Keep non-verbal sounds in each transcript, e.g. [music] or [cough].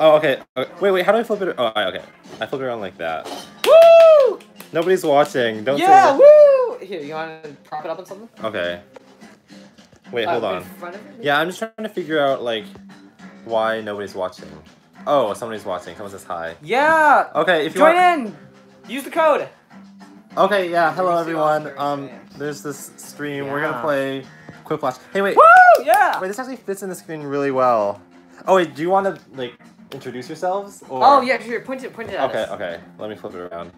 Oh, okay. okay. Wait, wait. How do I flip it? Oh, I- okay. I flip it around like that. Woo! Nobody's watching. Don't Yeah, say woo! Here, you want to prop it up on something? Okay. Wait, Uh, hold in on. front of it? Yeah, I'm just trying to figure out like why nobody's watching. Oh, somebody's watching. Someone says hi. Yeah! Okay, if you Join want. in! Use the code! Okay, yeah. Hello, Let me see everyone. Um, there's this stream. We're gonna play Quiplash. Hey, wait. Woo! Yeah! Wait, this actually fits in the screen really well. Oh wait, do you want to like introduce yourselves? Or... Oh, yeah, here, point it, point it at Okay, us. okay. Let me flip it around.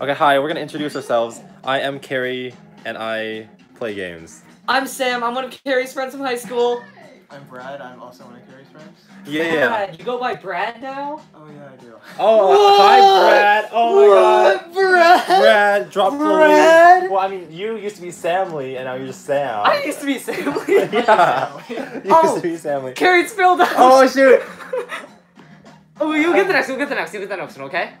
Okay, hi. We're gonna introduce ourselves. I am Carrie, and I play games. I'm Sam, I'm one of Carrie's friends from high school. I'm Brad. I'm also one of Carrie's friends. Yeah. Brad, you go by Brad now? Oh yeah, I do. Oh, What? hi, Brad. Oh my God. What, Brad? Brad, drop the Brad? lead. Well, I mean, you used to be Sam Lee, and now you're just Sam. I used to be Sam Lee. [laughs] yeah. [laughs] you Oh. used to oh, be Sam Lee. Carrie spilled out. Oh shoot. [laughs] oh, you'll get the next, you'll get the next, you'll get the next one, okay?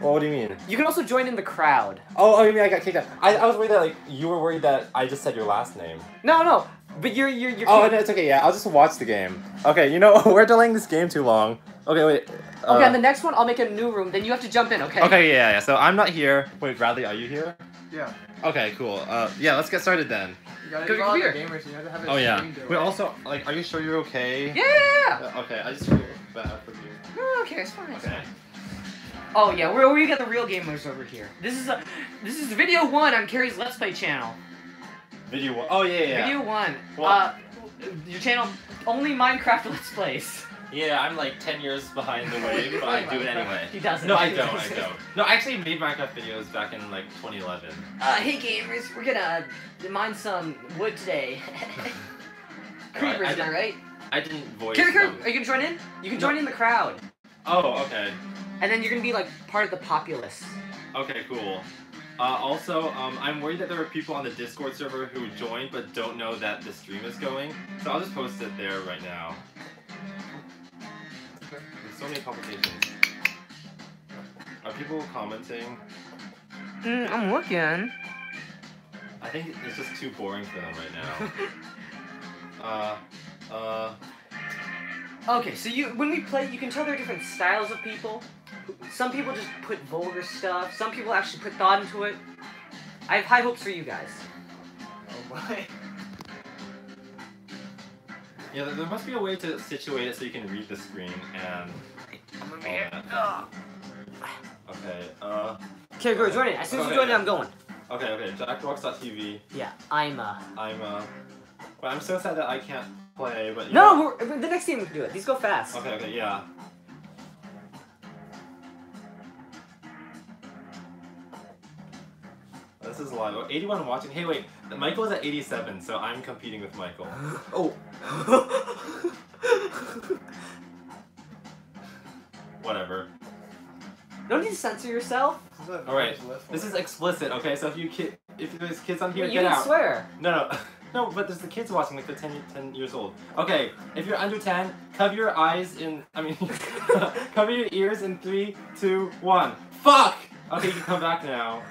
Well, what do you mean? You can also join in the crowd. Oh, oh, you mean I got kicked out? I, I was worried that like you were worried that I just said your last name. No, no, but you're, you're, you're. Oh, no, it's okay. Yeah, I'll just watch the game. Okay, you know [laughs] we're delaying this game too long. Okay, wait. uh, Okay, on the next one, I'll make a new room. Then you have to jump in, okay? Okay, yeah, yeah. So I'm not here. Wait, Bradley, are you here? Yeah. Okay, cool. Uh, yeah, let's get started then. You gotta Go do to all the computer. gamers. You have to have it Oh yeah. streamed Wait, also, like, are you sure you're okay? Yeah, yeah, yeah. Uh, okay, I just feel bad for you. No, okay, it's fine. it's Okay. fine. Oh yeah, where we got the real gamers over here. This is a, this is video one on Carrie's Let's Play channel. Video one. Oh yeah, yeah. Video one. Well- Uh, your channel only Minecraft Let's Plays. Yeah, I'm like 10 years behind the wave, but I do it [laughs] anyway. He doesn't. No, I [laughs] don't. I don't. No, I actually made Minecraft videos back in like 2011. Uh, hey gamers, we're gonna mine some wood today. [laughs] Creepers, am I right? I didn't voice them. are you gonna join in? You can No. join in the crowd, Oh, okay. and then you're gonna be like part of the populace. Okay, cool. Uh, also, um, I'm worried that there are people on the Discord server who joined but don't know that the stream is going, so I'll just post it there right now. There's so many complications. Are people commenting? Mm, I'm looking. I think it's just too boring for them right now. [laughs] uh, uh, Okay, so you when we play, you can tell there are different styles of people. Some people just put vulgar stuff. Some people actually put thought into it. I have high hopes for you guys. Oh boy. yeah, there- must be a way to situate it so you can read the screen and. I'm all that. Okay, uh, Okay, go join it. As soon as you Okay. join it, I'm going. okay, okay, Jackbox.tv. Yeah, I'm uh. I'm, uh, but I'm so sad that I can't play, but. you No, know- we're, the next team can do it. These go fast. Okay, okay, yeah. This is live. Oh, 81 watching. Hey, wait. Michael is at 87, so I'm competing with Michael. [gasps] Oh. [laughs] Whatever. Don't need to censor yourself. All right. This is explicit, okay? So if you kid, if there's kids on here, you get can out. swear. No, no. [laughs] No, but there's the kids watching, like they're 10, 10 years old. Okay, if you're under 10, cover your eyes in, I mean, [laughs] cover your ears in three, two, one. Fuck! Okay, you can come back now.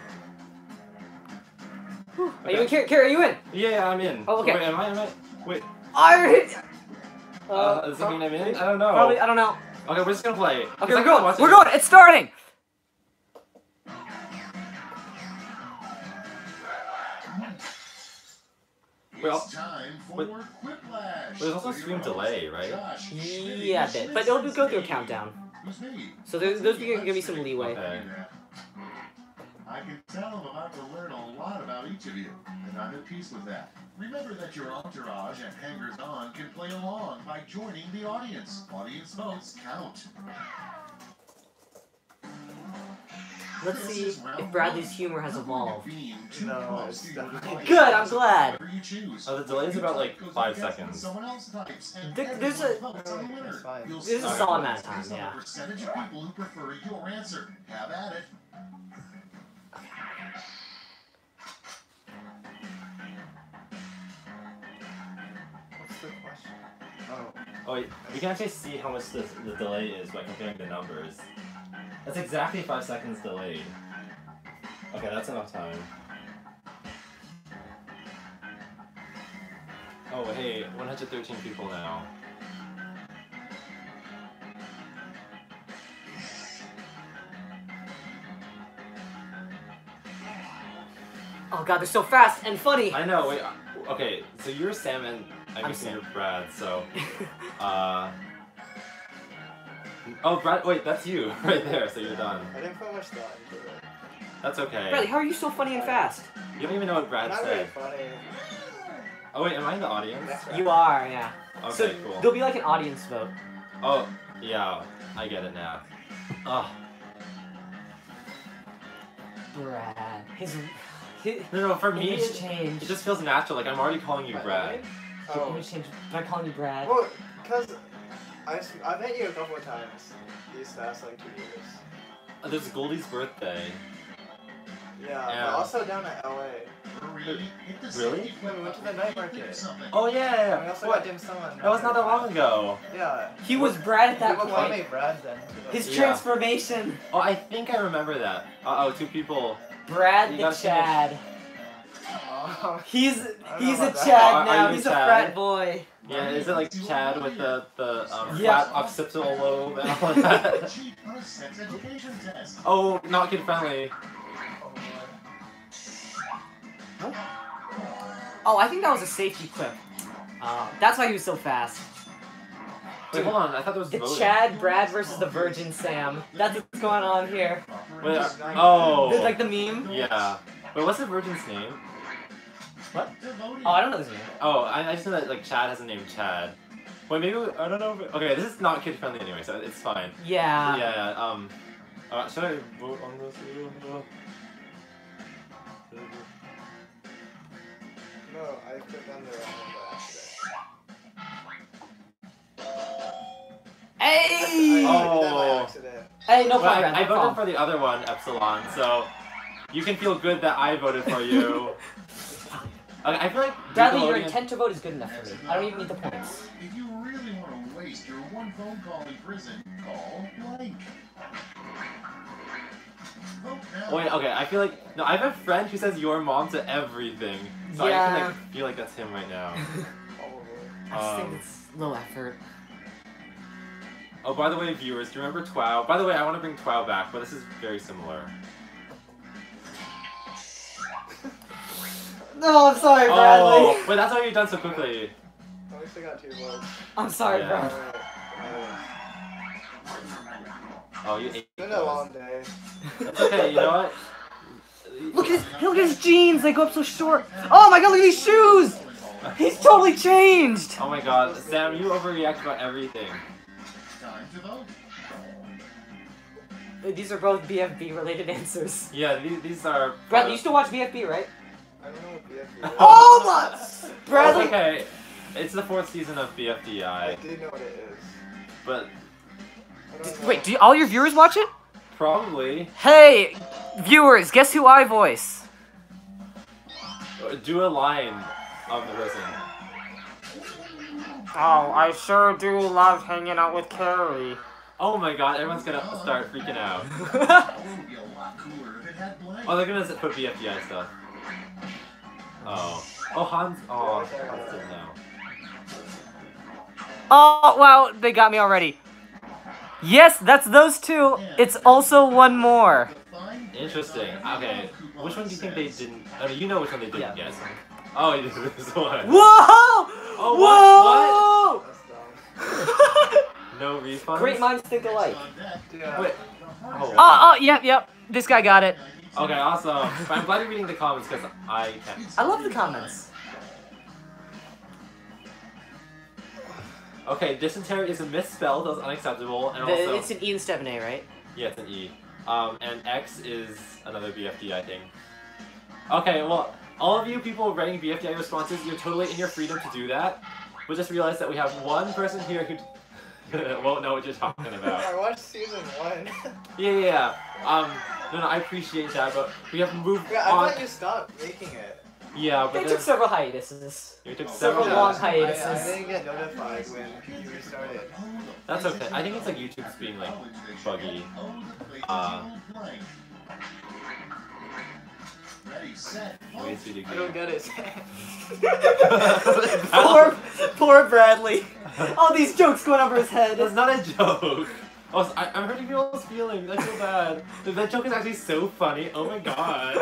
Are you in? Carrie, Carrie, are you in? Yeah, yeah, I'm in. Oh, okay. Wait, am I? Am I? Wait. I. Uh, does that mean I'm in? I don't know. Probably. I don't know. Okay, we're just gonna play. Okay, we're going. We're going. It's starting. Well, It's time for but- Quiplash. there's also stream delay, right? Josh, Yeah, a bit, but it'll go through a countdown. So there's, there's gonna give me some leeway. Okay. I can tell I'm about to learn a lot about each of you, and I'm at peace with that. Remember that your entourage and hangers-on can play along by joining the audience. Audience votes count. Let's see if Bradley's humor has evolved. No, close it's to your not. device. Good, I'm glad. Whatever. Oh, the delay is about, like, five seconds. Someone else types, and There- there's a- everyone votes on the winner. That's fine. You'll There's a solid the amount of time, yeah. the Percentage of people who prefer your answer. Have at it. What's the question? Oh. Oh, wait, we can actually see how much the, the delay is by comparing the numbers. That's exactly five seconds delayed. Okay, that's enough time. Oh, hey, 113 people now. Oh god, they're so fast and funny! I know, wait, okay, so you're Sam and I'm Sam. you're Brad, so, [laughs] uh... Oh, Brad. Wait, that's you [laughs] right there. So you're done. I didn't put much thought into it. That's okay. Bradley, how are you so funny and fast? You don't even know what Brad Not really said. funny. Oh wait, am I in the audience? Next. You are, yeah. Okay, so cool. there'll be like an audience vote. Oh, yeah. I get it now. Oh. Brad. His, his No, no. For me, it, change. it just feels natural. Like I'm already calling you My Brad. name? His Oh. image change by calling you Brad. Well, because I, s- I've met you a couple of times these past like two years. Uh, There's Goldie's birthday. Yeah, Yeah. but also down at LA. Hurry, hit the Really? safety Yeah, we went to the night market. click something. Oh yeah, yeah, We yeah. also What? got dim sum on That was not that long ago. Yeah. He was Brad at that People call point. me Brad then. His Yeah. transformation. Oh, I think I remember that. Uh oh, two people. Brad You the gotta finish. Chad. Oh, He's don't he's a about that. Chad Are- are now. you He's a Chad? frat boy. Yeah, is it like Chad with the the um, Yeah. flat occipital lobe and all of that? Cheat on a sex education test. Oh, not kid friendly. oh. Oh, I think that was a safety clip. Uh, that's why he was so fast. Wait, hold on. I thought there was The voting. Chad Brad versus the Virgin Sam. That's what's going on here. Wait, uh, Just nine- oh. Like the meme. Yeah. Wait, what's the virgin's name? They're. Oh, I don't know his name. Oh, I, I just know that like Chad has a name Chad. Wait, maybe we- I don't know. If it, okay, this is not kid friendly anyway, so it's fine. Yeah. yeah, yeah. Um, uh, should I vote on this? No, I clicked on the wrong one. Hey! [laughs] I Oh. did that by accident. Hey, no Well, problem. I, I voted for the other one, Epsilon, so you can feel good that I voted for you. [laughs] okay, I feel like Bradley, your Nickelodeon- intent to vote is good enough for me. I don't even need the points. If you really want to waste your one phone call in prison, call blank. Vote. Wait, okay, I feel like no, I have a friend who says your mom to everything, so I Yeah. can like feel like that's him right now. [laughs] I just Um, think it's low effort. Oh, by the way, viewers, do you remember Twow? By the way, I want to bring Twow back, but this is very similar. No, I'm sorry, Oh, wait, that's why you've done so quickly. At least I got two votes. I'm sorry, Yeah. Brad. Oh, you It's ate been a those. long day. It's okay, you know what? Look at his, look at his jeans. They go up so short. Oh my God! Look at these shoes. He's totally changed. Oh my god, Sam, you overreact about everything. Time to vote. These are both BFB related answers. Yeah, these, these are. Bradley, you still watch BFB, right? I don't know what BFB is. Oh [laughs] my! Bradley. It's okay. It's the fourth season of BFDI. I BFDI, did know what it is. but I don't. Wait, do all your viewers watch it? probably Hey, viewers, guess who I voice? uh, do a line of the person. Oh, I sure do love hanging out with Carrie. Oh my god, everyone's gonna start freaking out. That would be a lot cooler if it had blank. Oh, they're gonna put BFDI stuff. Oh. Oh, Hans. Oh, Hans didn't know. Oh, wow, they got me already. Yes, that's those two. It's also one more. Interesting. Okay, which one do you think they didn't? I mean, you know which one they didn't Yeah, one. Oh, you did this [laughs] one. Whoa! Oh, Whoa! No refunds. Great minds think alike. On deck, Yeah. Wait. Oh. Oh, oh, yep, yep. This guy got it. Okay, awesome. I'm glad you're reading the comments because I can't. I love the comments. Okay, dysentery is a misspell. That's unacceptable, and also It's an E instead of an A, right? yeah, it's an E. Um, and X is another BFDI thing. Okay, well, all of you people writing BFDI responses, you're totally in your freedom to do that. But just realize that we have one person here who [laughs] won't know what you're talking about. I watched season one. [laughs] Yeah, yeah, yeah. Um, no, no, I appreciate that, but we have moved yeah, I on. thought you stopped making it. Yeah, but They but took then several hiatuses. we took several several. long I, hiatuses. I didn't get notified when you restarted. That's okay. I think it's like YouTube's being like buggy. Uh, Ready, set, I don't get it. [laughs] poor, poor Bradley. All these jokes going over his head. It's not a joke. I, I'm hurting people's feelings. I feel bad. that joke is actually so funny. Oh my god.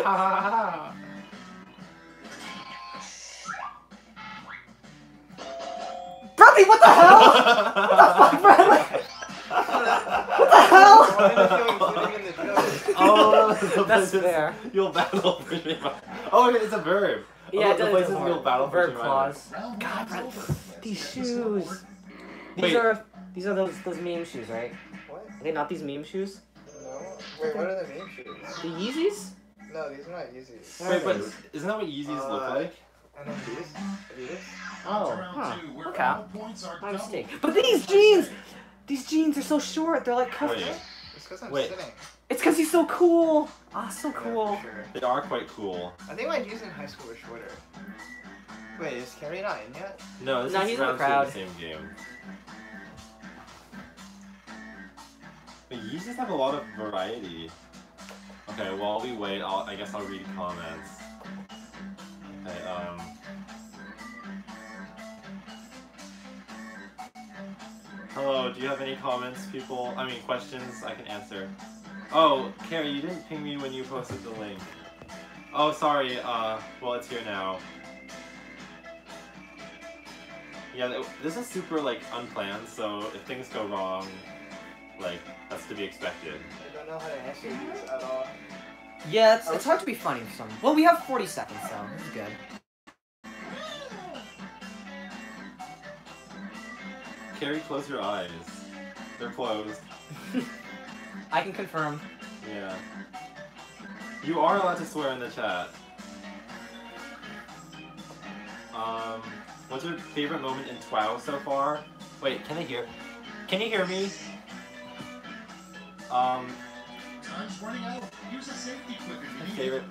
Bradley, what the hell? what the fuck, Bradley? [laughs] What the hell? Why did I feel included in the joke? oh, That's fair. You'll battle for Jimmy Oh, it's a verb. Yeah, oh, it the does- places you'll work. battle for Verb Jimmy Island. clause. Round God, one is Brad, over. these Let's get this over shoes. These Wait. are these are those those meme shoes, right? What? Are they not these meme shoes? No. Wait, what are the meme shoes? The Yeezys? No, these are not Yeezys. Wait, but isn't that what Yeezys look Uh, like? And then these? Adidas? Oh, huh. Okay. all points are My mistake. But these jeans, these jeans are so short. They're like cuffed. Wait, It's because I'm Wait. sitting. It's because he's so cool. Ah, so Yeah, cool. sure. they are quite cool. I think my jeans in high school were shorter. Wait, is Carrie not in yet? No, this No, is he's in the round two of crowd. the same game. But Yeezys have a lot of variety. Okay, while we wait, I'll, I guess I'll read comments. Okay, um... Hello, do you have any comments, people? I mean, questions I can answer. Oh, Carrie, you didn't ping me when you posted the link. Oh, sorry, uh, well, it's here now. Yeah, this is super, like, unplanned, so if things go wrong, like, that's to be expected. I don't know how to answer these at all. Yeah, it's, it's hard to be funny for some. Well, we have 40 seconds, so this is good. Carrie, close your eyes. They're closed. I can confirm. Yeah. You are allowed to swear in the chat. Um, what's your favorite moment in TWOW so far? Wait, can I hear? Can you hear me? Um, Time's running out. Use a safety clip if you need favorite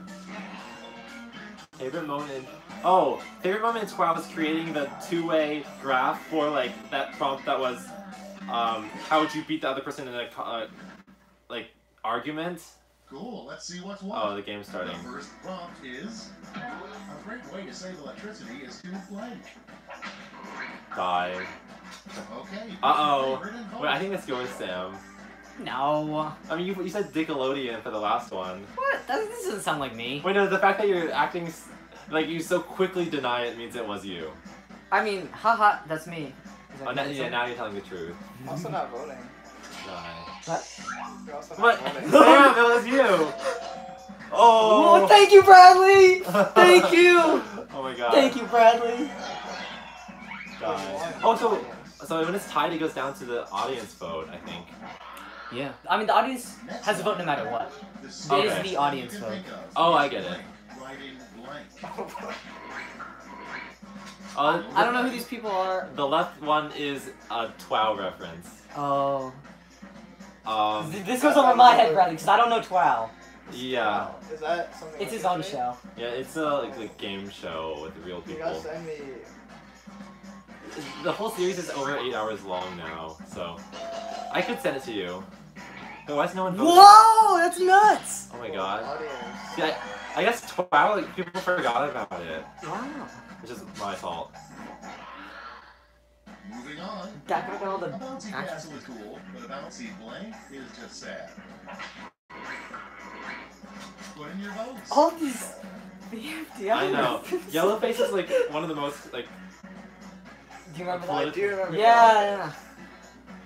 favorite moment oh favorite moment in I was creating the two-way graph for like that prompt that was um how would you beat the other person in a uh, like argument Cool. Let's see what's what. oh the game's starting The first prompt is a great way to save electricity is to blank. die Okay. Uh-oh. wait I think that's yours Sam No. I mean you, you said Nickelodeon for the last one What? That, this doesn't sound like me. wait no the fact that you're acting like you so quickly deny it means it was you I mean, haha, that's me. That oh, now, yeah now you're telling the truth Also not voting. die You're also not what voting. Sam it was you Oh, oh thank you, Bradley! Thank you! [laughs] Oh my god. Thank you, Bradley! God. Oh, so so when it's tied, it goes down to the audience vote. I think. Yeah. I mean, the audience has a vote no matter what. the It is Okay. the audience vote. Oh, I get it. Write in blank. Uh, I don't know who these people are. The left one is a TWOW reference. Oh. Um, Th- This goes over my head, Bradley, because I don't know TWOW. yeah, Is that something? It's his own say? show. yeah, it's a like a game show with real You gotta people. send me. The whole series is over eight hours long now, so I could send it to you. But why is no one voting? Whoa, that's nuts! Oh my god. Audience. Yeah, I guess TWOW like people forgot about it, Wow. which is my fault. Moving on. That got all A the bouncy action. castle is cool, but a bouncy blank is just sad. Put in your votes. all these. The I know. Yellowface is like one of the most like Do you remember I that? do remember. Yeah, yeah.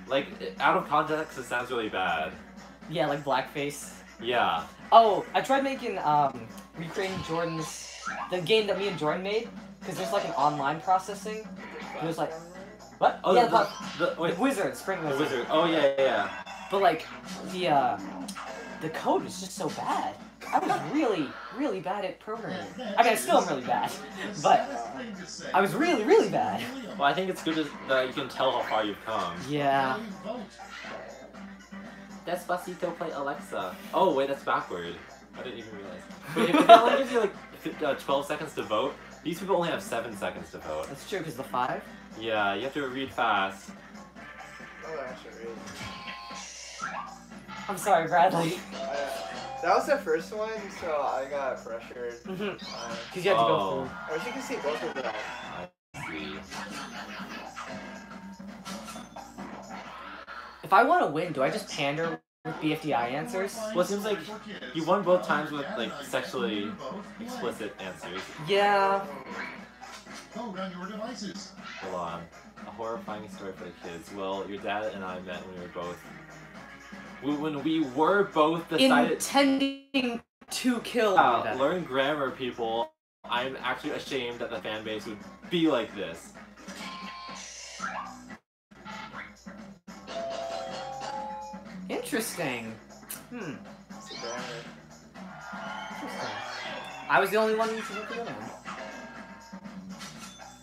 like out of context it sounds really bad. Yeah, like blackface. Yeah. Oh, I tried making um recreating Jordan's the game that me and Jordan made because there's like an online processing. It was like what? Oh, yeah, the, the, the, wait, the wizard, spring the wizard. wizard. Oh yeah, yeah, yeah. But like the uh the code was just so bad. I was really, really bad at programming. I mean, I still am really bad, but I was really, really bad. Well, I think it's good that you can tell how far you've come. Yeah. Vote. Despacito play Alexa. Oh wait, that's backward. I didn't even realize. [laughs] Wait, if it only gives you like uh, 12 seconds to vote, these people only have 7 seconds to vote. That's true because the five. Yeah, you have to read fast. Oh, I should read. I'm sorry, Bradley. [laughs] I, that was the first one, so I got pressured. Because Uh, you had to go Oh. through. I wish you could see both of them. See. If I want to win, do I just pander with BFDI answers? Well, it seems like you won both times with, like, sexually explicit answers. Yeah. Vote on your devices. Hold on. A horrifying story for the kids. Well, your dad and I met when we were both. When we were both decided. Intending to kill Uh, learn grammar, people. I'm actually ashamed that the fan base would be like this. Interesting. Hmm. It's a banner. Interesting. I was the only one who should look at them.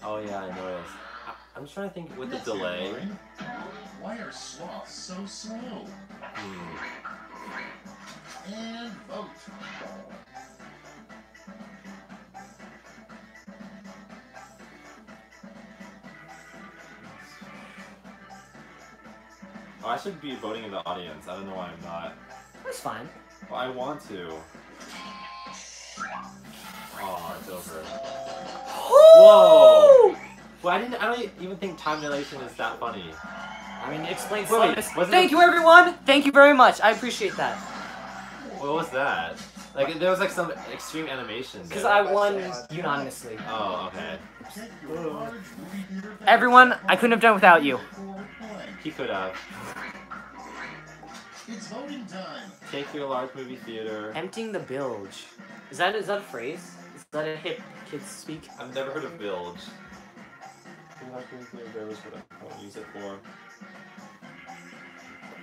Oh yeah, I noticed. I- I'm just trying to think with the delay. Why are sloths so slow? Hmm. And vote. Oh, I should be voting in the audience. I don't know why I'm not. That's fine. Well, I want to. Oh, it's over. Whoa! Well, I didn't. I don't even think time dilation is that funny. I mean, it explains Wait, slowness. it Thank you, everyone. Thank you very much. I appreciate that. What was that? Like there was like some extreme animation. Because. I won unanimously. Oh, okay. Pick your large movie theater Everyone, I couldn't have done without you. He could have. It's voting time. Take your large movie theater. Emptying the bilge. Is that is that a phrase? Is that a hip kids speak? I've never heard of bilge. Large movie theater, there was what I won't use it for.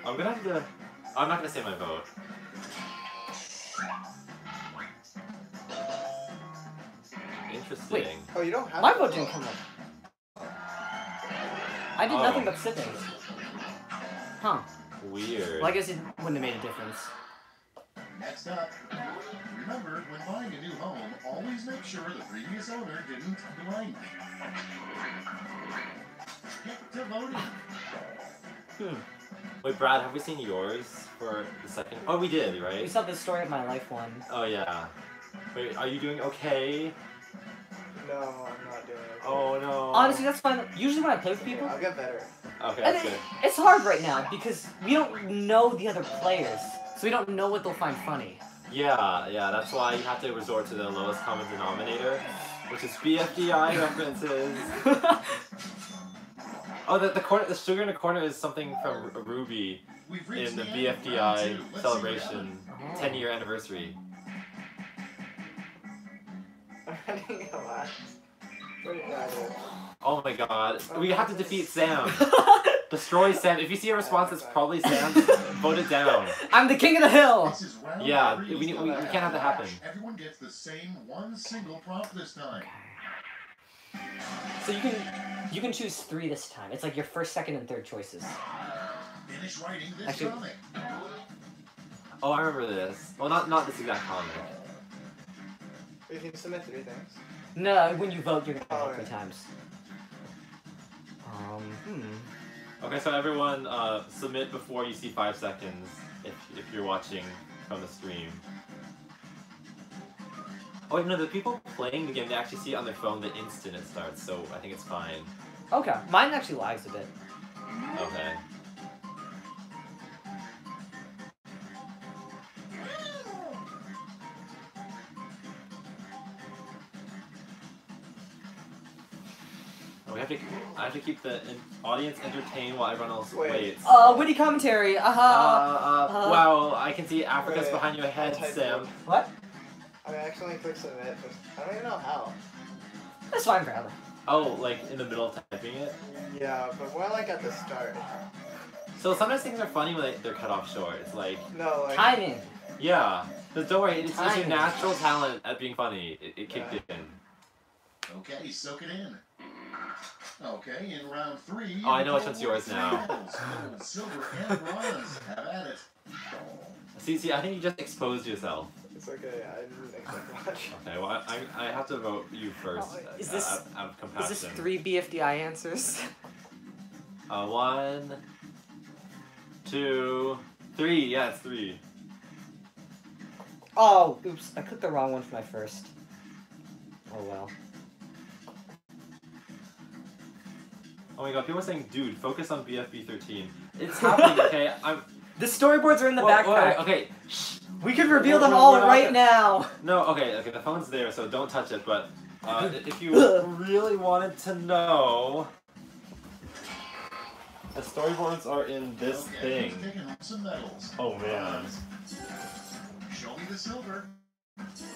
I'm gonna have to. I'm not gonna say my vote. Interesting. Wait. Oh, you don't have My to vote didn't come up. I did Oh. nothing but sit there. Huh. Weird. Well, I guess it wouldn't have made a difference. Next up, remember when buying a new home, always make sure the previous owner didn't blank. Get to voting. Hmm. Wait, Brad, have we seen yours for the second? Oh, we did, right? We saw the story of my life one. Oh yeah. Wait, are you doing okay? No, I'm not doing it. Oh no. Honestly, that's fine. Usually when I play with people, I'll get better. Okay, and that's good. it's hard right now because we don't know the other players, so we don't know what they'll find funny. Yeah, yeah, that's why you have to resort to the lowest common denominator, which is BFDI references. [laughs] Oh, the, the corner, the sugar in the corner is something from R- Ruby in the end of round two. BFDI Let's see what celebration, 10 year anniversary. I'm running a lot. What did I do? Oh my god, we have to defeat Sam. [laughs] Destroy Sam. If you see a response that's probably Sam, vote it down. I'm the king of the hill. This is round Yeah, we- we- we can't have that happen. Everyone gets the same one single prompt this time. So you can you can choose three this time. It's like your first, second, and third choices. Finish writing this Actually- comic. Oh, I remember this. Well, not not this exact comic. You can submit three things. No, when you vote, you're gonna vote Oh, three yeah. times. Um, hmm. Okay, so everyone uh, submit before you see five seconds if, if you're watching from the stream. Oh wait, no, the people playing the game, they actually see it on their phone the instant it starts, so I think it's fine. Okay, mine actually lags a bit. Okay. We have to. I have to keep the audience entertained while everyone else Wait. waits. Uh, witty commentary. Uh Uh, huh. uh, uh, wow, I can see Africa's Wait, behind your I head, typed Sam. it. what? I mean, I accidentally clicked submit, but I don't even know how. That's fine, forever. Oh, like in the middle of typing it? Yeah, but more like at the start. So sometimes things are funny when they, they're cut off short. It's like, No, like. Timing. yeah. But don't worry, it's, it's your natural talent at being funny. It, it kicked in. Okay, soak it in. Okay, in round three. Oh, I know which one's yours now. Gold, silver, and bronze. Have at it. See, see, I think you just exposed yourself. It's okay, I didn't expect much. Okay, well, I, I, I have to vote you first. Oh, is uh, this- out, out of compassion? Is this three BFDI answers? Uh, one, two, three. Yeah, it's three. Oh, oops! I clicked the wrong one for my first. Oh well. Oh my god, people are saying, dude, focus on BFB 13. It's happening, [laughs] okay? I'm. The storyboards are in the Whoa, whoa, backpack. okay, shh. We could reveal We're- them all we're right gonna- now. No, okay, okay, the phone's there, so don't touch it, but Uh, if you [laughs] really wanted to know, the storyboards are in this okay, thing. who's taking home some medals? Oh man. Show me the silver.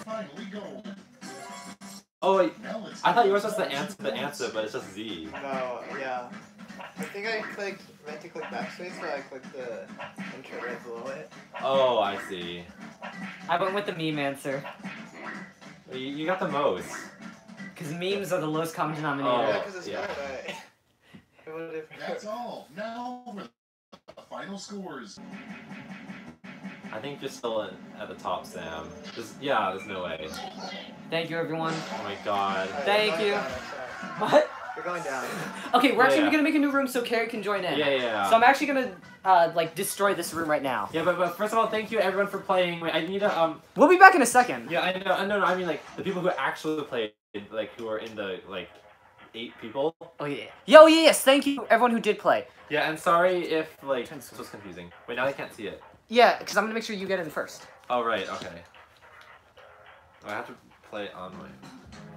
Finally gold. Oh wait, Now let's I thought you were was the some answer, the answer, but it's just Z. No, yeah. I think I clicked, meant to click backspace, but I clicked the enter right below it. Oh, I see. I went with the meme answer. You, you got the most. Because memes are the lowest common denominator. Oh, yeah, because it's yeah. not right. [laughs] It would have That's all. Now for the final scores. I think you're still at, at the top, Sam. There's, yeah, there's no way. Thank you, everyone. Oh my god. Thank you. Down, What? You're going down. Okay, we're actually Yeah. gonna make a new room so Carrie can join in. yeah, yeah. So I'm actually gonna uh, like destroy this room right now. Yeah, but, but first of all, thank you everyone for playing. Wait, I need to um. We'll be back in a second. Yeah, I know. I know. no, I mean like the people who actually played, like who are in the like eight people. Oh yeah. Yo, yeah, yes. Thank you, everyone who did play. Yeah, and sorry if like Ten this was confusing. Wait, now I can't see it. Yeah, because I'm gonna make sure you get in first. Oh right, okay. Oh, I have to play on my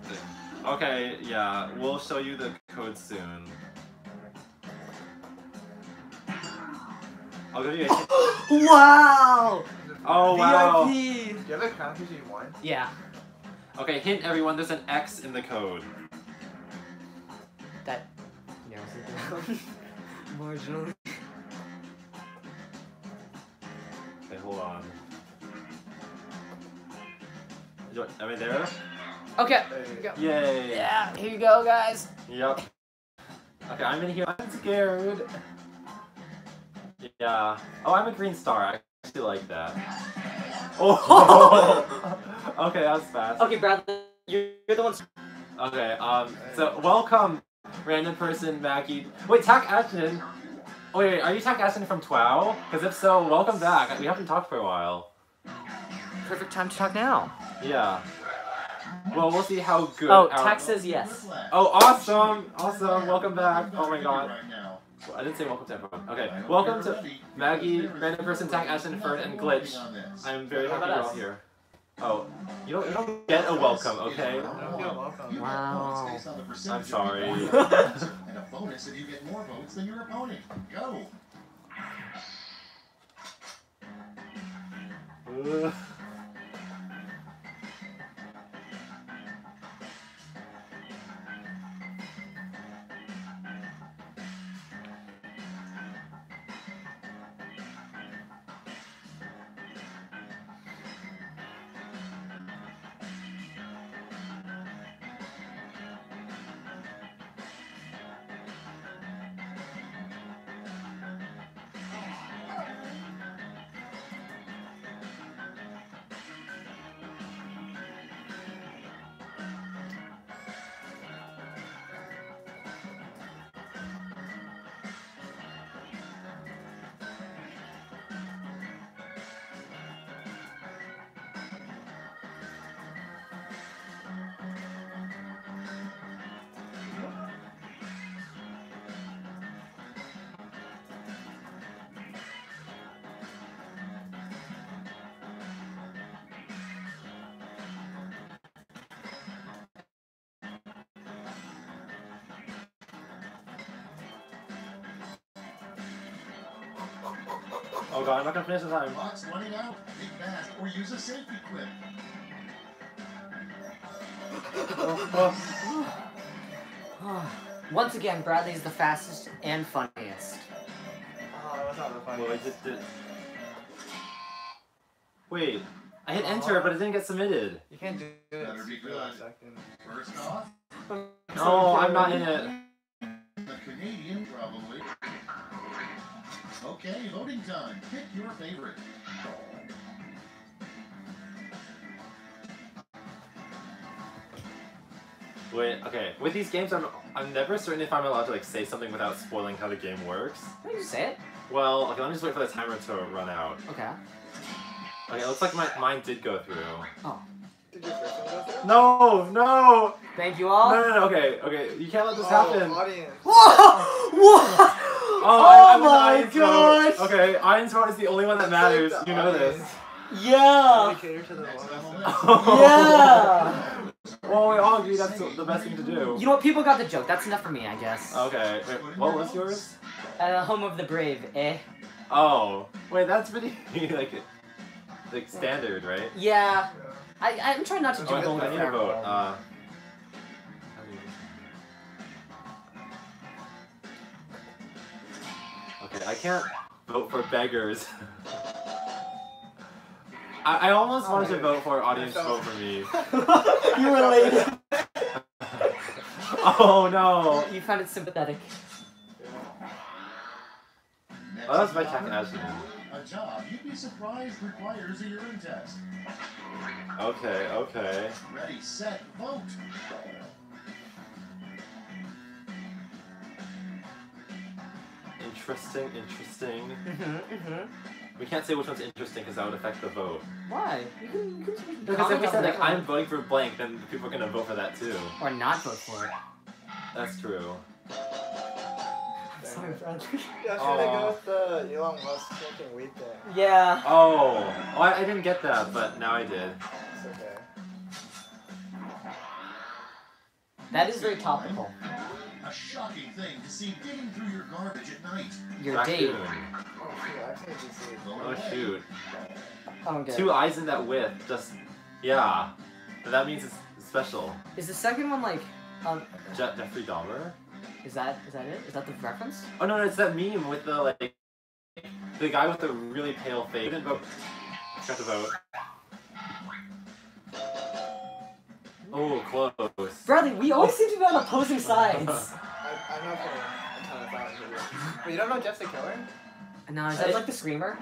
thing. Okay, yeah, we'll show you the code soon. I'll give you a wow. Oh wow. VIP! Do you have a crown because you won? Yeah. Okay, hint everyone, there's an X in the code. That narrows it down. [laughs] Marginally. Hold on. Do I- Am I there? Okay. There you go. Yay! Yeah. Here you go, guys. Yep. Okay, I'm in here. I'm scared. Yeah. Oh, I'm a green star. I actually like that. Oh. [laughs] okay, that was fast. Okay, Bradley, you're, you're the one. Okay. Um. So welcome, random person Maggie. Wait, Tak Ashton. Oh, wait, wait, are you Tak Ashton from TWOW? Because if so, welcome back. We haven't talked for a while. Perfect time to talk now. Yeah. Well, we'll see how good. Oh, our- Tak says yes. Oh, awesome! Awesome! Welcome back. Oh my god. I didn't say welcome to everyone. Okay, welcome to. Maggie, random person, Tak Ashton, Fern, and Glitch. I'm very happy you're all here. Oh, you don't, you don't get a welcome, okay? I don't feel welcome. You get Wow. votes based on the percentage I'm sorry. people who vote, and a bonus if you get more votes than your opponent. Go. I'm not gonna finish the time. Clock's running out. Think fast or use a safety clip. Once again, Bradley's the fastest and funniest. Oh, that was not the Well, I funniest. just did. Wait, I hit enter, but it didn't get submitted. You can't do it Better be super good. last second. First off, No, I'm not in it. Time. Pick your favorite. Wait, okay. With these games, I'm I'm never certain if I'm allowed to like say something without spoiling how the game works. Why don't you say it? Well, okay, let me just wait for the timer to run out. Okay. Okay, it looks like my mine did go through. Oh. Did your first one go through? No, no, Thank you no, all. no, no. Okay, okay, you can't let this oh, happen. audience. Whoa! [laughs] What? Oh, I- I'm in the my audience vote. gosh! Okay, audience vote is the only one that matters. Save the You know audience. this. Yeah. We to the Next one. on the. Yeah. Well, we all agree that's the the best thing to do. You know what? People got the joke. That's enough for me, I guess. Okay, wait, what was yours? Uh, home of the brave, eh? Oh, wait, that's pretty [laughs] like like standard, right? Yeah. I, I'm trying not to do Oh, I, I need a vote. Uh, I can't vote for beggars. I, I almost wanted to vote for audience vote for me. [laughs] you were late. Oh no! You found it sympathetic. Next Oh, that's my job, Jack Ashton. A job you'd be surprised requires a urine test. Okay, okay. Ready, set, vote. Interesting, interesting. Mm-hmm, mm-hmm. We can't say which one's interesting because that would affect the vote. Why? You can, you can speak Because if we on said like I'm voting for blank, then people are gonna vote for that too. Or not vote for it. That's true. Sorry, Bradley. Yeah, should Aw. they go with the Elon Musk smoking weed thing? Yeah. Oh, oh I, I didn't get that, but now I did. It's okay. That is very topical. A shocking thing to see digging through your garbage at night. Your date. Raccoon. Oh shoot, I actually did see Oh away. shoot. Oh. Two eyes in that width, just yeah. But that means it's special. Is the second one like, um, Je- Jeffrey Dahmer? is that is that it? Is that the reference? Oh no, it's that meme with the like the guy with the really pale face. Didn't vote. Got to vote. Oh, close. Bradley, we always seem to be on opposing sides. [laughs] I, I'm not putting a ton of thought into this. But you don't know Jeff the Killer? no, is that like the screamer?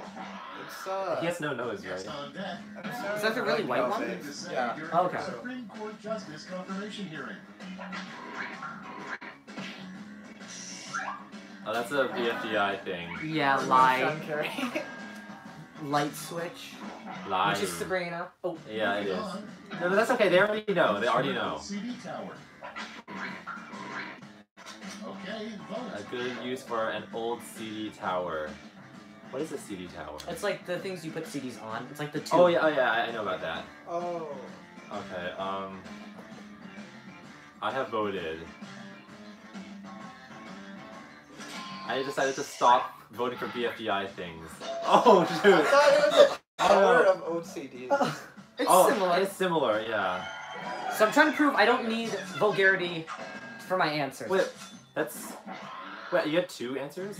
It's uh. He has no nose, right? on deck. I'm sorry, Is that the really like, white one? face. Yeah. during Okay. Supreme Court Justice confirmation hearing. Oh, that's a BFDI thing. Yeah, Sean lie. [laughs] Carrie. Light switch. Lying. Which is Sabrina. Oh, Yeah, it is. Moving No, but that's okay. They already know. They already know. CD tower. Okay, A good use for an old CD tower. What is a CD tower? it's like the things you put CDs on. It's like the two. Oh yeah, oh yeah, I I know about that. Oh. Okay, um, I have voted. I decided to stop voting for BFDI things. [laughs] Oh dude. I shoot! thought it was a Oh, tower no. of old CDs. [laughs] It's oh, similar. It's similar, yeah. So I'm trying to prove I don't need vulgarity for my answers. Wait, that's. Wait, you had two answers?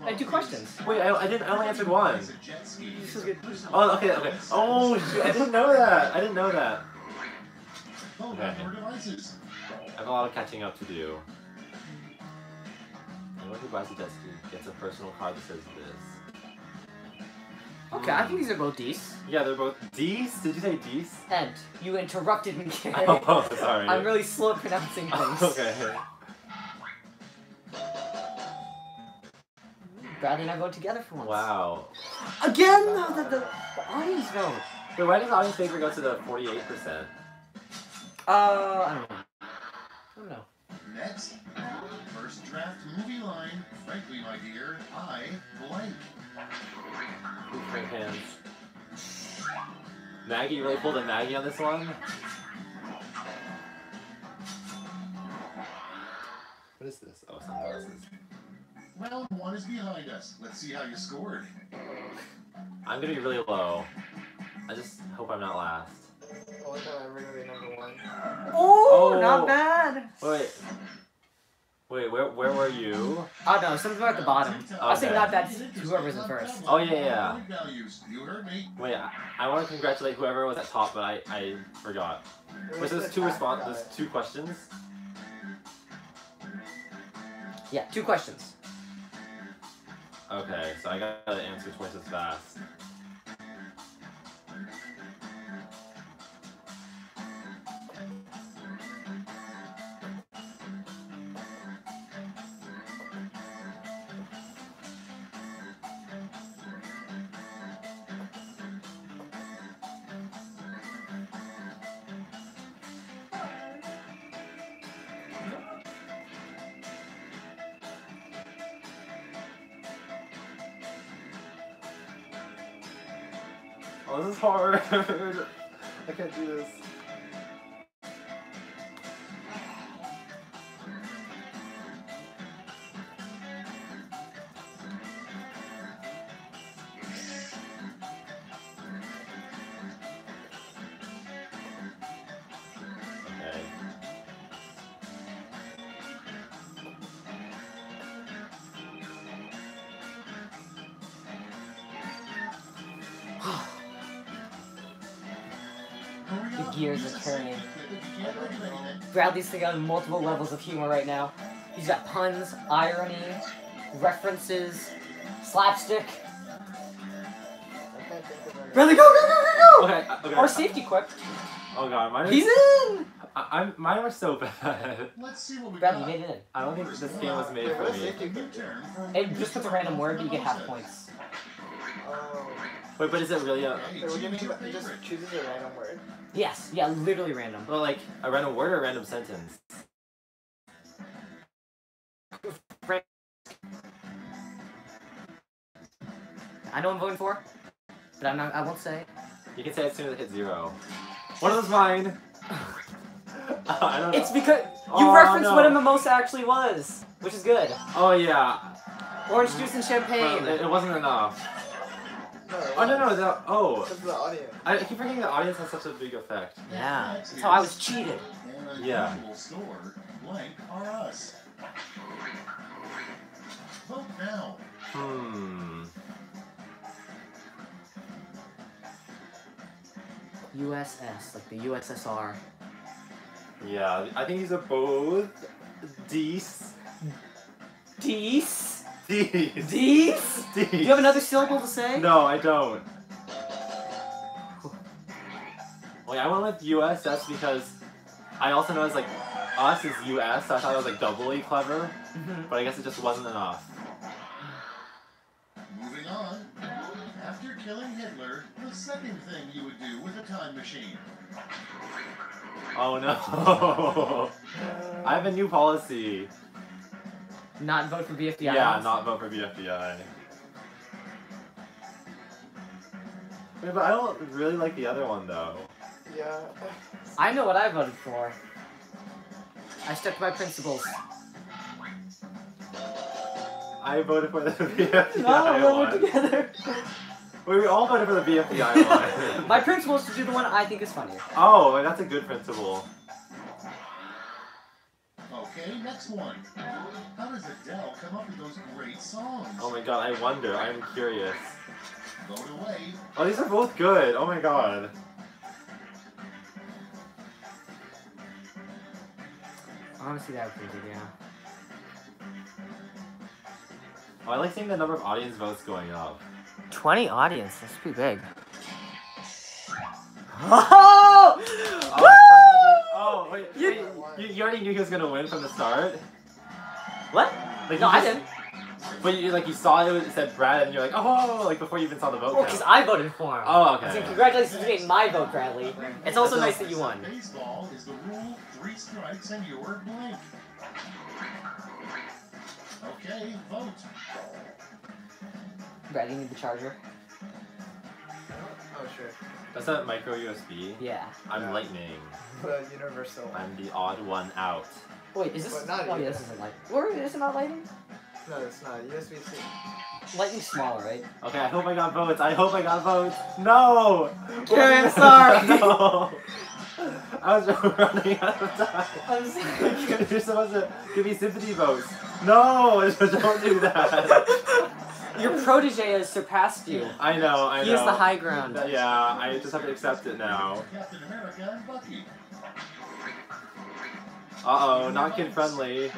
I had two questions. Wait, I, I didn't. I only answered one. Is a jet ski. This is good. Oh, okay, okay. Oh shoot! I didn't know that. I didn't know that. Oh, okay. on your devices. I have a lot of catching up to do. Anyone who buys a jet ski gets a personal card that says this. Okay, I think these are both D's. Yeah, they're both D's. Did you say D's? And you interrupted me. Gary. [laughs] Oh, sorry. I'm really slow at pronouncing [laughs] things. okay. Bradley and I vote together for once. Wow. Again, though, the, the, the audience vote. Wait, why does audience favor go to the 48%? Uh, I don't know. Next, first draft movie line. Frankly, my dear, I blank. Who's Frank hands? Maggie, you really pulled a Maggie on this one? What is this? Oh, sunglasses. Round one is behind us. Let's see how you scored. I'm gonna be really low. I just hope I'm not last. Only time I'm ever gonna be number one. Oh, Oh. not bad. Wait. Wait, where, where were you? Oh no, something at the bottom. I was saying not bad whoever's in first. Oh, yeah, yeah. Point Values. You heard me. Wait, I, I want to congratulate whoever was at top, but I, I forgot. Wait, was so there's two tax response. guy. There's two questions. Yeah, two questions. Okay, so I gotta answer twice as fast. Oh, this is hard. [laughs] I can't do this. Bradley's thinking on multiple levels of humor right now. He's got puns, irony, references, slapstick. I can't think. Bradley, go, go, go, go, Okay, uh, okay. go! Or safety quip. Oh god, mine. He's in! I, I'm mine are so bad. Let's see what we Bradley, you got. made it in. I don't think this game was made for me. safety New quick? turn for It just puts a random word, but you get half points. Wait, but is it really a Hey, Wait, what do you mean? by- It just chooses a random word. Yes, yeah, literally random. well, like a random word or a random sentence? I know I'm voting for, but I'm not. I won't say. You can say it as soon as it hits zero. One of them's mine. [laughs] I don't know. It's because you Oh, referenced no. what a mimosa actually was, which is good. Oh yeah. Orange juice and Well, champagne. it, it wasn't enough. No, it Oh no wasn't. no the oh. Because of the audience. I keep forgetting the audience has such a big effect. Yeah, that's how I was cheated. And Yeah. store, blank are us. Vote now. Hmm. USS, like the USSR. Yeah, I think these are both D's. Dees? D's. Dees? D's. Do you have another syllable to say? No, I don't. Well, yeah, I went with US. That's because I also know it's like us is US. So I thought it was like doubly clever, Mhm. but I guess it just wasn't enough. Moving on. After killing Hitler, the second thing you would do with a time machine. Oh no! [laughs] I have a new policy. Not vote for BFDI. Yeah, not vote for BFDI. Wait, but I don't really like the other one though. Yeah. I know what I voted for. I stuck to my principles. I voted for the BFDI No, we're one. together. Wait, we all voted for the BFDI [laughs] one. my principle is to do the one I think is funnier. oh, that's a good principle. Okay, next one. How does Adele come up with those great songs? Oh my god, I wonder. I'm curious. Vote away. Oh, these are both good. Oh my god. Honestly, that would be good, yeah. Oh, I like seeing the number of audience votes going up. 20 audience, that's pretty big. [laughs] Oh! Oh, Oh, wait, You- you, you already knew he was gonna win from the start? What? Like, No, you I didn't. But you like you saw it, it said Brad, and you're like, oh, like before you even saw the vote Oh, because. I voted for him. Oh, I okay. said, congratulations you getting my vote, Bradley. It's also nice that you won. Baseball is the rule, three strikes and you're blank. Okay, vote. Brad, you need the charger? Oh, sure. That's a micro USB. Yeah. I'm Yeah. lightning. The universal. I'm the odd one out. Wait, is this? But not oh, yeah, this isn't Lightning. Or is it not Lightning? No, it's not. USB-C. Lightning's smaller, right? Okay, I hope I got votes. I hope I got votes. No! Okay, I'm [laughs] sorry. no! I was [laughs] running out of time. I'm sorry. [laughs] You're supposed to give me sympathy votes. No! Don't do that. Your protege has surpassed you. I know, I know. He has the high ground. Yeah, I just have to accept it now. Captain America and Bucky. Uh oh, not kid friendly.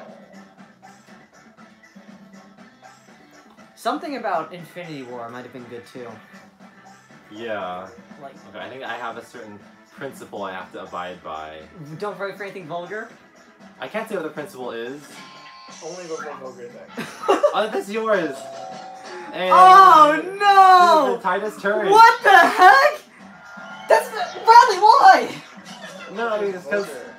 Something about Infinity War might have been good too. Yeah. Like, Okay, I think I have a certain principle I have to abide by. don't vote for anything vulgar. I can't say what the principle is. Only go for vulgar thing. [laughs] Oh, that's yours! And Oh This is the no! Titus turn. What the heck? That's the, Bradley. Why? No, it's because Vulgar.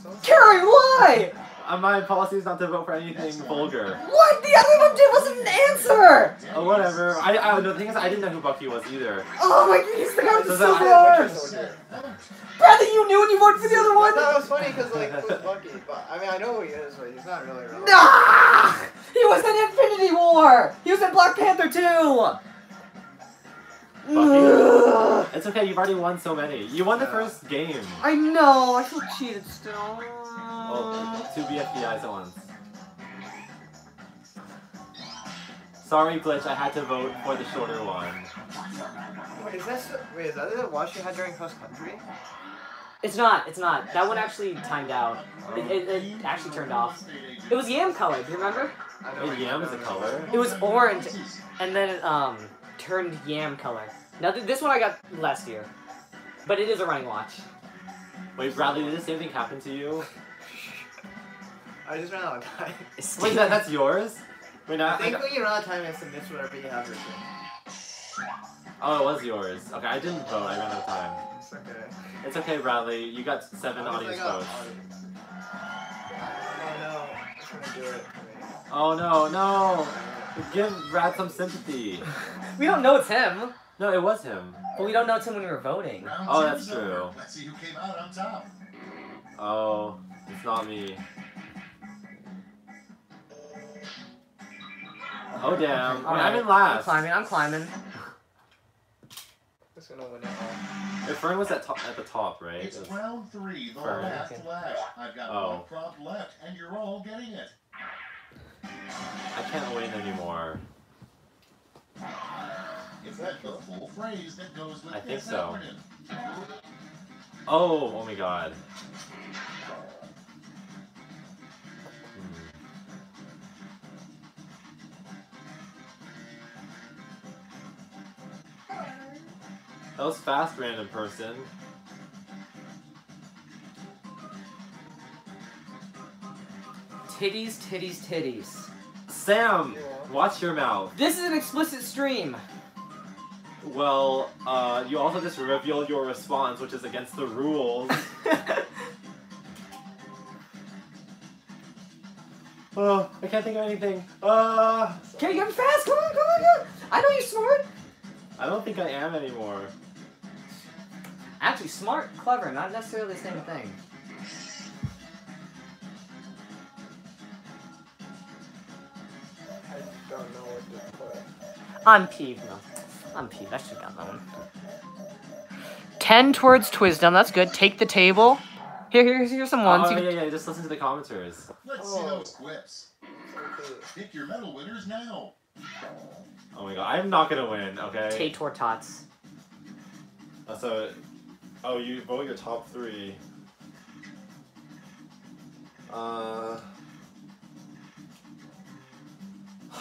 So Carrie, why? Uh, my policy is not to vote for anything vulgar. What? The other one did wasn't an answer. Oh, whatever. I, I, the thing is, I didn't know who Bucky was either. Oh my god, he's the guy with the So that- silver I- arms. Bradley, you knew and you voted for the other I one. thought it was funny because like it was Bucky, but I mean I know who he is, but he's not really relevant. Nah! He was in Infinity War! He was in Black Panther too! Ugh. It's okay, you've already won so many. You won the first game. I know, I feel cheated still. Oh, two BFDIs at once. Sorry, Glitch, I had to vote for the shorter one. Wait, is that wait is that the watch you had during cross country? It's not. It's not. That one actually timed out. It, it, it actually turned off. It was yam color. Do you remember? I Wait, what- yam is know a color? It was orange, and then it um turned yam color. Now th- this one I got last year, but it is a running watch. Wait, Bradley, did the same thing happen to you? I just ran out of time. [laughs] Wait, that, that's yours? Wait, I now, think when you run out of time, you have to miss whatever you have written. oh, it was yours. Okay, I didn't vote. I ran out of time. It's okay. It's okay, Bradley. You got seven audience I got votes. audience? Oh no, it's gonna do it. Oh no, no! Give Brad some sympathy. [laughs] We don't know it's him, No, it was him. but we don't know it's him when we were voting. Round Oh, that's true. over. Let's see who came out on top. Oh, it's not me. Oh damn! Wait, I'm in I'm last. climbing. I'm climbing. Who's gonna win it all? If Fern was at, to- at the top, right? It's It round three, the Fern. last Okay. lash. I've got Oh. one prop left, and you're all getting it. I can't win anymore. Is that the full phrase that goes with I think this so. acronym? Oh, oh my god. Hmm. That was fast, random person. Titties, titties, titties. Sam, Yeah. watch your mouth. This is an explicit stream. Well, uh, you also just revealed your response, which is against the rules. oh, [laughs] I can't think of anything. Uh, Can you get fast? Come on, come on, come on. I know you're smart. I don't think I am anymore. Actually, smart, clever, not necessarily the same thing. I don't know what to put. I'm peeved, no. I'm peeved. I should have gotten that one. Ten towards Twisdom. That's good. Take the table. Here, here, here's some ones. oh, You- yeah, yeah, just listen to the commenters. Let's see Oh. those quips. Pick your medal winners now. Oh my god, I'm not gonna win, okay? Tay Tortots. Uh, So, oh, you vote your top three. Uh, [sighs]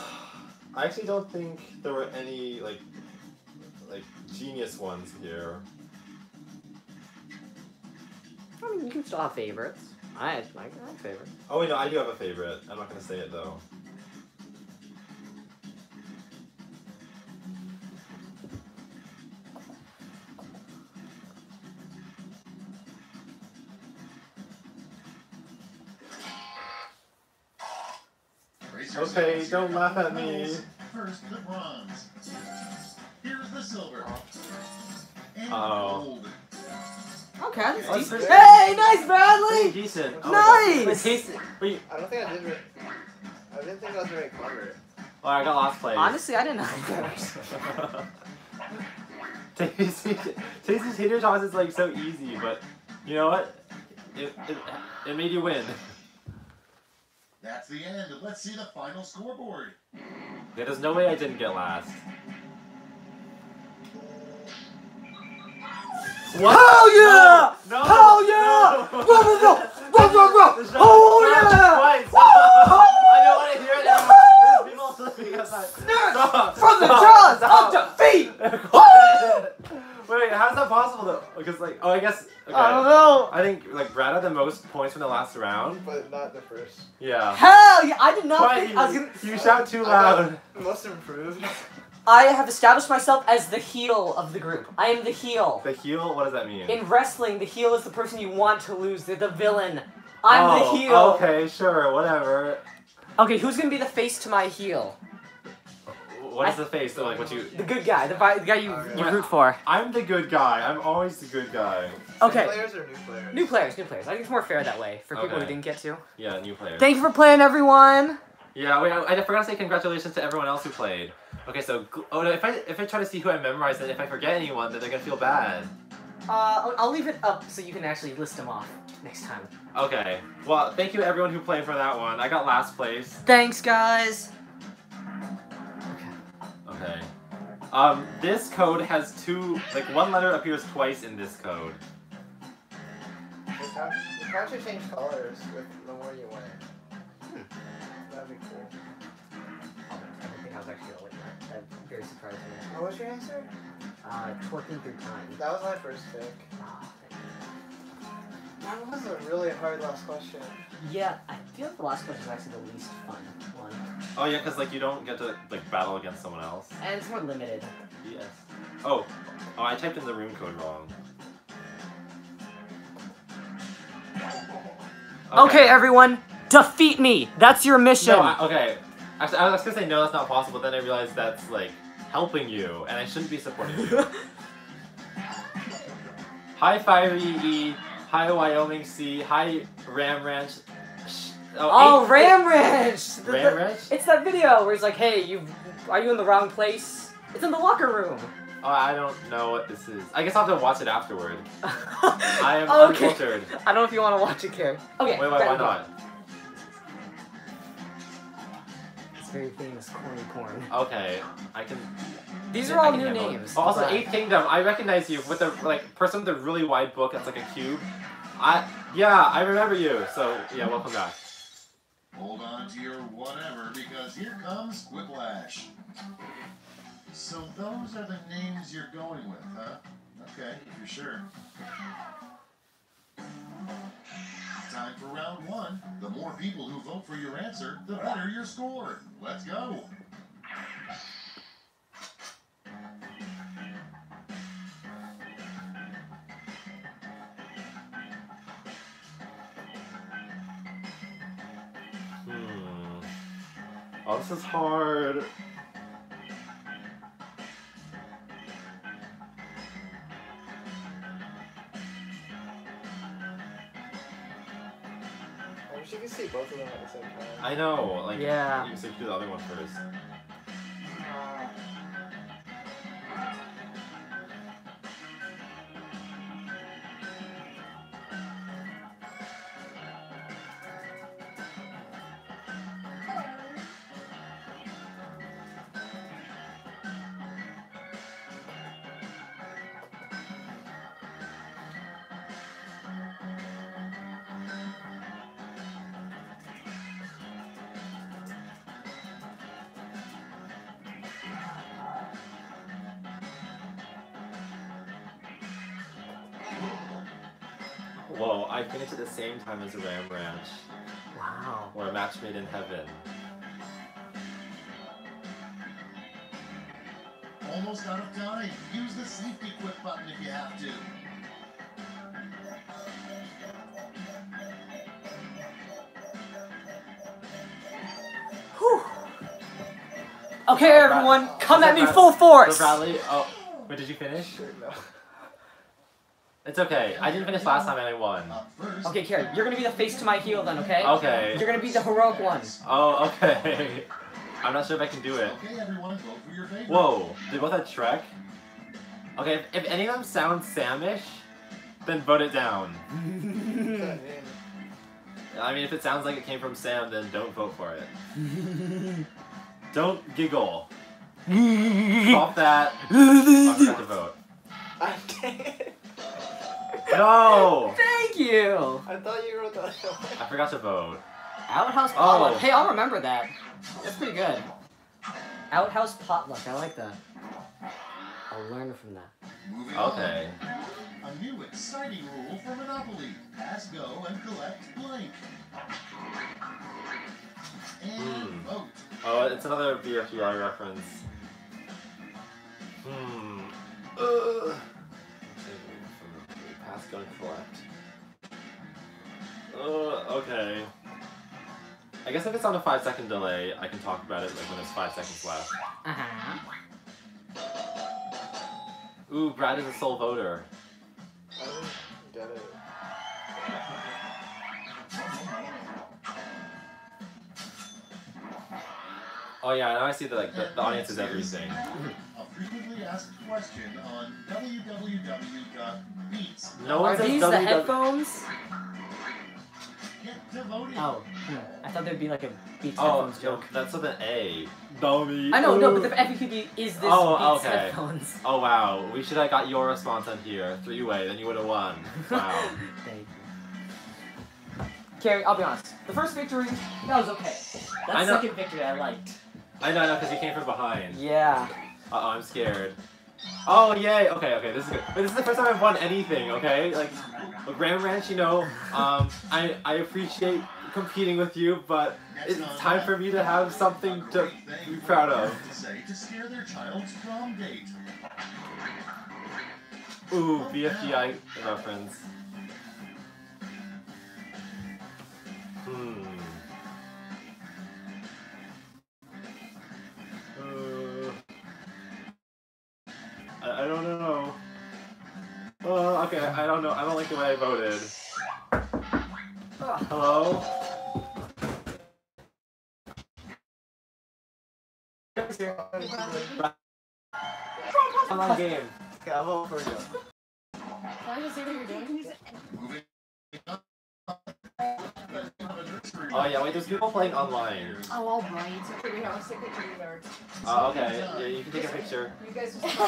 I actually don't think there were any like, like genius ones here. I mean, you can still have favorites. I, I, I have favorites. Oh wait, no, I do have a favorite. I'm not gonna say it though. Okay, don't laugh at me. First, the bronze. Here's the silver. And Uh-oh. gold. Okay, that's Oh, decent. Hey, nice, Bradley! decent. Oh. Nice! Wait, taste- wait, I don't think I did. Re- I didn't think I was very clever. oh, I got last place. Honestly, I didn't know that. [laughs] Tasty, Tasty tater tots is like so easy, but you know what? It, it, it made you win. That's the end. Let's see the final scoreboard. Yeah, there's no way I didn't get last. What? Hell yeah! No! Hell yeah! No! Bro, bro, bro! Bro, bro, bro! Oh, yeah! Woo! I don't want to hear that. There's people sleeping outside. From the jaws of Stop. defeat! Wait, how's that possible though? Oh, because like, oh, I guess. Okay. I don't know. I think like Brad had the most points from the last round. But not the first. Yeah. Hell yeah! I did not But think you, I was gonna. you shout too I got loud. Most improved. [laughs] I have established myself as the heel of the group. I am the heel. The heel. What does that mean? In wrestling, the heel is the person you want to lose. They're the villain. I'm oh, the heel. Okay, sure, whatever. Okay, who's gonna be the face to my heel? What is the face? So, like what you? The good guy, the, vi- the guy you, Okay. you root for. I'm the good guy. I'm always the good guy. Okay. New players or new players? New players, new players. I think it's more fair that way for people who didn't get to. Yeah, new players. Thank you for playing, everyone. Yeah, wait, I, I forgot to say congratulations to everyone else who played. Okay, so oh no, if I if I try to see who I memorized, then if I forget anyone, then they're gonna feel bad. Uh, I'll- I'll leave it up so you can actually list them off next time. Okay. Well, thank you everyone who played for that one. I got last place. Thanks, guys. Okay. Um, this code has two, like one letter appears twice in this code. couch, the couch would change colors with the more you went. Actually gonna win that. That very surprised me. What was your answer? Uh, twerking through time. That was my first pick. Ah, thank That was a really hard last question. Yeah, I feel like the last question is actually the least fun one. Oh yeah, because like you don't get to like battle against someone else. And it's more limited. Yes. Oh, oh, I typed in the room code wrong. Okay, everyone, defeat me. That's your mission. No, I, okay. Actually, I was gonna say no, that's not possible. Then I realized that's like helping you, and I shouldn't be supporting you. [laughs] hi, Fiery E. Hi, Wyoming C. Hi, Ram Ranch. Sh- oh, oh eight- Ram Ranch. The- Ram the- Ranch? It's that video where he's like, "Hey, you, are you in the wrong place?" It's in the locker room. Oh, I don't know what this is. I guess I'll have to watch it afterward. [laughs] I am okay. uncultured. I don't know if you want to watch it, Carrie. Okay. Wait, wait, why not? Very famous corny corn. Okay, I can. These are all new handle it. names. Oh, also, but- Eighth Kingdom. I recognize you with the like person with the really wide book. That's like a cube. I yeah, I remember you. So yeah, welcome back. Hold on to your whatever because here comes Quiplash. So those are the names you're going with, huh? Okay, if you're sure. Time for round one. The more people who vote for your answer, the better your score. Let's go. Hmm. Oh, this is hard. Both of them at the same time. I know. Like Yeah. You should do the other one first. Same time as a Ram Ranch, Wow. or a match made in heaven. Almost out of time. Use the safety quip button if you have to. Whew. Okay, everyone, come at me full So force. Bradley, oh, wait, did you finish? sure, no. It's okay. I didn't finish last time and I won. Up first. Okay, Carrie, you're gonna be the face to my heel then, okay? Okay. You're gonna be the heroic one. Oh, okay. [laughs] I'm not sure if I can do it. Okay, everyone, vote for your favorite. Whoa, they both had Shrek? Okay, if, if any of them sound Samish, then vote it down. What's that mean? I mean, if it sounds like it came from Sam, then don't vote for it. Don't giggle. [laughs] Stop that. [laughs] I forgot to vote. I can't. No! [laughs] Thank you. I thought you wrote that down. I forgot to vote. Outhouse potluck. Oh. Hey, I'll remember that. That's pretty good. Outhouse potluck. I like that. I'll learn from that. Moving on. Okay. A new exciting rule for Monopoly. Pass, go, and collect blank. And Hmm. vote. Oh, it's another BFDI reference. Hmm. Ugh. Pass, go, and collect. Uh, okay. I guess if it's on a five second delay, I can talk about it like when there's five seconds left. Uh huh. Ooh, Brad is a sole voter. I get it. Oh yeah, now I see that like the, the audience is everything. [laughs] A question on www.beats. No Are one says these the headphones? Get to. Oh, hmm. I thought there'd be like a Beats Oh, headphones joke. that's with an A. Dummy. I know, no, but the FAQB is this Oh, Beats okay. headphones. Oh wow, we should have got your response on here, three way, then you would have won. [laughs] Wow. Thank you. Carrie, I'll be honest. The first victory, that was okay. That I know- second victory, I liked. I know, I know, because you came from behind. Yeah. Uh oh, I'm scared. Oh yay! Okay, okay, this is good. But this is the first time I've won anything. Okay, like Ram Ranch, you know, um, I I appreciate competing with you, but it's time for me to have something to be proud of. Ooh, BFDI reference. Hmm. Don't know. I don't like the way I voted. Hello? Online game. Okay, I'll vote for you. Can I just see what you're doing? Oh yeah, wait, there's people playing online. Oh, all right. Okay, we have a secret to the. Uh, okay, yeah, you can take a picture. You guys just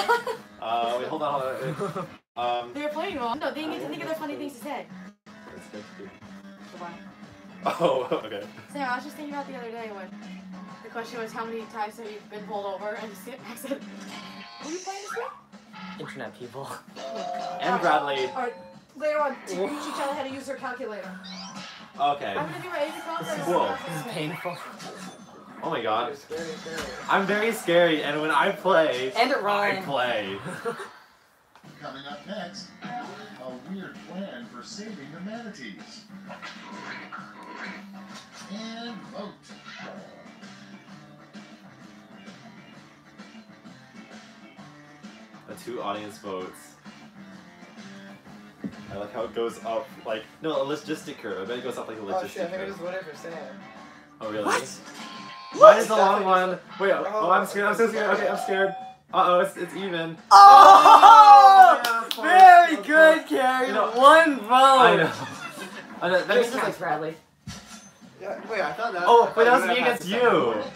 Uh, wait, hold on, hold on. [laughs] Um, They're playing wrong. No, they need to think of their funny things to say. Goodbye. oh, [laughs] okay. Sam, I was just thinking about the other day when the question was how many times have you been pulled over and I said, Were you playing this game? Internet people. [laughs] And Bradley. Alright, later on, teach each other how to use their calculator. Okay. I'm gonna do my AC calculator. Cool. This is painful. Oh my god. You're scary, scary. I'm very scary, and when I play, and it, I play. [laughs] Coming up next, a weird plan for saving the manatees. And vote. The two audience votes. I like how it goes up, like, no, a logistic curve. I bet it goes up like a oh, logistic Oh shit, I think I curve. just voted for Sam. Oh, really? What? Mine is the long one. Wait, oh, I'm scared. I'm so scared. Okay, I'm scared. Uh oh, it's, it's even. Oh! yeah, Very of good. Carrie. You know- One vote. I know. I know that That means it's like. counts, Bradley. Yeah, wait, I thought that. Oh, I thought wait, that was me would've against you.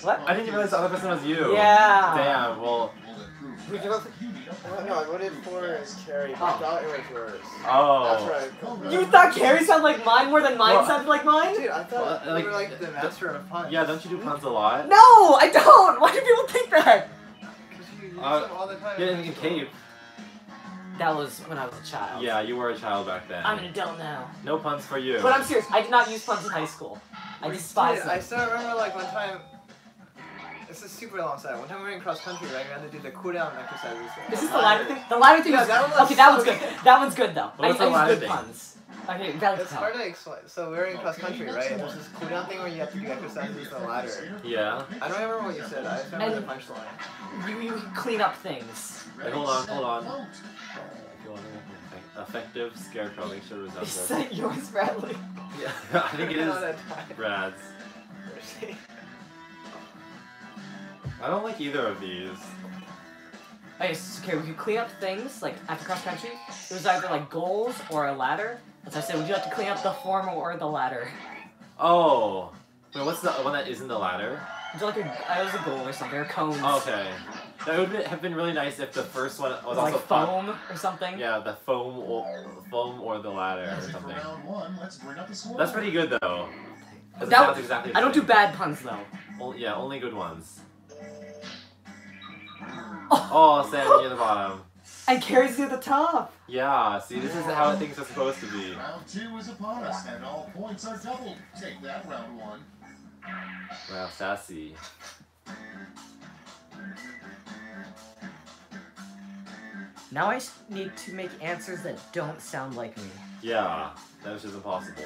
What? I didn't even realize the other person was you. Yeah. Damn. Well. Bulletproof Who'd you vote for? You need a vote. No, no, I voted for Carrie, but I Oh. thought it was yours. Oh. That's Oh. right. You thought Carrie sounded like mine more than mine Well- sounded like mine? Dude, I thought Well, like, you were like the the- master of puns. Yeah. Don't you do puns a lot? No, I don't. Why do people think that? Because you Uh, all the time. Yeah, in Cape. That was when I was a child. Yeah, you were a child back then. I'm an adult now. No puns for you. But I'm serious. I did not use puns in high school. I Dude, despise I them. still remember like one time. This is super long side. One time we were in cross country, right? We had to do the cool down exercises. Is this the ladder thing? The ladder thing Yeah, was that was okay. That one's so good. That one's good though. What's I, the I ladder use good thing? puns. Okay, valid It's hard to explain. So we're in cross country, right? And there's this cool down thing where you have to do exercises with the ladder. Yeah. I don't remember what you said. I just remember And- the punchline. You, you clean up things. Wait, hold on, hold on. If you want an Effective scarecrow. Make sure it Is resembles. that yours, Bradley? Yeah, [laughs] I think it is Not is. Brad's. I don't like either of these. Okay, so, okay, we could clean up things like after cross country. There was either like goals or a ladder. As I said, would you like to clean up the former or the ladder? Oh. Wait, what's the one that isn't the ladder? Would you like a, it was a goal or something or cones? Okay. That would have been really nice if the first one was Like also fun. foam or something. Yeah, the foam or foam or the ladder or That's it for something. round one. Let's bring up the score. That's pretty good though. That- sounds exactly the I don't do bad puns though. Ol- yeah, only good ones. [laughs] Oh, Oh, Sam, near the bottom. And carries near the top. Yeah, see, this is how things are supposed to be. Round two is upon us, and all points are doubled. Take that, round one. Wow, sassy. Now I need to make answers that don't sound like me. Yeah, that was just impossible.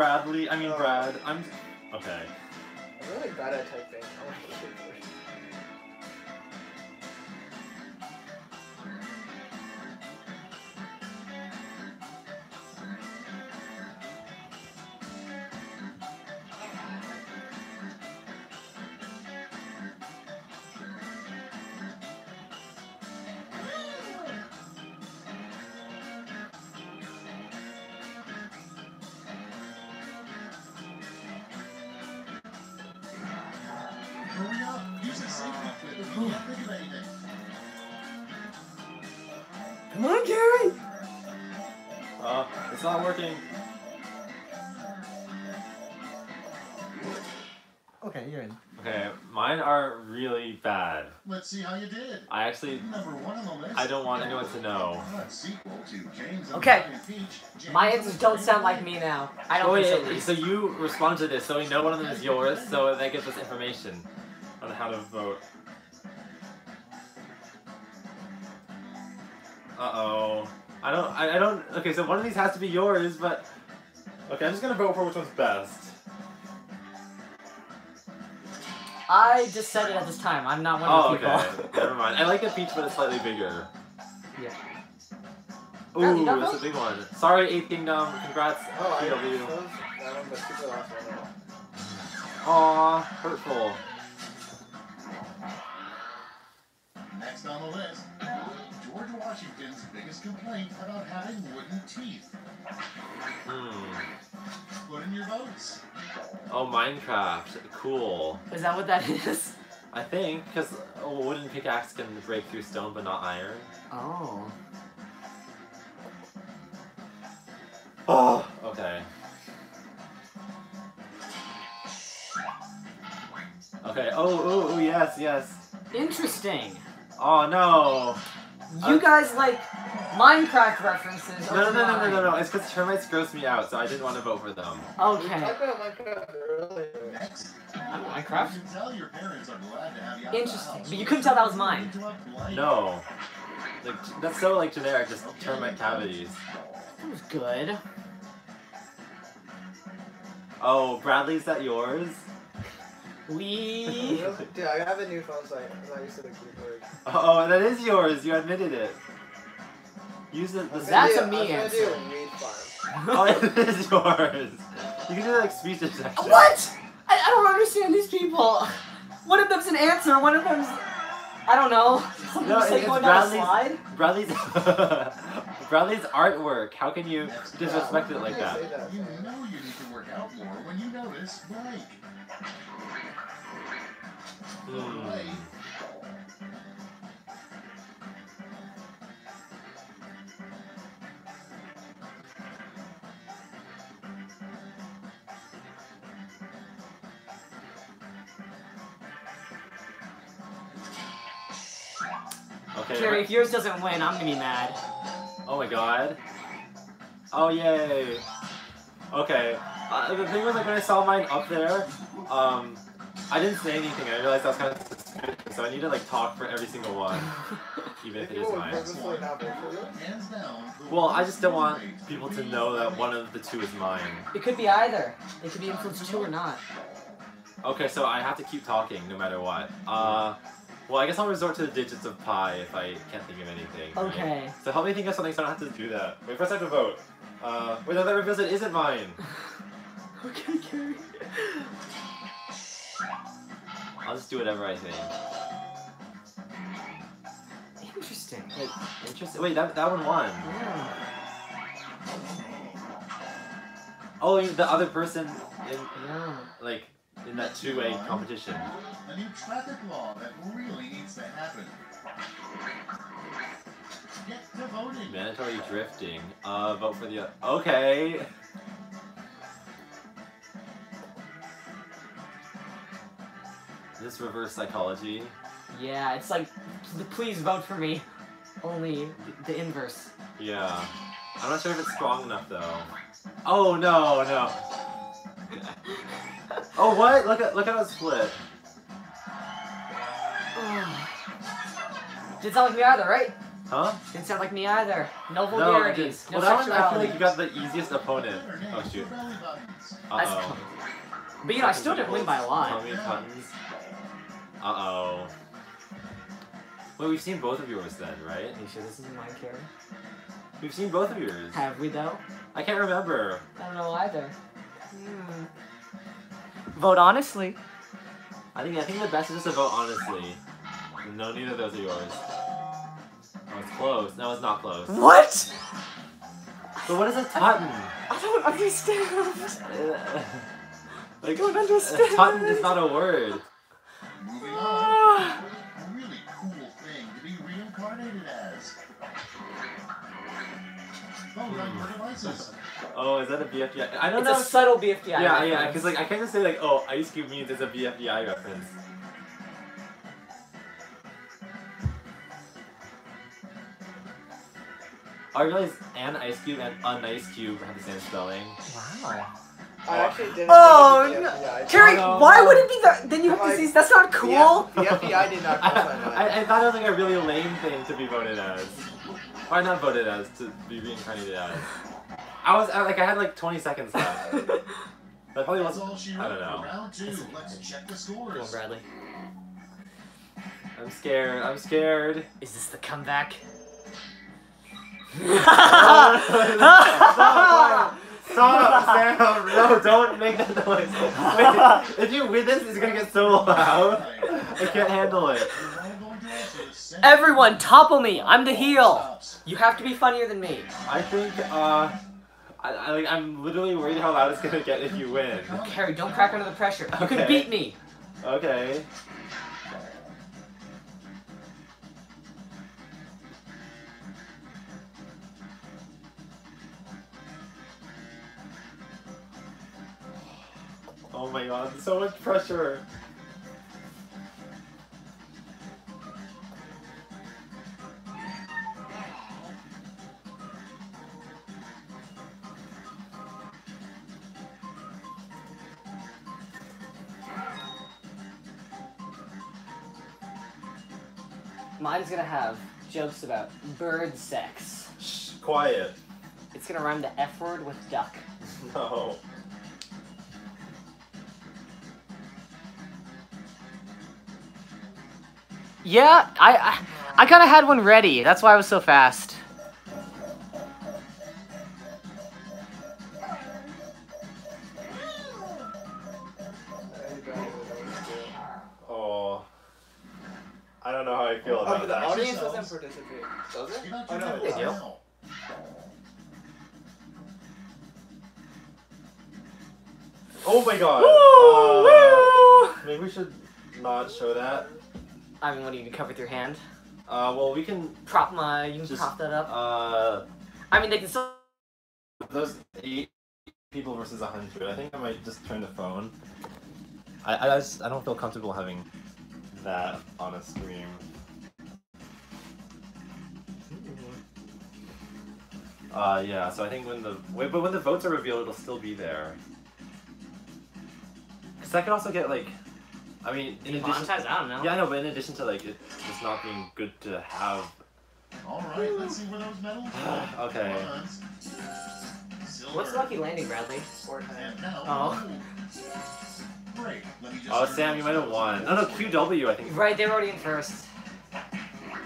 Bradley? I mean, uh, Brad. I'm. Okay. I'm really bad at typing. To know. What sequel to James and Okay. the Giant Peach, James My answers don't sound like me now. I don't Oh, think so. So you respond to this, so we know one of them is yours, so that gives us information on how to vote. Uh oh. I don't. I, I don't. Okay, so one of these has to be yours, but okay, I'm just gonna vote for which one's best. I just said it at this time. I'm not one of the people. okay. Never mind. I like the peach, but it's slightly bigger. Yeah. Ooh, Oh, you got that's a big one. Sorry, Eighth Kingdom. Congrats, Oh, I PW. chose that one, but super last one. Aw, hurtful. Next on the list, George Washington's biggest complaint about having wooden teeth. Hmm. Put in your votes. Oh, Minecraft. Cool. Is that what that [laughs] is? I think, because a wooden pickaxe can break through stone but not iron. Oh. Oh, okay. Okay, oh, oh, oh, yes, yes. Interesting. Oh, no. You Uh, guys like Minecraft references. No, no, no, no, no, no, no. It's because termites gross me out, so I didn't want to vote for them. Okay. talked about Minecraft earlier. Next, Minecraft? You can tell your parents are glad to have you Interesting, of the house. but you couldn't tell that was mine. Into. No. Like, that's so, like, generic, just termite cavities. That was good. Oh, Bradley, is that yours? We. Dude, I have a new phone, so I, I'm not used to the keyboard. Oh, that is yours. You admitted it. Use the. the I'm That's gonna a do- me I'm gonna do answer. weed farm. [laughs] Oh, it is [laughs] yours. You can do like speech detection. What? I, I don't understand these people. One of them's an answer. One of them's. I don't know. Something No, just like it's going down a Bradley's- slide. Bradley's [laughs] Bradley's artwork. How can you disrespect it like that? that. You know you need to work out more when you notice blank. Hmm. Okay. Carrie, if yours doesn't win, I'm gonna be mad. Oh my god. Oh yay. Okay. Uh, the thing was like when I saw mine up there, um, I didn't say anything. I realized I was kind of suspicious, so I need to like talk for every single one, [laughs] even if it is mine. purposely not vote for you. Hands down. the Well, I just don't want people to know that one of the two is mine. It could be either. It could be influence two or not. Okay, so I have to keep talking no matter what. Uh, well, I guess I'll resort to the digits of pi if I can't think of anything. right? Okay. So help me think of something so I don't have to do that. Wait, first I have to vote. Uh, wait, no, that reveals it isn't mine. [laughs] Okay, Carrie. I'll just do whatever I think. Interesting. Wait, interesting. Wait, that, that one won. Yeah. Oh, the other person in Yeah. like in that two-way competition. A new traffic law that really needs to happen. Get to voting. Mandatory drifting. Uh, vote for the. o- Okay. This reverse psychology. Yeah, it's like, please vote for me. Only the inverse. Yeah. I'm not sure if it's strong enough though. Oh no no. Oh what? Look at look at us split. [sighs] Didn't sound like me either, right? Huh? Didn't sound like me either. No No, it vulgarities. didn't. No, Well, that one I feel like you got the easiest opponent. Oh shoot. Uh That's oh. But you know, I still didn't win by a lot. Uh oh. Wait, we've seen both of yours then, right? Are you sure this isn't my Carrie? We've seen both of yours. Have we though? I can't remember. I don't know either. Vote honestly. I think I think the best is just to vote honestly. No, neither of those are yours. That was close. No, it's not close. What? So what is a Tutton? I don't understand. [laughs] I don't understand. Tutton is not a word. Moving on. A really cool thing to be reincarnated as. Oh, like devices. Oh, is that a BFDI? I don't It's know. a subtle BFDI. yeah, yeah, because like I can't just say like, oh, Ice Cube means it's a BFDI reference. I realize an Ice Cube and an Ice Cube have the same spelling. Wow. I oh. actually didn't. Oh, no. the FBI. Carrie, no. why would it be that? Then you have to Like, see. That's not cool. The, F- the FBI did not [laughs] I. I, I thought it was like a really lame thing to be voted as. Or not voted as, to be reincarnated as. I was I, like, I had like 20 seconds left. [laughs] That probably That's wasn't. all she I don't for know. round two. Let's check the Come on. Bradley. I'm scared. I'm scared. Is this the comeback? Stop, Stop, Sam! [laughs] No, don't make that noise. Wait, if you win this, it's gonna get so loud. I can't handle it. You're all going to answer the same Everyone, topple me. I'm the heel. You have to be funnier than me. I think, uh, I, I, like, I'm literally worried how loud it's gonna get if you win. Carrie, don't crack under the pressure. You Okay. can beat me. Okay. Oh my god, so much pressure. Mine's gonna have jokes about bird sex. Shh, quiet. It's gonna rhyme the F word with duck. [laughs] No. Yeah, I, I, I kind of had one ready. That's why I was so fast. Don't know how I feel Oh, about but the that. audience Yourselves. doesn't participate. Does it? Get out Oh, no, minutes they do. Oh my god. Woo, Uh, maybe we should not show that. I mean, what do you need to cover with your hand? Uh, well, we can. Prop my, you can Just- prop that up. Uh, I mean, they can still. those eight people versus a hundred. I think I might just turn the phone. I I just I don't feel comfortable having that on a stream. Uh, yeah. So I think when the wait, but when the votes are revealed, it'll still be there. Cause that could also get like, I mean, in addition. Monetize, I don't know. Yeah, I know, but in addition to like it just not being good to have. All right, let's see where those medals go. [sighs] Okay. What's Lucky Landing, Bradley? Fortnite. And now, Oh. [laughs] gold. Great. Let me just Oh, Sam, you might have won. No, no, QW, I think. Right, they were already in first.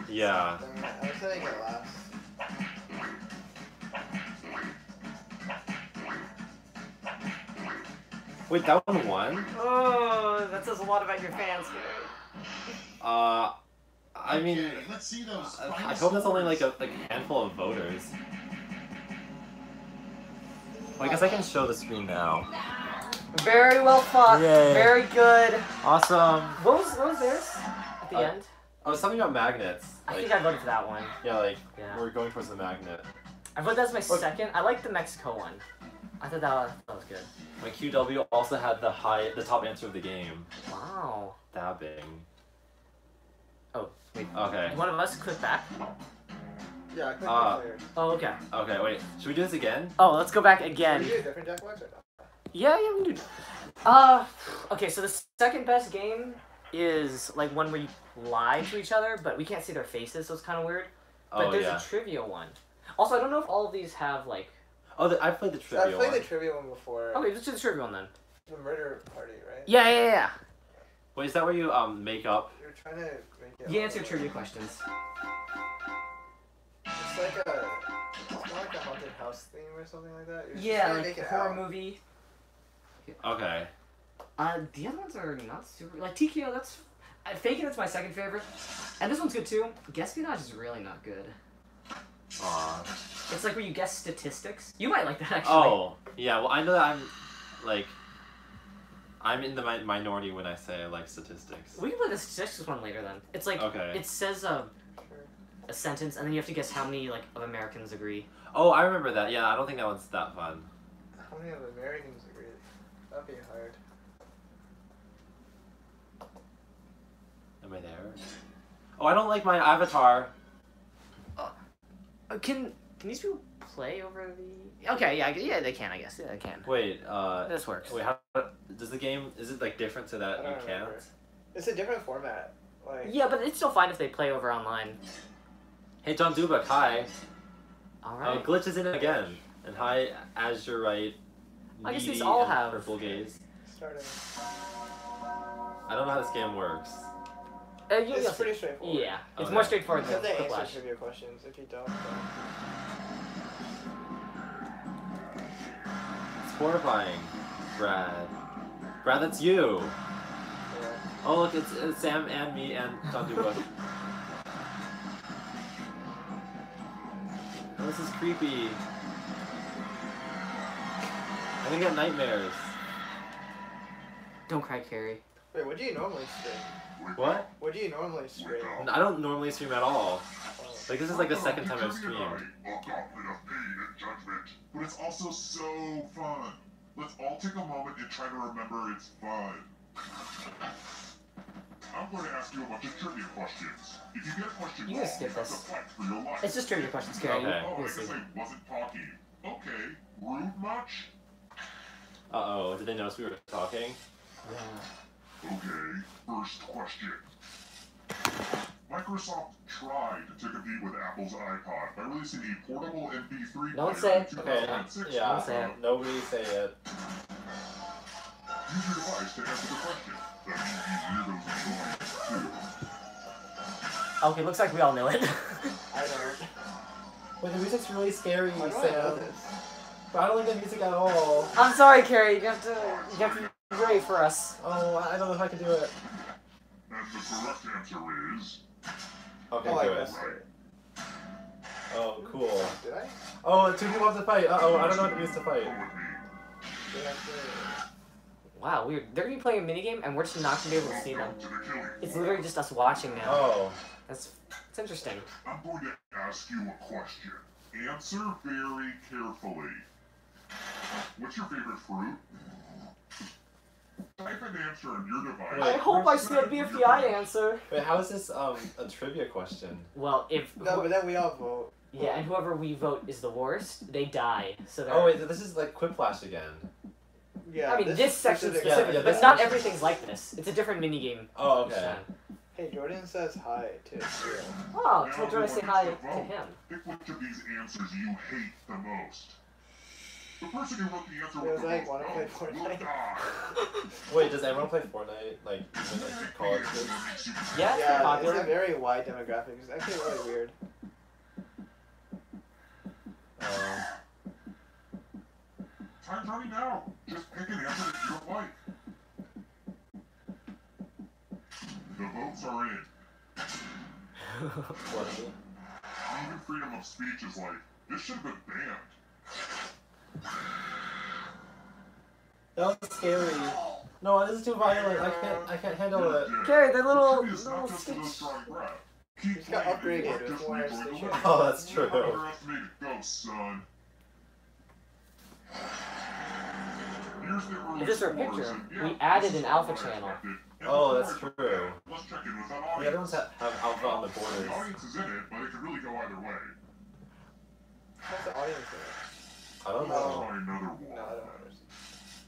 Yeah. I was saying it last. Wait, that one won? Oh, that says a lot about your fans. Uh, I mean, Okay, let's see those. I I hope that's only like a like a handful of voters. Well, I guess I can show the screen now. Very well fought. Yay. Very good. Awesome. What was what was theirs at the Uh, end? Oh, something about magnets. I Like, think I voted for that one. yeah, like Yeah. we're going towards the magnet. I voted that's my Okay. second. I like the Mexico one. I thought that was, that was good. My QW also had the high, the top answer of the game. Wow. Dabbing. Oh, wait. Okay. One of us click back. Yeah, I Uh. Oh, okay. Okay. Wait. Should we do this again? Oh, let's go back Can again. we do a different Jackbox or not? Yeah, yeah, we can do. Uh, okay. So the second best game is like one where you lie to each other, but we can't see their faces, so it's kind of weird. But Oh there's yeah. a trivia one. Also, I don't know if all of these have like. Oh, the, I played the trivia one. I trivia played one. the trivia one before. Okay, let's do the trivia one then. The murder party, right? Yeah, yeah, yeah. Wait, is that where you um make up? You're trying to make it. You answer the trivia questions. It's like a. It's more like a haunted house theme or something like that. You're Yeah, trying like make it horror out. movie. Okay. Uh, the other ones are not super. Like TKO, that's. Uh, Faking, that's my second favorite. And this one's good too. Guesspionage is really not good. Aw. It's like where you guess statistics. You might like that actually. Oh, yeah. Well, I know that I'm like I'm in the mi- minority when I say I like statistics. We can play the statistics one later then. It's like Okay. it says uh Sure. a sentence, and then you have to guess how many like of Americans agree. Oh, I remember that. Yeah, I don't think that one's that fun. How many of Americans agree? That'd be hard. Am I there? Oh, I don't like my avatar. Uh, can can these people play over the? Okay, yeah, yeah, they can. I guess yeah, they can. Wait, uh, This works. wait, how does the game? Is it like different so that I you don't can't? It's a different format. Like Yeah, but it's still fine if they play over online. Hey, John Dubak, hi. All Uh, right. glitch is in again. And hi, Azure Right. I guess these all have- purple gaze. starting. I don't know how this game works. Uh, you, It's you'll pretty see. straightforward. Yeah, it's more straightforward Because than they answer Quiplash. trivia questions. If you don't, then It's horrifying, Brad. Brad, that's you. yeah. Oh look, it's, it's Sam and me and John Dubak. [laughs] oh, this is creepy. I'm gonna get nightmares. Don't cry, Carrie. Wait, what do you normally stream? What? What do you normally stream? I don't normally stream at all. Oh. Like this is like the second time I've streamed. A gauntlet of pain and judgment, but it's also so fun. Let's all take a moment and try to remember it's fun. I'm going to ask you a bunch of trivia questions. If you get a question You wrong, skip you have to this. fight for your life. It's just trivia questions, Carrie. Okay. Oh, I guess. I wasn't talking. Okay, rude much? Uh oh, did they notice we were talking? Yeah. Okay, first question. Microsoft tried to compete with Apple's iPod by releasing a portable MP3 Don't player say it. Okay, 2006. yeah. Don't say it. Nobody say it. Use your device to answer the question. That means you hear those drawings too. Okay, looks like we all know it. [laughs] I don't. Wait, the music's really scary, Why do I know this? But I don't like the music at all. I'm sorry, Carrie. You have to, you have to be brave for us. Oh, I don't know if I can do it. And the correct answer is Okay, Oh, I do it. Oh, cool. Did I? Oh, two people have to fight. Uh oh, I don't know what it means to fight. go with me. Did I have to- Wow, weird. They're gonna be playing a minigame, and we're just not gonna be able to see them. Welcome to the killing It's literally just us watching now. Oh. That's it's interesting. I'm going to ask you a question. Answer very carefully. What's your favorite fruit? Type an answer on your device. I hope I see a BFDI answer. Wait, how is this um a trivia question? Well, if No, but then we all vote. yeah, and whoever we vote is the worst, they die. So they're- Oh wait, this is like Quiplash again. Yeah. I mean, this, section specific- Yeah, specifically, yeah, but this not everything's like this. It's a different minigame. Oh, okay. time. Hey, Jordan says hi to you. Oh, Now so do I say hi to everyone gets him? Pick which of these answers you hate the most. The person who wrote the answer It was the like, most wanna play votes will Fortnite? [laughs] Wait, does everyone play Fortnite? Like even like college kids? Yeah, it's yeah, popular. it's a very wide demographic. It's actually really weird. Um, [laughs] [laughs] Time's running out. Just pick an answer that you don't like. The votes are in. Fortnite. Even freedom of speech is like, this should have been banned. That was scary. No, this is too violent. I can't. I can't handle it. You're dead. Carrie, the little Trivia little not just for those stitch. drawing breath. Keep It's got upgraded with more station. [laughs] Oh, that's true. Underestimated ghosts, son. Here's the early If this were a scores, picture, we added an alpha channel. Oh, that's true. forget, Let's check in with that The audience. other ones have, have alpha on the The audience is in it, but it could really go either way. How's the audience doing? I don't know. try another No, one. I don't understand.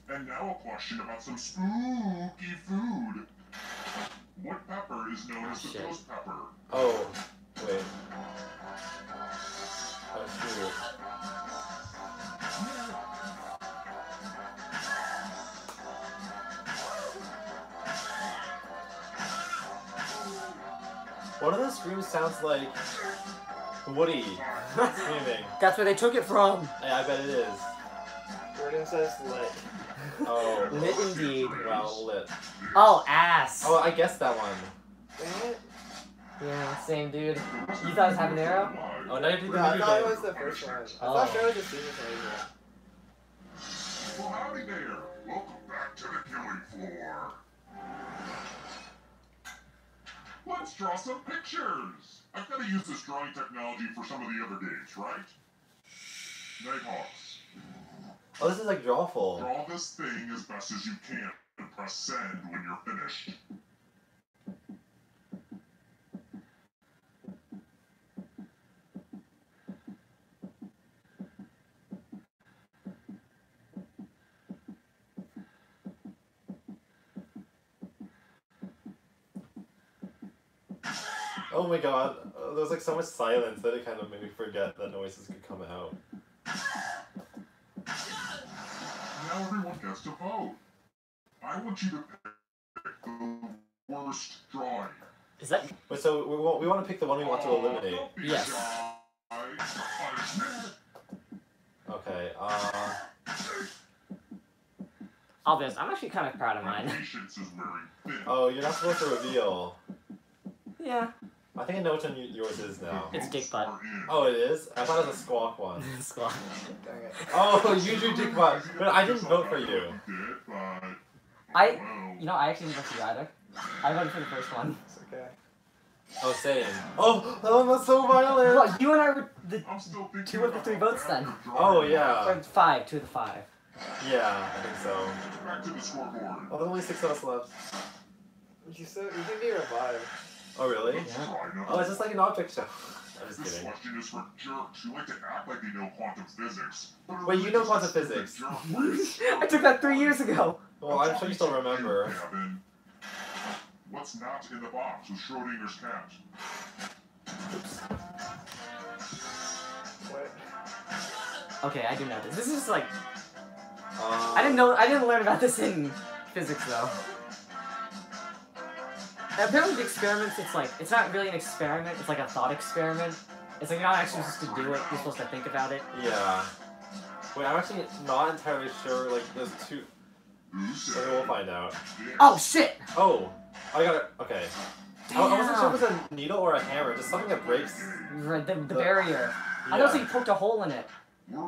And now a question about some spooky food. What pepper is known as the Shit. ghost pepper? Oh, wait. Oh shoot. One of those screams sounds like Woody [laughs] screaming. That's where they took it from. Yeah, I bet it is. Jordan says lit. Oh, [laughs] Lit indeed. well lit. Oh, ass. Oh, I guessed that one. Dang it. Yeah, same dude. You thought it was habanero? Oh, now you have to do the No, I thought it was the first one. I Oh. thought sure it was the season one. Well, howdy there. Welcome back to the killing floor. Let's draw some pictures. I've got to use this drawing technology for some of the other games, right? Nighthawks, Oh, this is like drawful. draw this thing as best as you can and press send when you're finished. Oh my god, uh, there was like so much silence that it kind of made me forget that noises could come out. Now everyone gets to vote. I want you to pick the worst drawing. Is that Wait, so we want, we want to pick the one we want to Oh, eliminate. don't Yes. Okay, uh, I'll be honest, I'm actually kind of proud of mine. patience is wearing thin. oh, you're not supposed to reveal. Yeah. I think I know which one y- yours is now. It's dick butt. Are. Oh, it is? I thought it was a squawk one. Squad. Dang it. Oh, [laughs] you do dick butt. But I didn't vote for you. Did, I- You know, I actually didn't vote for you either. I voted for the first one. It's okay. Oh, same. Oh, oh, that's so violent. Well, you and I were the I'm still thinking Two of the three votes then. Oh, yeah. or five, two of the five. Yeah, I think so. Back to the scoreboard. Oh, there's only six of us left. You still you can be revived. Oh, really? Let's try another Oh, it's just like an object show. [laughs] I'm just kidding. question is for jerks who like to act like they know quantum physics. but Wait, you know quantum physics. [laughs] I took that three years ago. Well, I'm sure you still remember. What's not in the box with Schrodinger's cat? What? Okay, I do know this. This is like Uh, I didn't know. I didn't learn about this in physics though. Apparently, the experiments. It's like it's not really an experiment. It's like a thought experiment. It's like you're not actually supposed to do it. You're supposed to think about it. Yeah. Wait, I'm actually not entirely sure. Like, there's two. Said we'll find out. Oh shit! Oh, I got it. Okay. I, I wasn't sure if Damn. it was a needle or a hammer. Just something that breaks. Right, The, the barrier. I thought Yeah. you poked a hole in it.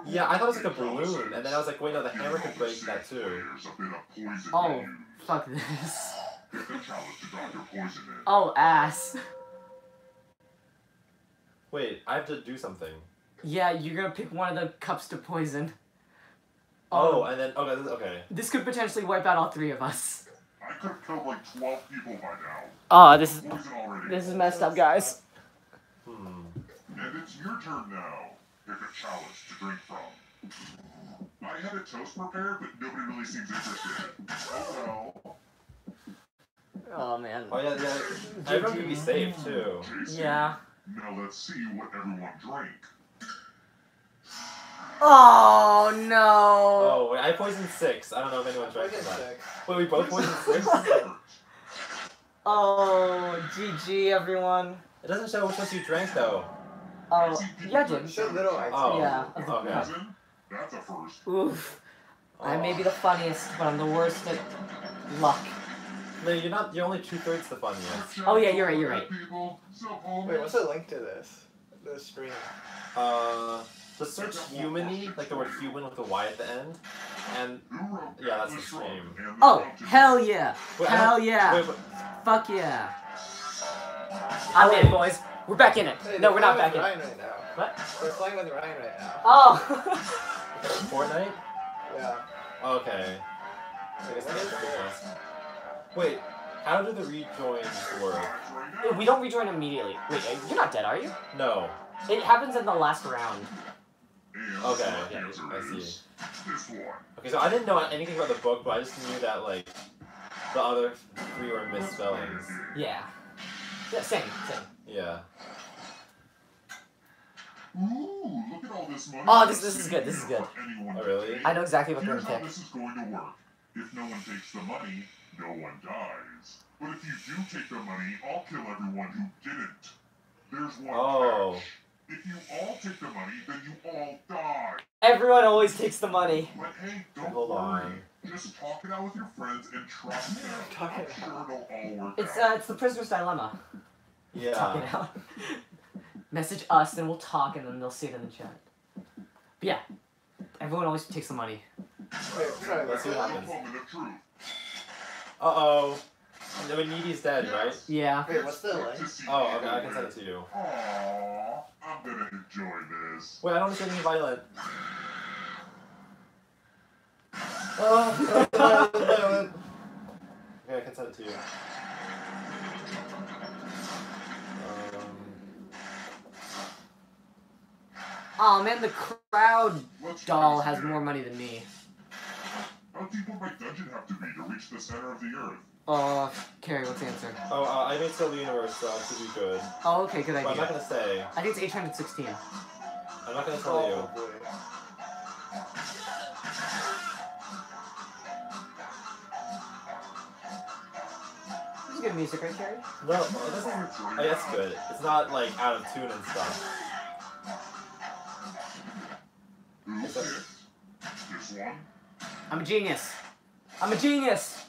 Yeah, I thought it was like a balloon, and then I was like, wait, no, the hammer could break that too. There's a bit of poison Oh. Fuck this. Get the chalice to drop your poison in. Oh ass. Wait, I have to do something. Yeah, you're gonna pick one of the cups to poison. Oh, and then okay, this, okay. This could potentially wipe out all three of us. I could have killed like 12 people by now. Oh, this is this is messed up, guys. Hmm. And it's your turn now. Pick a chalice to drink from. I had a toast prepared, but nobody really seems interested. Oh well. Oh man. Oh yeah, yeah. [laughs] Everyone can be saved too. Tasty. Yeah. Now let's see what everyone drank. Oh no. Oh, wait, I poisoned six. I don't know if anyone drank Poison that. Wait, we both poisoned [laughs] six. [laughs] Oh, GG everyone. It doesn't show which ones you drank though. Oh, yeah, I did. So little I Oh. Yeah. Okay. Poison? That's a first. Oof. I may be Oh. the funniest, but I'm the worst at luck. No, you're not. You're only two thirds the funniest. Oh, yeah, you're right, you're right. People, so home. Wait, what's the link to this? The stream. Uh, just search humany, like the word human with a Y at the end, and Yeah, that's the Shrugged same. Oh, hell yeah. Wait, Hell don't- yeah. wait, wait, Fuck yeah. I'm in, boys. We're back in it. Hey, No, they're we're not playing back with in. Ryan right now. What? We're playing with Ryan right now. Oh. [laughs] Fortnite. Yeah. Okay. Wait, how do the rejoins work? we don't rejoin immediately. Wait, uh, you're not dead, are you? No. It happens in the last round. And Okay, yeah, I see. is This one. Okay, so I didn't know anything about the book, but I just knew that like the other three were misspellings. Yeah. Yeah, same, same. Yeah. Ooh, look at all this money. Oh, this- this is good, this is good. Oh, really? I know exactly what they're gonna how pick. this is going to work. If no one takes the money, no one dies. But if you do take the money, I'll kill everyone who didn't. There's one Oh. catch. If you all take the money, then you all die. Everyone always takes the money. But hey, don't Hold worry. on. Just talk it out with your friends and trust [laughs] them. Talk I'm it sure out. it'll all work It's out. uh, it's the prisoner's dilemma. Talk it Yeah. out. [laughs] Message us, then we'll talk, and then they'll see it in the chat. But yeah, everyone always takes the money. Wait, sorry. Let's see what happens. Moment of truth. Uh oh. I mean, Needy's dead, right? Yeah. Wait, what's the link? Oh, okay, I can send it to you. Aww, I'm gonna enjoy this. Wait, I don't see anything violent. Oh, [laughs] violent, violent. Okay, I can send it to you. Um, Oh man, the crowd Let's doll has this more money than me. How deep would my dungeon have to be to reach the center of the earth? Uh, Carrie, what's the answer? oh, uh, I made Still the Universe, so I should be good. Oh, okay, good But I'm not idea. gonna say. I think it's 816. I'm not gonna tell you. Oh, boy. This is good music, right, Carrie? No, well, this isn't. Oh, yeah, it's good. It's not like out of tune and stuff. Who Is that- picked? This one? I'm a genius. I'm a genius.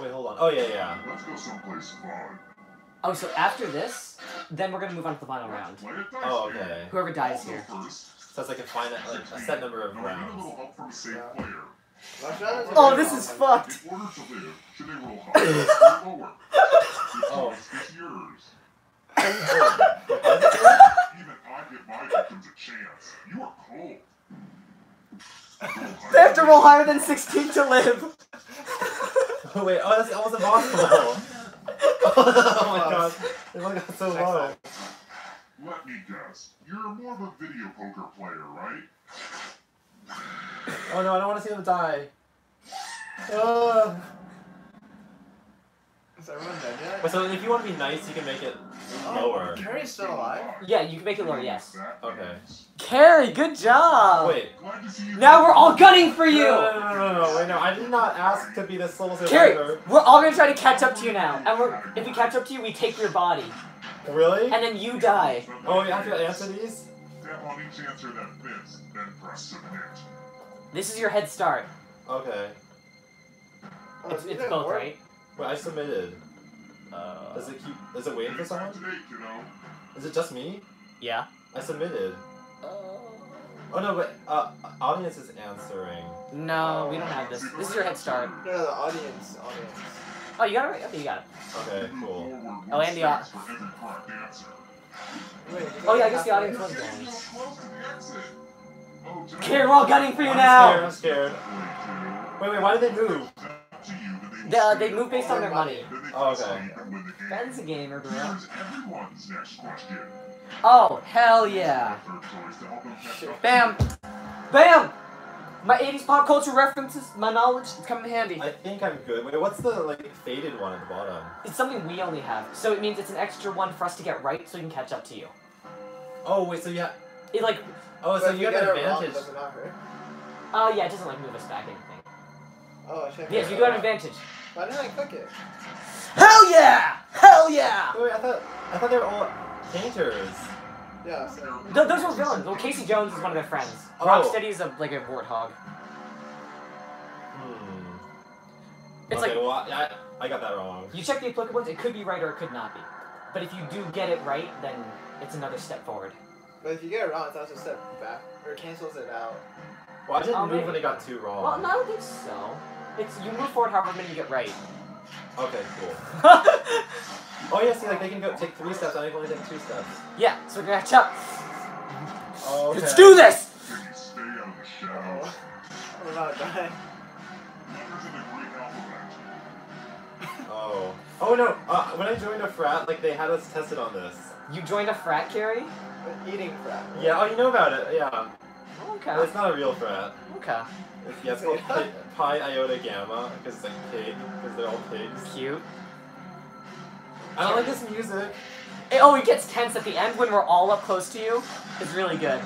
Wait, hold on. Oh yeah, yeah. Let's go someplace fun. Oh, so after this, then we're gonna move on to the final round. Play a Oh, game. okay. Whoever dies here. So it's like a finite, like a set number of now I need a rounds. little help from a safe Yeah. player. Let's try this Oh, this is fucked. In order to live, should they roll higher or [laughs] lower? This Oh. choice yours. [laughs] Even I give my victims a chance. You are cold. They have to roll higher than 16 to live. Oh, [laughs] wait, oh, that's almost impossible. [laughs] oh my god, it only got so low. Let me guess. You're more of a video poker player, right? Oh no, I don't want to see them die. [laughs] Is everyone dead yet? but so if you want to be nice, you can make it Oh, lower. Carrie's still alive? Yeah, you can make it lower, yes. Okay. Carrie, good job. Wait. Glad to see you. Now we're all gunning for you. No, no, no, no, no, wait, no, I did not ask to be the sole Carrie, we're all gonna try to catch up to you now, and we're if we catch up to you, we take your body, Really? and then you die. Oh, you have to answer these? Tap on each answer that fits, then press submit. This is your head start. Okay. Oh, It's, it's both, work? right? Wait, I submitted. Uh, Does it keep? Is it waiting for Anytime someone? today, kiddo. Is it just me? yeah. I submitted. Oh no, but uh, audience is answering. No, we don't have this. This is your head start. No, the audience. Audience. Oh, you got it right. Okay, you got it. Okay, cool. Oh, one and the space for every correct answer. Wait, you Oh, yeah, I guess the audience to- was You're going. getting so close to the exit. Oh, tonight- we're all gunning for you I'm now. scared. I'm scared. Wait, wait. Why did they move? Up to you, but they uh, they move based on their money. Oh, okay. sleep and win the game. Ben's a gamer, bro. Everyone's next question. Oh, hell yeah. Third choice to help them catch up. Bam. Bam. My 80s pop culture references, my knowledge, it's coming in handy. I think I'm good. Wait, what's the like faded one at the bottom? It's something we only have, so it means it's an extra one for us to get right, so we can catch up to you. Oh wait, so yeah. have. It like, Oh, But so you we have an advantage. does it not hurt? oh yeah, it doesn't like move us back anything. Oh, shit. Yes, you do have an advantage. Why didn't I click it? Hell yeah! Hell yeah! Wait, wait, I thought I thought they were all painters. Yeah, so. Th- those were villains. Well, Casey Jones is one of their friends. Oh. Rocksteady is a, like a warthog. Hmm. It's okay, like well, I, I got that wrong. you check the applicable ones. It could be right or it could not be. But if you do get it right, then it's another step forward. But if you get it wrong, it's also a step back. Or cancels it out. Well, I didn't Oh, move maybe. when it got too wrong. Well, no, I don't think so. It's you move forward however many you get right. Okay, cool. [laughs] Oh yeah, see, like they can go take three steps. I can only take two steps. yeah, so we're gonna catch up. Oh, okay. Let's do this. Can you stay out of the shadows? I'm about to die. Letters in the Greek alphabet. Oh. Oh no. Uh, when I joined a frat, like they had us tested on this. You joined a frat, Carrie? Eating frat. Yeah. Oh, you know about it. Yeah. Okay. It's not a real frat. Okay. It's, yeah, it's called pi, pi iota gamma because it's like pig because they're all pigs. Cute. I don't like this music. It, oh, it gets tense at the end when we're all up close to you. It's really good.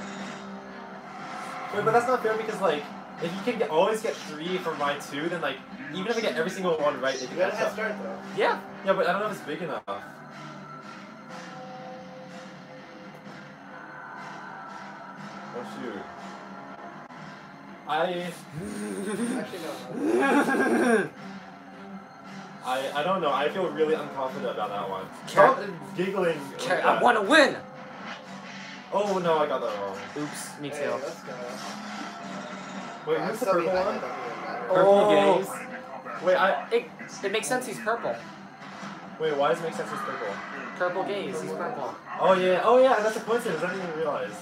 Wait, but that's not fair because like if you can get, always get three from my two, then like even if I get every single one right, they You can got a catch head start though. Yeah. Yeah, but I don't know if it's big enough. Oh shoot. I Actually, [laughs] no. I I don't know. I feel really unconfident about that one. Car- Stop giggling. like I want to win. Oh no, I got that wrong. Oops, me Hey, too. let's go. Wait, I'm who's the purple one? it doesn't even. Purple Oh. gaze. Trying to come back Wait, I It, it makes sense he's purple. Wait, why does it make sense he's purple? Purple gaze. He's purple. Oh yeah, oh yeah, that's a coincidence. I didn't even realize.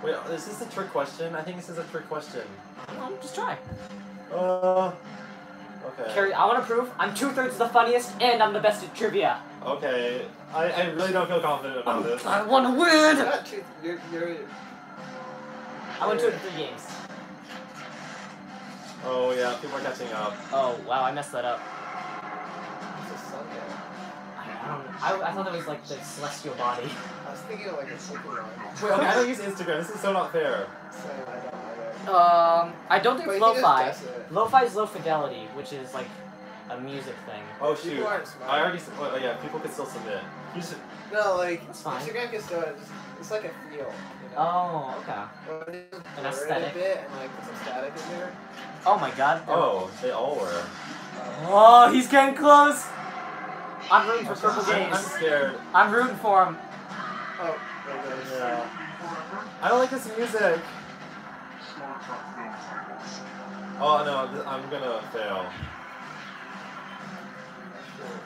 Classified as bears. Wait, is this a trick question? I think this is a trick question. Well, just try. Uh. Okay. Carrie, I want to prove I'm two thirds the funniest and I'm the best at trivia. Okay. I, I really don't feel confident about this. I want to You're win. not too. You're. you're I went to three games. Oh yeah, people are catching up. Oh wow, I messed that up. I, I don't. I, I thought that was like the celestial body. I was thinking of like a Pokemon. Wait, okay, I don't use Instagram. This is so not fair. So I don't know. Um, I don't think But it's you can just lo-fi. guess it. Lo-fi is low fidelity, which is like a music thing. Oh shoot. People aren't smart. I already. s- Oh yeah, people can still submit. You should. No, like That's fine. Instagram can still. It's, it's like a feel. You know? Oh, okay. When you An blur it aesthetic. A bit and like put some static in there. Oh my god. Oh, they all were. Uh, Oh, he's getting close. I'm rooting for Purple I'm, I'm scared. I'm rooting for him. oh. Yeah. I don't like this music. Oh no, I'm gonna fail.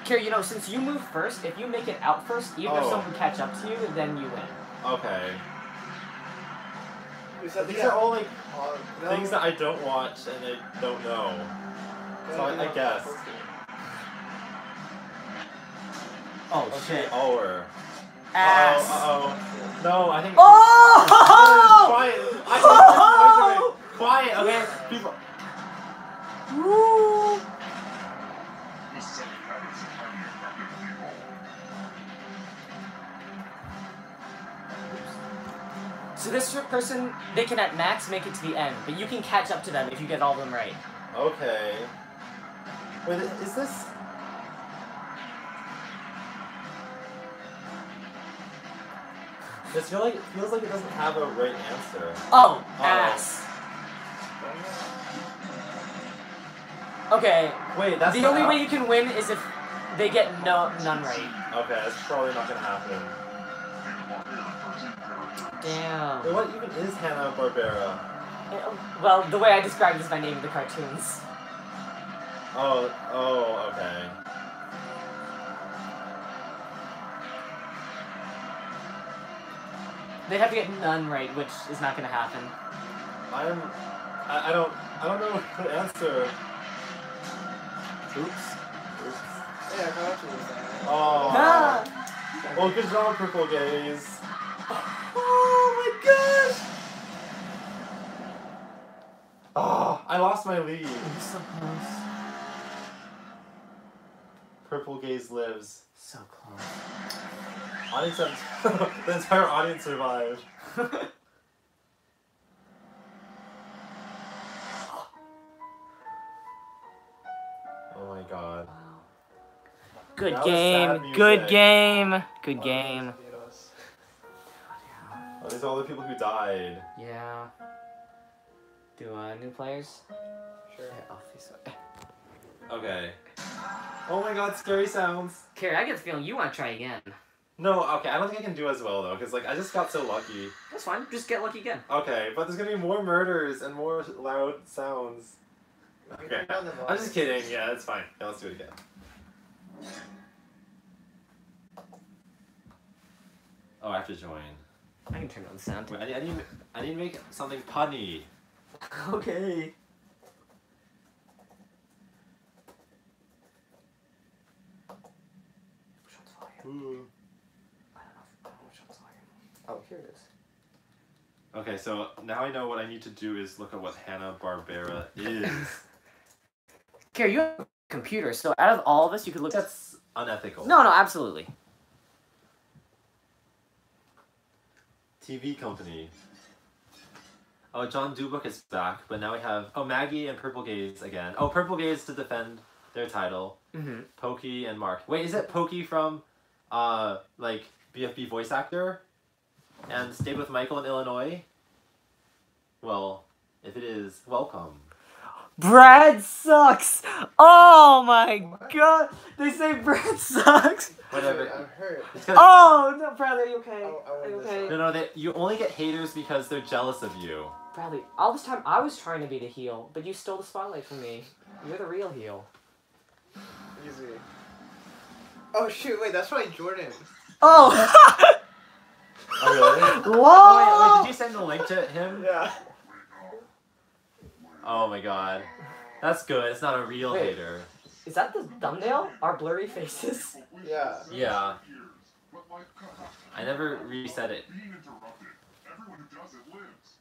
Kira, you know, since you move first, if you make it out first, even if Oh. someone catch up to you, then you win. Okay. We said These yeah. are all like Oh, no. things that I don't watch and I don't know. so I- I guess. Oh Okay, shit. all were. Ass. Uh oh. Uh oh. No, I think. Oh! Quiet. I said this [laughs] Quiet. Okay. People. Woo! The second habit is highly effective people. So this person, they can at max make it to the end, but you can catch up to them if you get all of them right. Okay. Wait, is this? This feel like feels like it doesn't have a right answer. Oh, Oh. ass. Okay, Wait, that's the only way you can win is if they get no none right. Okay, that's probably not gonna happen. Damn. Wait, what even is Hanna Barbera? Eh, well, the way I described is by naming the cartoons. Oh, oh, okay. They'd have to get none right, which is not gonna happen. I'm. I, I don't. I don't know [laughs] the answer. Oops. Oops. Yeah, I got you were saying. Oh. Ah! Well, good job, Purple Gaze. Oh my gosh! Oh, I lost my lead. So close. Purple Gaze lives. So close. Audience, [laughs] the entire audience survived. [laughs] Oh my god. Good That game. Good game. Good game. Oh, these are all the people who died. Yeah. Do uh, new players? Sure. Yeah, oh. Okay. Oh my god, scary sounds. Carrie, I get the feeling you want to try again. No, okay, I don't think I can do as well though, because like I just got so lucky. That's fine. Just get lucky again. Okay, but there's gonna be more murders and more loud sounds. Okay. turn down the I'm just kidding, yeah, it's fine. Yeah, let's do it again. Oh, I have to join. I can turn on the sound. Wait, I need, I need, I need to make something punny. [laughs] okay. Which one's volume? Ooh. I don't know. I don't know which one's volume. Oh, here it is. Okay, so now I know what I need to do is look at what Hanna Barbera is. [laughs] Carrie, you have a computer, so out of all of us, you could look. That's unethical. No, no, absolutely. TV company. Oh, John Dubrook is back, but now we have oh Maggie and Purple Gaze again. Oh, Purple Gaze to defend their title. Mm-hmm. Pokey and Mark. Wait, is it Pokey from, uh, like BFB voice actor, and stayed with Michael in Illinois? Well, if it is, welcome. Brad sucks. Oh my god. They say Brad sucks. Whatever. I'm hurt. Oh no, Bradley, are you okay? Oh, I- I Are you okay? No, no, they, you only get haters because they're jealous of you. Bradley, all this time I was trying to be the heel, but you stole the spotlight from me. You're the real heel. Easy. Oh shoot! Wait, that's my Jordan. Oh. [laughs] Oh, really? Whoa. [laughs] Oh, wait, wait, did you send the link to him? Yeah. Oh my god. That's good. It's not a real Wait. hater. Is that the thumbnail? Our blurry faces? Yeah. Yeah. I never reset it. Everyone who does it lives.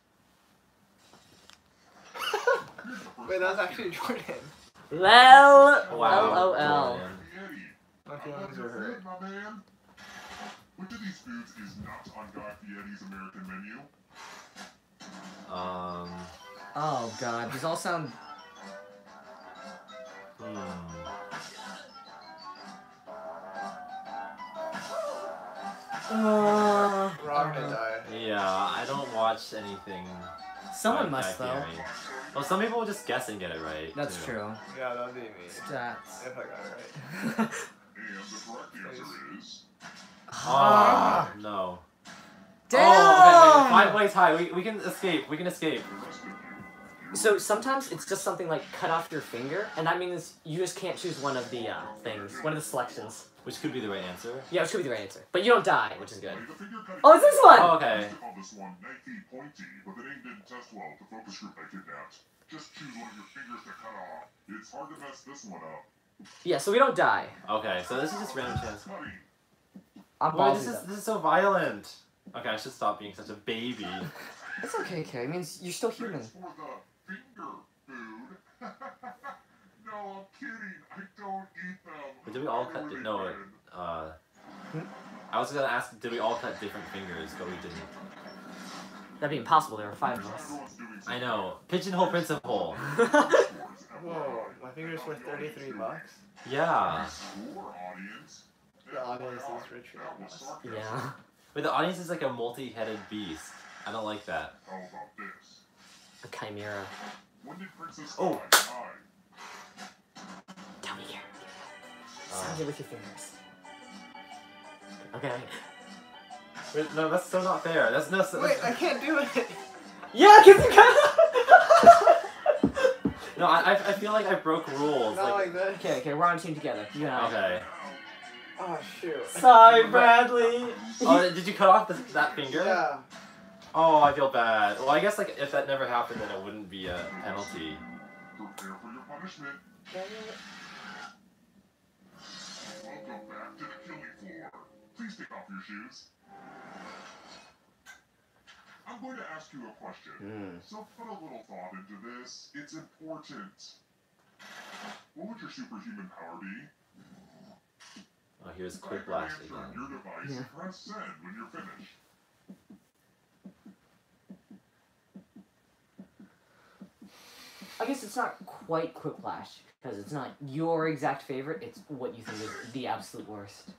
Wait, that was actually Jordan. Lel. Wow. LOL. Jordan. Eddie, My Which of these foods is not on Guy Fieri's American menu? Um. Oh god, these all sound. Hmm. Uh, Wrong to die. Yeah, I don't watch anything. someone must Guy though. Fieri. Well, some people will just guess and get it right. That's too. true. Yeah, that'd be me. Stats. If I got it right. [laughs] And the correct answer is Oh no. Damn. Oh, okay, wait, five ways high. We, we can escape. We can escape. the rest of you. So sometimes it's just something like cut off your finger, and that means you just can't choose one of the uh, things, one of the selections. Which could be the right answer. Yeah, which could be the right answer. But you don't die, which is good. The finger cutting Oh, it's this one! Oh, okay. I call this one Nike Pointy, but the name didn't test well with the focus group I kidnapped. Just choose one of your fingers to cut off. It's hard to mess this one up. Yeah, so we don't die. Okay, so this is just random chance. Cutting. I'm Boy, this is though. this is so violent. Okay, I should stop being such a baby. [laughs] It's okay, Carrie. It means you're still human. Thanks for the finger food. [laughs] no, I'm kidding. I don't eat them. But did we all I cut? really No. did. Uh. I was gonna ask, did we all cut different fingers, but we didn't. That'd be impossible. There are five of us. I know. Pigeonhole principle. [laughs] Whoa, my finger's worth 33 bucks. Yeah. Your audience. The audience is richer That than was us. sarcasm. yeah. But the audience is like a multi-headed beast. I don't like that. How about this? A chimera. When did Princess Oh. Di die? Down here. Uh, Sound it with your fingers. Okay. wait, no, that's so not fair. That's no. So, Wait, I can't do it. Yeah, cause you got. [laughs] no, I, I I feel like I broke rules. Not Like, like that. okay, okay, we're on a team together. You and I. okay. Oh shoot. Sorry, Bradley. Oh, did you cut off the, that finger? Yeah. Oh, I feel bad. Well, I guess like if that never happened, then it wouldn't be a penalty. Prepare for your punishment. Welcome back to the killing floor. Please take off your shoes. I'm going to ask you a question. Hmm. So put a little thought into this. It's important. What would your superhuman power be? Oh, here's Type quick an blast again. your device Yeah. press send when you're finished. I guess it's not quite Quiplash because it's not your exact favorite. It's what you think is the absolute worst.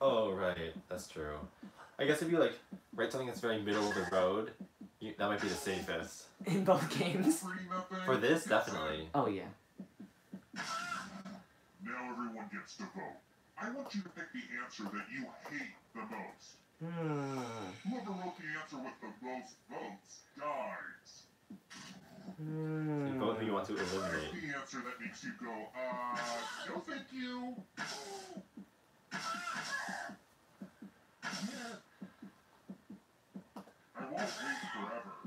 Oh, right. That's true. I guess if you like write something that's very middle of the road, you, that might be the safest. In both games. Reading that thing? For this, definitely. Oh yeah. Now everyone gets to vote. I want you to pick the answer that you hate the most. [sighs] Whoever wrote the answer with the most votes dies. You vote who you want to Pick eliminate. the answer that makes you go, uh, no thank you. [laughs] I won't wait forever.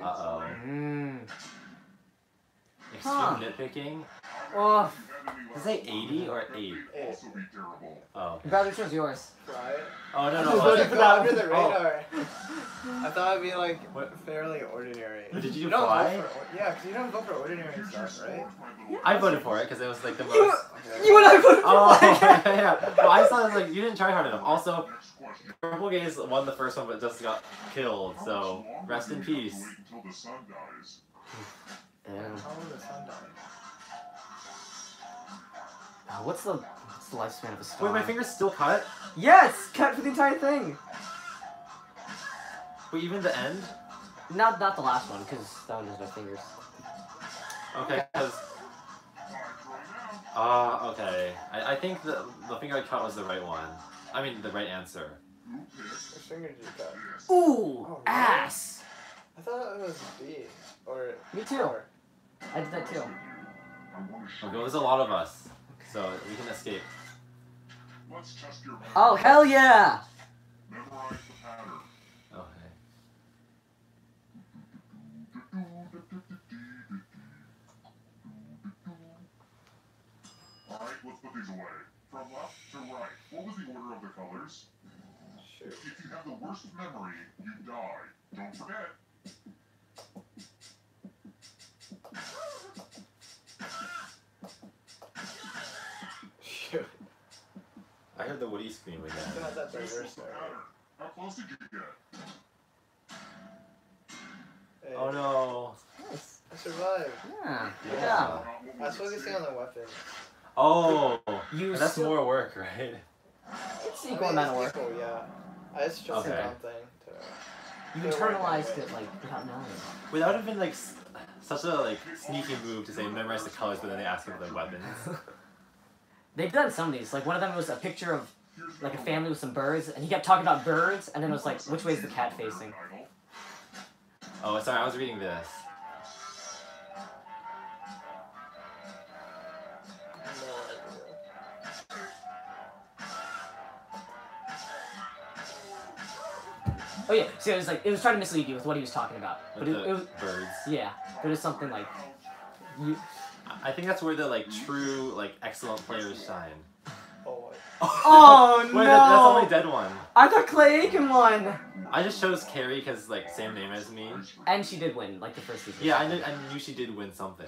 The votes Uh-oh. are in. Hmm. Extreme Huh. nitpicking. Oh. Does it say 80 or 8? Would also be terrible. Oh. Bradley, which one's yours? Try it. Oh, no, I no. just uh, wanted for that under one. the Oh. radar. I thought it'd be like What? fairly ordinary. But did you You don't fly? vote for, yeah, because you don't vote for ordinary stuff, right? I voted for it because it was like the most. Okay. You and I voted for Oh, [laughs] yeah, yeah. Well, I saw it was like you didn't try hard enough. Also, Next question. Purple Gaze won the first one, but just got killed. So rest in we have to peace. Until the sun dies. Yeah. How will the sun die? Uh, what's the what's the lifespan of a star? Wait, my finger's still cut. Yes, cut for the entire thing. Wait, even the end? Not not the last one, because that one has no fingers. Okay, because. Ah, okay. I, I think the the finger I cut was the right one. I mean, the right answer. Which finger did you cut? Ooh, oh, really? ass. I thought it was B. Or. Me too. or- I did that too. Okay, well, there's a lot of us, so we can escape. Let's test your memory. Oh hell yeah! Memorize the pattern. Okay. Alright, let's put these away. From left to right, what was the order of the colors? Shoot. If you have the worst memory, you die. Don't forget. Shoot. I heard the Woody scream again. It's not that This diverse was the there. pattern. How close did you get? Hey, Oh no. I survived. Yeah. Yeah. Yeah. Not what we I was focusing on the weapon. Oh, You that's still- more work, right? It's I equal mean, amount of it's work. equal, yeah. I just chose Okay. the dumb thing to. You internalized it like without knowing. Wait, that would have been like s- such a like sneaky move to say memorize the colors, but then they ask you for the weapons. [laughs] They've done some of these. Like one of them was a picture of like a family with some birds, and he kept talking about birds, and then it was like, which way is the cat facing? Oh, sorry, I was reading this. Oh yeah, so it was like it was trying to mislead you with what he was talking about, but With it, the it was birds. [laughs] yeah, but it was something like you. I think that's where the like true like excellent players shine. Oh, what? Oh [laughs] Wait, that, that's only oh, dead one. I thought Clay Aiken won, I just chose Carrie because like same name as me. and she did win like the first season. Yeah, I knew, I knew she did win something.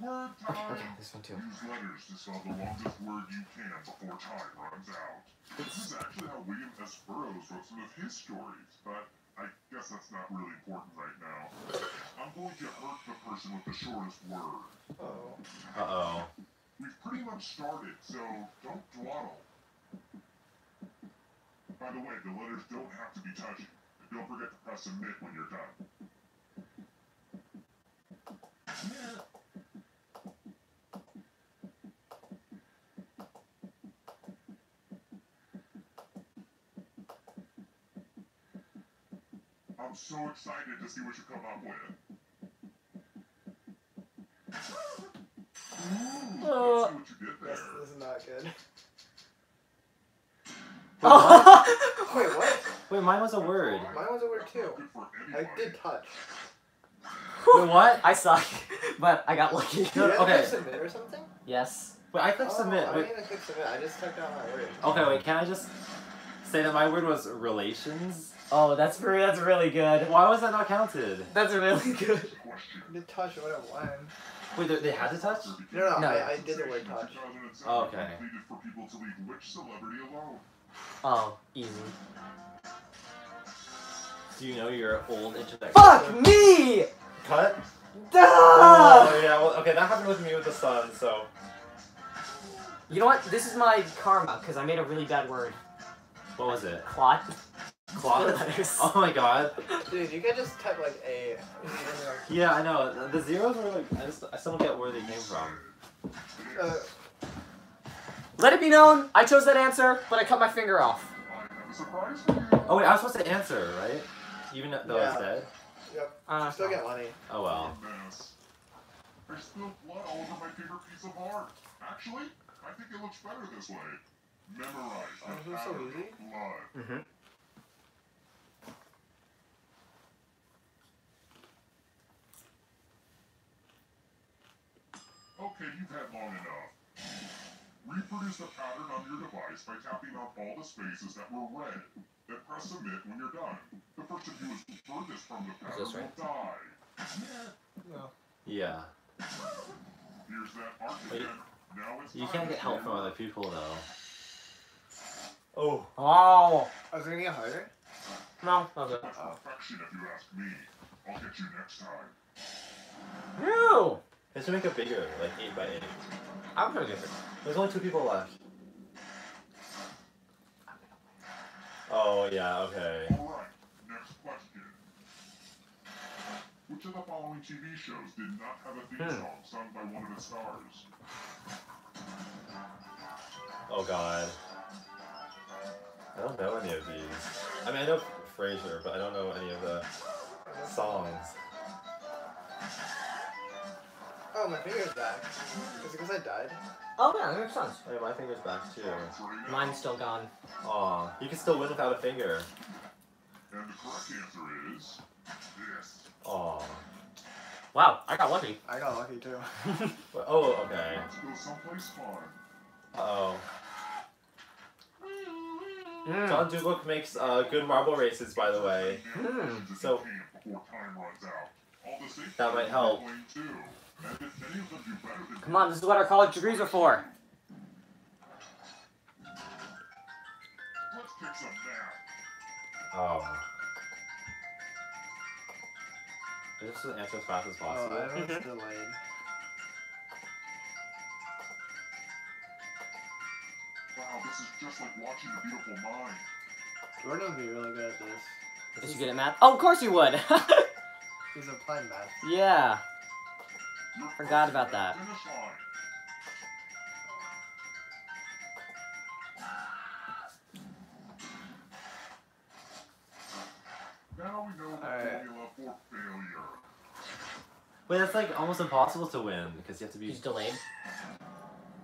Word Okay, time. okay, this one too. Use letters to spell the longest word you can before time runs out. This is actually how William S. Burroughs wrote some of his stories, but I guess that's not really important right now. I'm going to hurt the person with the shortest word. Oh. Uh oh. We've pretty much started, so don't dawdle. By the way, the letters don't have to be touching. And don't forget to press submit when you're done. I'm so excited to see what you come up with. Ooh, Uh. let's see what you did there. This, this is not good. [laughs] Wait, what? Wait, what? Wait, mine was a word. Mine was a word too. I did touch. Wait, what? I suck, [laughs] but I got lucky. Did I okay. click submit or something? yes. Wait, I clicked oh, submit. I Wait. didn't even click submit. I just typed out my word. Okay, wait. Can I just say that my word was relations? Oh, that's re- that's really good. Why was that not counted? That's really [laughs] good. Did touch what I wanted. Wait, they, they had to touch? No, no, No. I, I did the word touch. Oh, okay. Completed for people to leave which celebrity? Oh, easy. Do you know your old internet? Fuck me! Cut? Duh! Oh, yeah. Well, okay, that happened with me with the sun, so. You know what? This is my karma because I made a really bad word. What was it? Clot. Cloth? [laughs] Oh my god. Dude, you could just type like A. Yeah, I know. The- The zeros were like. I, just, I still don't get where they came from. Uh, Let it be known, I chose that answer, but I cut my finger off. I have a surprise. Oh, wait, I was supposed to answer, right? Even though I was Yeah. dead? yep. Uh, Still get money. Oh well. Mess. I spilled blood all over my favorite piece of art. Actually, I think it looks better this way. Memorize the Oh, this is so pattern easy. of blood. Mhm. Okay, you've had long enough. Reproduce the pattern on your device by tapping on all the spaces that were red. Then press submit when you're done. The person who is furthest from the pattern this right? will die. No. Yeah. Here's that art Wait. Now it's You can't get help from other people, though. Oh. Oh. I was gonna get harder. No, okay. That's perfection if you ask me. I'll get you next time. No! They should make it bigger, like 8 by 8 I'm pretty different. There's only two people left. Oh yeah, okay. Alright, next question. Which of the following TV shows did not have a theme Hmm. song sung by one of its stars? Oh god. I don't know any of these. I mean, I know Frasier, but I don't know any of the songs. Oh, my finger's back. Is it because I died? Oh yeah, that makes sense. Oh, yeah, my finger's back too. Mine's still gone. Aw, you can still win without a finger. And the correct answer is this. Aw. Wow, I got lucky. I got lucky too. [laughs] But- Oh, okay. Let's go someplace fun. Uh-oh. Mm. John Dubuk makes uh, good marble races, by the way. Hmm. So- Before time runs out. All the safe That might help. Playing too. And if any of them do better than Come on, this is what our college degrees are for. Let's kick some math. Oh. Just answer as fast as Oh, possible. I don't know mm-hmm. delayed. Wow, this is just like watching a beautiful mind. Jordan would be really good at this. Did you get good at math? Oh, of course you would. [laughs] he's applied math. yeah. You're Forgot about that. Finish line. Now we know the Alright. formula for failure. Wait, that's like almost impossible to win because you have to be. He's delayed.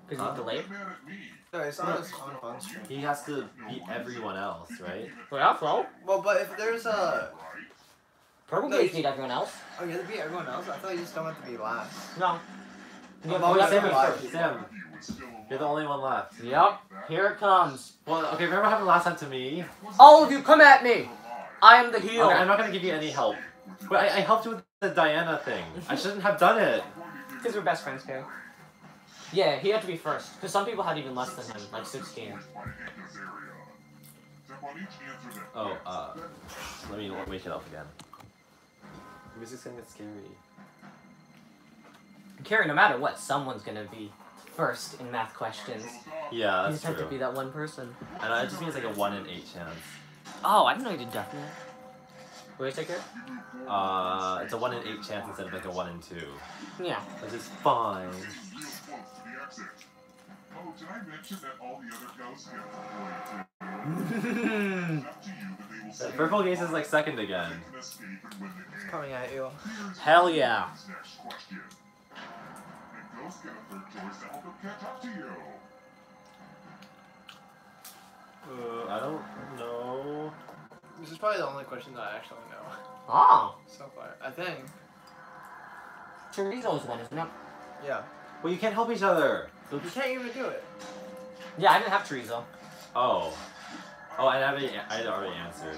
Because Huh? he's delayed. Get mad at me. No, it's not his own phone screen. He has to beat everyone else, right? Well, that's all. Well, but if there's a. Right? Purple No, games you- need everyone else. Oh, you have to beat everyone else? I thought you just don't have to be last. No. You I'm have always to be saying first. live. Sam, You was still you're the only one left. Yep. Here it comes. Well, okay, remember what happened last time to me? All of you, come at me. I am the heel. Okay, I'm not gonna give you any help. But I, I helped you with the Diana thing. I shouldn't have done it. Because we're best friends, Perry. Yeah, he had to be first. Because some people had even less than him, like 16. Oh, uh, let me wake it up again. The music's gonna get scary. Carrie, no matter what, someone's gonna be first in math questions. Yeah, you that's just have to be that one person. And uh, it just means like a one in eight chance. Oh, I didn't know you did definite. Wait a second. Uh, it's a one in eight chance instead of like a one in two, Yeah. which is fine. Real close to the exit. Oh, did I mention that all the other ghosts get [laughs] a point too? It's up to you that they will say Purple Gaze is like second again. they can escape and win the It's coming at you. Hell yeah. Jordan's Next question. And ghosts get a third choice to help them catch up to you. Uh, I don't know. This is probably the only question that I actually know Oh. so far. I think. Chorizo's one, isn't it? Yeah. Well, you can't help each other. You can't even do it. Yeah, I didn't have chorizo. Oh. Oh, I already, I had already answered.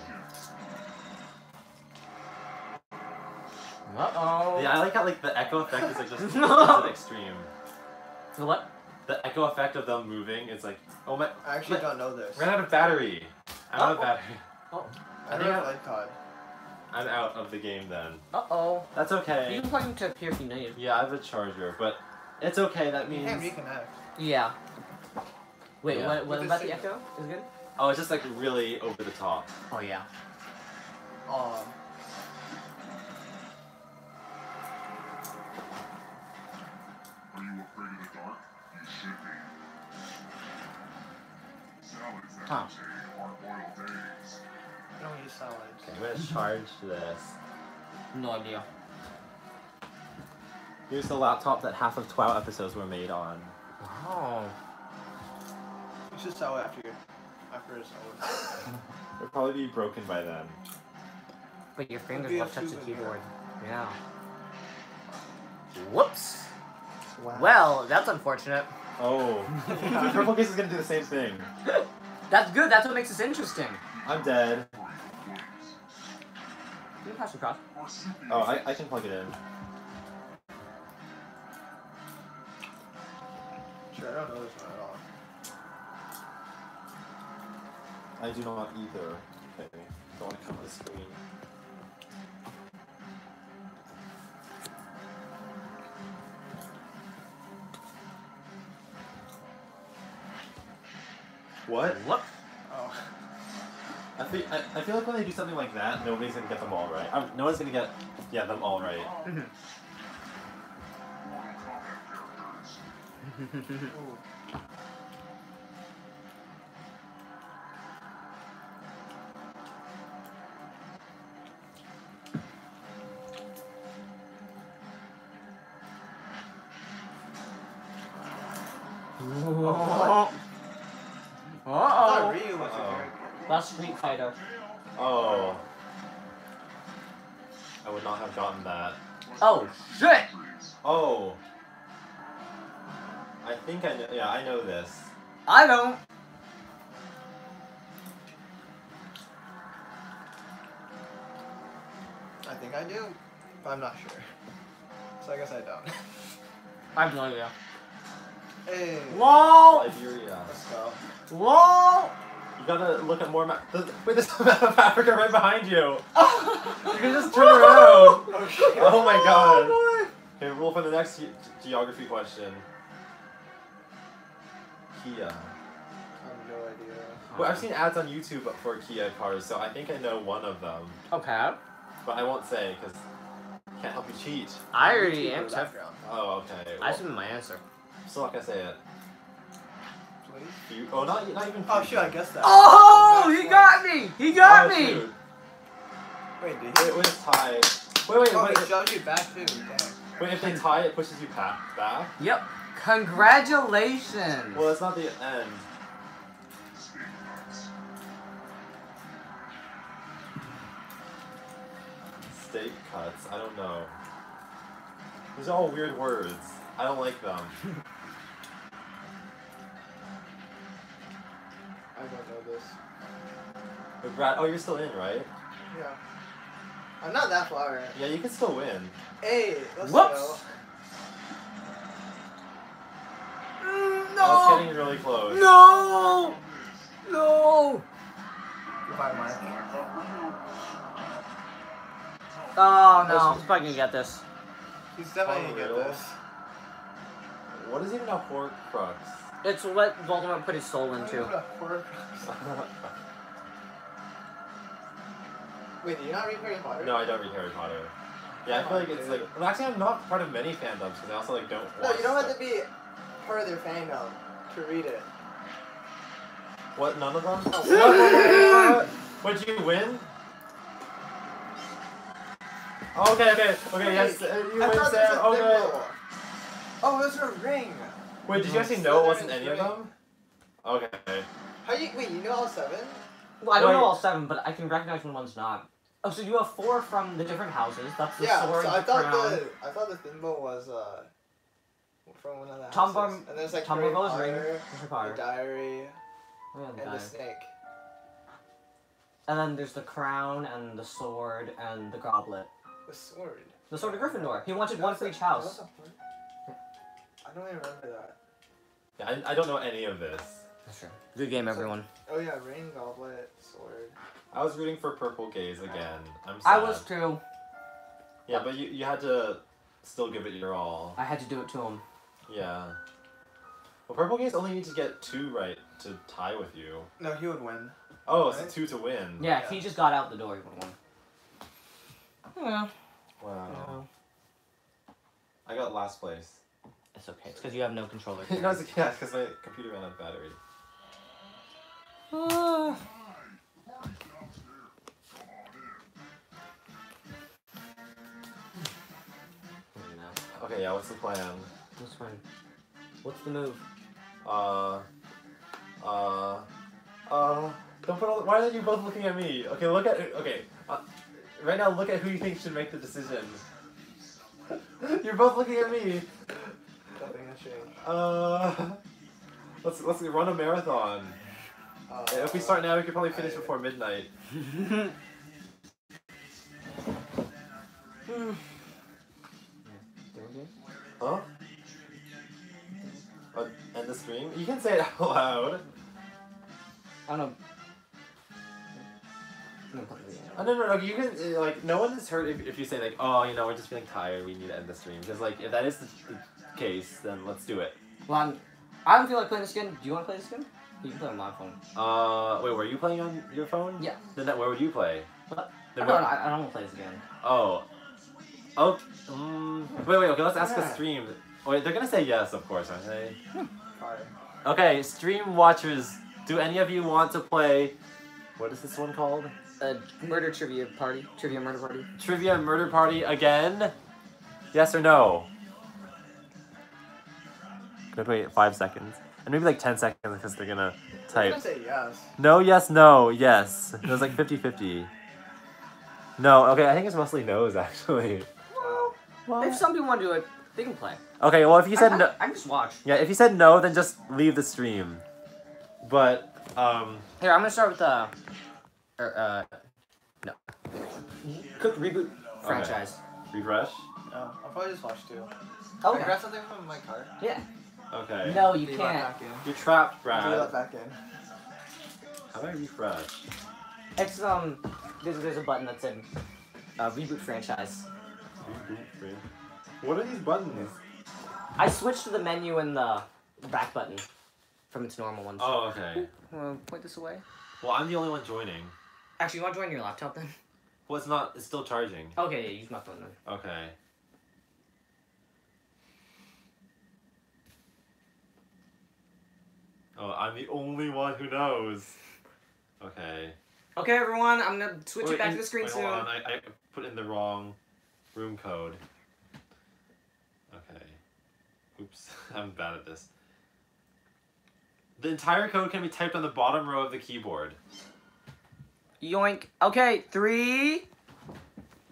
Uh oh. Yeah, I like how like the echo effect is like just [laughs] it's an extreme. The what? The echo effect of them moving is like, oh my, I actually But- don't know this. ran out of battery. I'm out of Oh. battery. I I think think I I- played COD. I'm out of the game then. Uh oh. That's okay. You okay. can plug into here if you need. Yeah, I have a charger, but it's okay. That You means can't reconnect. Yeah. Wait, Yeah. what, what about the echo? Is it good? Oh, it's just like really over the top. Oh yeah. Um, Are you afraid of the dark? You should be. Salads that Huh. contain hard-boiled eggs. I don't use salads. Okay, I'm gonna charge this. No idea. Here's the laptop that half of 12 episodes were made on. Oh. You should sell it after you after it's over. It'll probably be broken by then. But your fingers be a left touch the keyboard. Yeah. Whoops. Wow. Well, that's unfortunate. Oh. [laughs] Purple Gaze is gonna do the same thing. That's good. That's what makes this interesting. I'm dead. You can pass across. Oh, I, I can plug it in. Sure, I don't know this one at all. I do not either. Okay. Don't want to cover the screen. What? Look. Oh. I feel, I, I feel like when they do something like that, nobody's gonna get them all right. Um, no one's gonna get, yeah, them all right. [laughs] I don't. I think I do, but I'm not sure. So I guess I don't. [laughs] I have no idea. hey, LOL! Liberia. let's go. LOL! You gotta look at more map. Wait, there's a map of Africa right behind you. You [laughs] you can just turn around. Oh shit. Oh my god. Oh, boy. Okay, roll for the next ge- geography question. Kia. I have no idea. Well, I've seen ads on YouTube for Kia cars, so I think I know one of them. Okay. But I won't say because can't help you cheat. I already YouTube or answered. Oh, okay. I Well, said my answer. So like I not gonna say it. please. You, oh, not not even. Oh shoot, I guess that. Oh, he got me! He got Oh, me! shoot. Wait, did he? Wait, wait, tie. Wait, wait, Oh, wait. it shows you back too. Dang. Wait, if they tie, it pushes you pa- back. Yep. Congratulations! Well, it's not the end. Steak cuts. I don't know. These are all weird words. I don't like them. [laughs] I don't know this. But Brad, oh, you're still in, right? Yeah. I'm not that far. Yeah, you can still win. Hey, let's Whoops. Mm, Oh, no! getting really close. No! No! Goodbye, Mike. Oh no, he's probably gonna get this. He's definitely gonna get Unreal. this. What is even a Horcrux? It's what Voldemort put his soul into. What a horror- Wait, do you not read Harry Potter? no, I don't read Harry Potter. Yeah, I feel like it's like. Well, actually, I'm not part of many fandoms because I also like don't. No, watch you don't have to be part of their fandom to read it. What? None of them? Oh, what? what, what, what? Would you win? Oh, okay, okay, okay. Yes, uh, you I win, thought Sam. there was a Okay. thimble. Oh, there's a ring. Wait, did you actually know it wasn't any of them? Okay. How you wait? You know all seven? Well, I don't know all seven, but I can recognize when one's not. Oh, so you have four from the different houses. That's the yeah. sword, so I the thought crown. the I thought the thimble was uh from one of the houses. Tom Bar- and there's like Tom Harry Barbo's ring, Potter, the Potter, diary, yeah, the and the guy. snake. and then there's the crown and the sword and the goblet. The sword. The sword of Gryffindor. He wanted one for each house. I don't even remember that. Yeah, I, I don't know any of this. That's true. Good game, everyone. Oh yeah, ring, goblet, sword. I was rooting for Purple Gaze again. I'm sad. I was too. Yeah, but you, you had to still give it your all. I had to do it to him. Yeah. Well, Purple Gaze only needs to get two right to tie with you. No, he would win. Oh, it's two to win. Yeah, Yeah. if he just got out the door, he would have won. Yeah. Wow. I got last place. It's okay. It's because you have no controller. [laughs] no, it's yeah, because my computer ran out of battery. [sighs] Okay, yeah, what's the plan? This one. What's the move? Uh, uh, uh, don't put all. Why are you both looking at me? Okay, look at. Okay, uh, right now, look at who you think should make the decision. [laughs] You're both looking at me. Nothing has changed. Uh, [laughs] let's let's run a marathon. Uh, If we start now, we could probably finish I- before midnight. [laughs] Huh? The stream? You can say it out loud. I don't know. Oh, no, no, no. You can uh, like no one is hurt if, if you say like, oh, you know, we're just feeling tired. We need to end the stream. Because like, if that is the, the case, then let's do it. Well, I'm, I don't feel like playing the skin. Do you want to play the skin? You can play on my phone. Uh, wait, were you playing on your phone? Yeah. Then that, where would you play? What? I don't, I, I don't want to play this again. Oh. Oh. Mm, wait, wait. Okay, let's ask the Yeah. stream. Wait, they're gonna say yes, of course, aren't they? Fire. Okay, stream watchers. Do any of you want to play? What is this one called? A murder trivia party. Trivia murder party. Trivia Murder Party again? Yes or no? Good. Wait, five seconds, and maybe like ten seconds because they're gonna I'm type. gonna say yes. No, yes, no, yes. It was like 50-50. No, okay, I think it's mostly no's actually. If some people want to do it, they can play. Okay, well if you said I, no, I, I just watch. yeah, if you said no, then just leave the stream. But um, Here, I'm gonna start with the. er, uh, no. Cook reboot franchise. refresh. No, I'll probably just watch too. Oh, Can I grab something from my car? yeah. Okay. No, you Leave can't. back in. You're trapped, Throw Brad. that back in. How do I refresh? It's um. There's there's a button that said uh, reboot franchise. What are these buttons? I switched to the menu and the back button from its normal ones. Oh, okay. Uh, point this away. Well, I'm the only one joining. Actually, you want to join your laptop then? Well, it's not. It's still charging. Okay, yeah, use my phone then. Okay. Oh, I'm the only one who knows. Okay. Okay, everyone, I'm gonna switch Wait, it back to the screen wait, soon. Hold on, I, I put in the wrong room code. Oops, [laughs] I'm bad at this. The entire code can be typed on the bottom row of the keyboard. Yoink. Okay, three.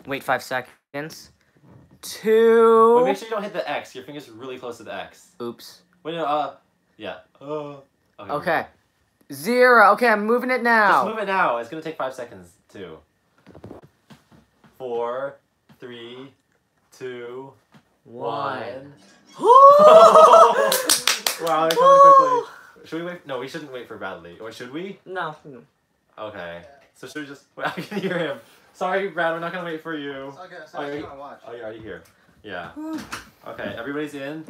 Wait five seconds. Two. Wait, make sure you don't hit the X. Your finger's really close to the X. Oops. Wait, no, uh, yeah. Uh, okay. Okay. Zero. Okay, I'm moving it now. Just move it now. It's gonna take five seconds too. Four, three, two, one. Wow, they're coming quickly. Should we wait? No, we shouldn't wait for Bradley. Or should we? no. Okay. So should we just? Wait, [laughs] I can hear him. Sorry, Brad. We're not gonna wait for you. It's okay, so Oh, I you're- just watch. Oh, you're already here. Yeah. Okay, everybody's in.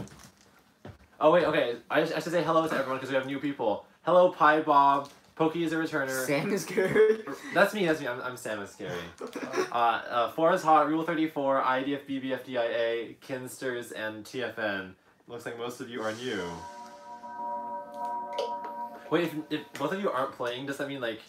Oh wait, okay. I, sh- I should say hello to everyone because we have new people. Hello, Pie Bob. Pokey is a returner. Sam is good. [laughs] That's me. That's me. I'm, I'm Sam. Is scary. [laughs] Uh, uh, four is hot. Rule thirty four. IDF, BBF, DIA, Kinsters, and TFN. Looks like most of you are new. Wait, if, if both of you aren't playing, does that mean like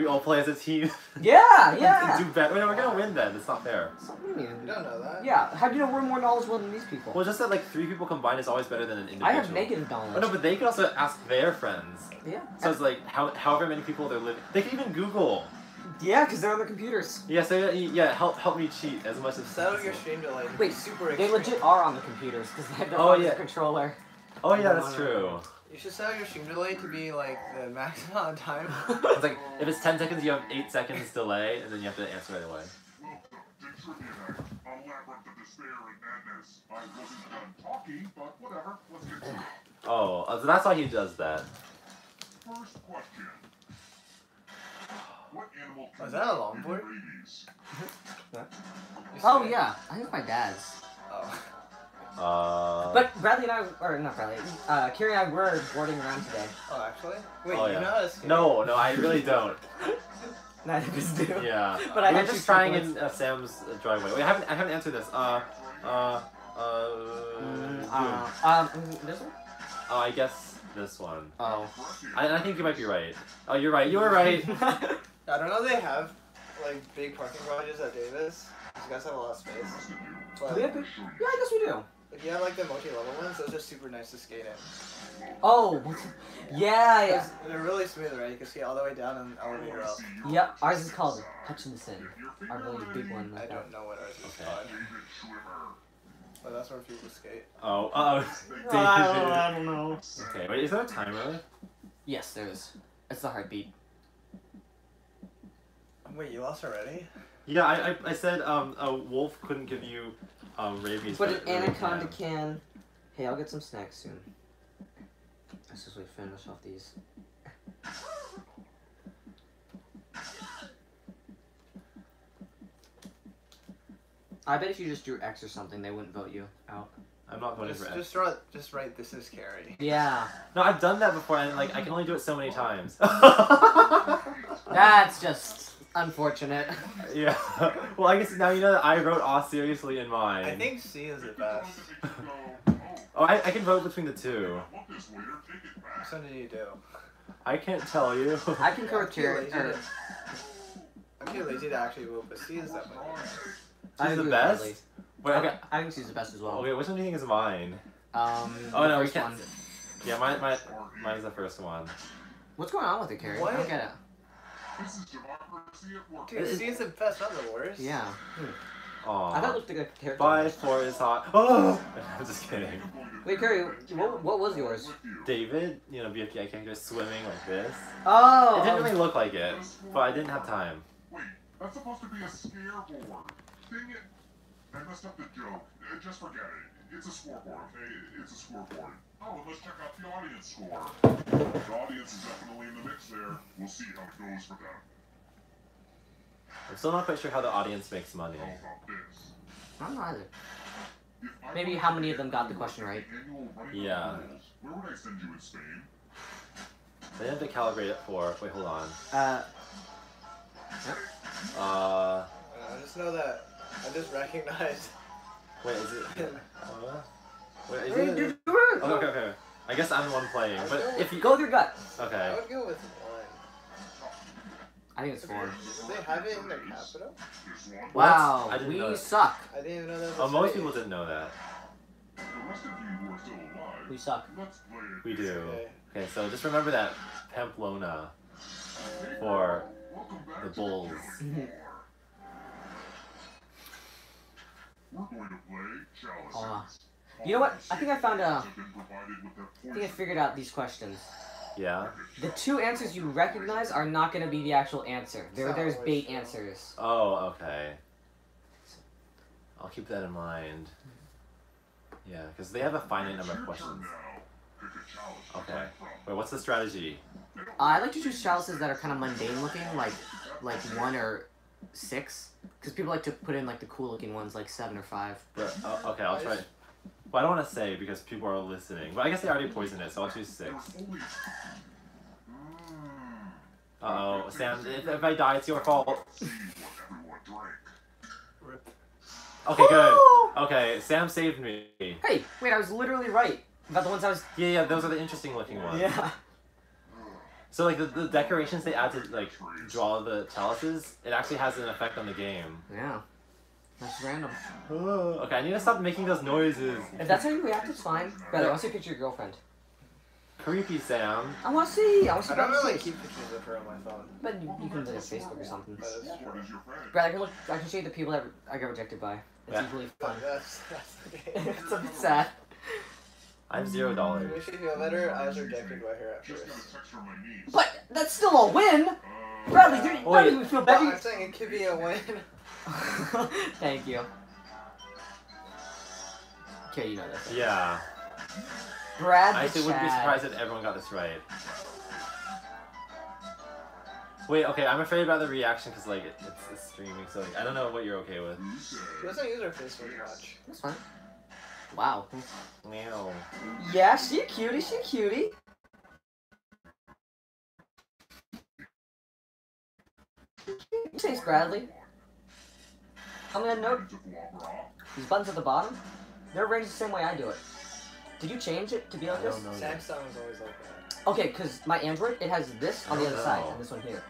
we all play as a team? [laughs] Yeah, [laughs] yeah. Do better. Wait, no, we're gonna win then. It's not fair. You don't know that. Yeah, how do you know we're more knowledgeable than these people? Well, just that like three people combined is always better than an individual. I have negative knowledge. Oh no, but they could also ask their friends. yeah. So it's like how, however many people they're living. They can even Google. Yeah, because they're on their computers. Yeah, so yeah, help help me cheat as much as Set up your possible. stream to like Wait, super They legit are on the computers because they have their Oh, yeah. controller. Oh yeah, that's true. You should set your stream delay to be like the max [laughs] amount of time. It's like if it's ten seconds, you have eight seconds delay, and then you have to answer right away. Welcome to Trivia Night, a labyrinth of despair and madness. I wasn't done talking, but whatever. Let's get to it. Oh, uh, so that's why he does that. First question. What animal Was that a longboard? [laughs] Oh yeah, I think my dad's. Oh. Uh, But Bradley and I, or not Bradley, uh, Carrie and I were boarding around today. Oh, actually? Wait, Oh, you yeah. know how to skate? no, no, I really don't. [laughs] Neither of us do. Yeah, [laughs] But I we're just trying in uh, Sam's uh, driveway. Wait, I haven't I haven't answered this. Uh, uh, uh, Mm, June. uh, um, this one? Oh, I guess this one. Oh. I, I think you might be right. Oh, you're right. You were right. [laughs] I don't know they have like big parking garages at Davis. You guys have a lot of space. But We have yeah, I guess we do. If you have like the multi-level ones, those are super nice to skate in. Oh, what's- yeah, yeah. 'Cause They're really smooth, right? You can skate all the way down and elevator up. Yep, ours is called Hutchinson. Our really big one. I Like that. don't know what ours is Okay. called, David Schwimmer. but that's where people skate. Oh, uh [laughs] oh. I don't know. Okay, wait, is there a timer? Yes, there is. It's the heartbeat. Wait, you lost already? Yeah, I, I, I said um a wolf couldn't give you um rabies. But an anaconda can. can. Hey, I'll get some snacks soon. Let's just wait finish off these. I bet if you just drew X or something, they wouldn't vote you out. I'm not voting Just, for. just write, just write. This is Carrie. [laughs] Yeah, No, I've done that before, and like I can only do it so many times. [laughs] that's just unfortunate. [laughs] yeah. Well, I guess now you know that I wrote all seriously in mine. I think C is the best. Oh, I, I can vote between the two. Which one did you do? I can't tell you. I concur with I'm too Carrie. lazy or- to- I'm too lazy to actually vote, but C is definitely the best. I She's the best? Wait, okay. I think she's the best as well. Okay, which one do you think is mine? Um, Oh the no, we can't. one. Yeah, mine, mine, mine's the first one. What's going on with it, Carrie? I What? don't get it. This is democracy at work. Dude, C is the best, not the worst. Yeah. Hmm. Aw. I thought it looked like a character. Five, four is hot. Oh! [laughs] I'm just kidding. Wait, Carrie, what, what was yours? David, you know, BFDI character swimming like this. Oh! It didn't really look like it, but I didn't have time. Wait, that's supposed to be a scareboard. Dang it. I messed up the joke. Just forget it. It's a scoreboard, okay? It's a scoreboard. Oh, and let's check out the audience score. The audience is definitely in the mix there. We'll see how it goes for them. I'm still not quite sure how the audience makes money. How about this? I don't either. Maybe how many of them got the question right? Yeah. Where would I send you in Spain? They have to calibrate it for. Wait, hold on. Uh, Uh, Uh, I just know that I just recognized. wait, is it? [laughs] Uh, wait, is hey, it? dude, Oh, okay, okay. I guess I'm the one playing, but if you Go with your gut. Okay. I would go with one. I think it's four. Do they have it in their capital? This one? Wow, I didn't we know that. suck. I didn't even know that. Was oh, most a people didn't know that. The rest of you who are still alive, We suck. let's play it. We do. Okay. Okay, so just remember that Pamplona for the Bulls. Counter [laughs] We're going to play Chalices. Aw. You know what? I think I found a. Have been provided with their I think I figured out these questions. Yeah. The two answers you recognize are not going to be the actual answer. There, there's bait answers. Oh, okay. I'll keep that in mind. Yeah, because they have a finite number of It's your turn questions. now. Pick a chalice to Okay. Wait, what's the strategy? Uh, I like to choose chalices that are kind of mundane looking, like like one or six, because people like to put in like the cool looking ones, like seven or five. But, oh, okay, I'll try. Well, I don't want to say because people are listening. But I guess they already poisoned it, so I'll choose six. Uh oh, Sam, if, if I die, it's your fault. See what everyone drank. Rip. Okay, good. Okay, Sam saved me. Hey, wait, I was literally right about the ones I was. Yeah, yeah, those are the interesting looking ones. Yeah. So like the, the decorations they add to like draw the chalices, it actually has an effect on the game. Yeah. That's random. okay, I need to stop making those noises. If that's how you react, it's fine. Brother, I want to see a picture of your girlfriend. Creepy Sam. I want to see. I want to I don't really keep pictures of her on my phone. But you, you can look at Facebook or something. That is What true. is your friend? Brad, I can look. I can show you the people that I got rejected by. It's Yeah. equally fun. But that's that's okay. [laughs] it's a bit sad. I have zero To dollars. make you feel better, I was rejected by her at Just got a first. text from my niece. But that's still a win. Bradley, you're, wait. that makes feel But better. I'm saying it could be a win. [laughs] Thank you. Okay, you know this. Yeah. Brad I the actually wouldn't be surprised if everyone got this right. Wait, okay, I'm afraid about the reaction because like it, it's, it's streaming, so like, I don't know what you're okay with. who said? She doesn't use her Facebook much. That's fine. Wow. Meow. Yeah, she a cutie. She a cutie. You say Bradley. On that note, To foie gras. these buttons at the bottom, they're arranged the same way I do it. Did you change it to be I like this? don't know. yet. Samsung is always like that. Okay, because my Android, it has this on the other don't side and this one here.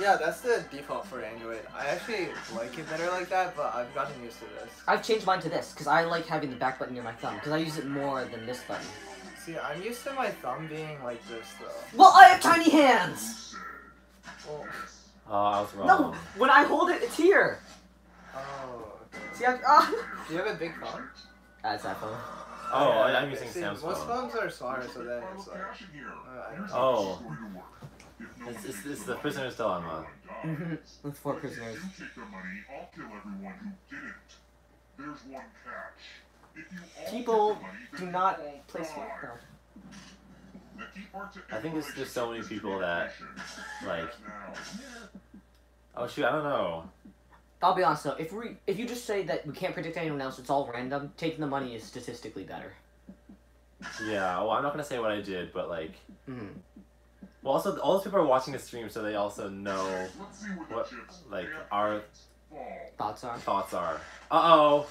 Yeah, that's the default for Android. I actually like it better like that, but I've gotten used to this. I've changed mine to this because I like having the back button near my thumb because I use it more than this button. See, I'm used to my thumb being like this though. Well, I have tiny hands. Well, Oh, I was wrong. No, when I hold it, it's here. Oh. Okay. See, I, ah. Do you have a big phone? That's that phone. Oh, Yeah, I- I'm okay. using See, Sam's Most phone. phones are smaller, so then it's like. Cash. Uh, I don't know. Oh. Is going to work. If no It's, it's, it's the the prisoner's dilemma. money. [laughs] With four prisoners. If you take the money, I'll kill everyone who didn't. There's one catch. If you all People take the money, do not you all play die. Though. The key part to I think it's just so many people that, like- Oh shoot, I don't know. I'll be honest though. If we if you just say that we can't predict anyone else, it's all random. Taking the money is statistically better. Yeah. Well, I'm not gonna say what I did, but like, hmm well, also all those people are watching the stream, so they also know what, like our. Thoughts are. thoughts are. Uh oh.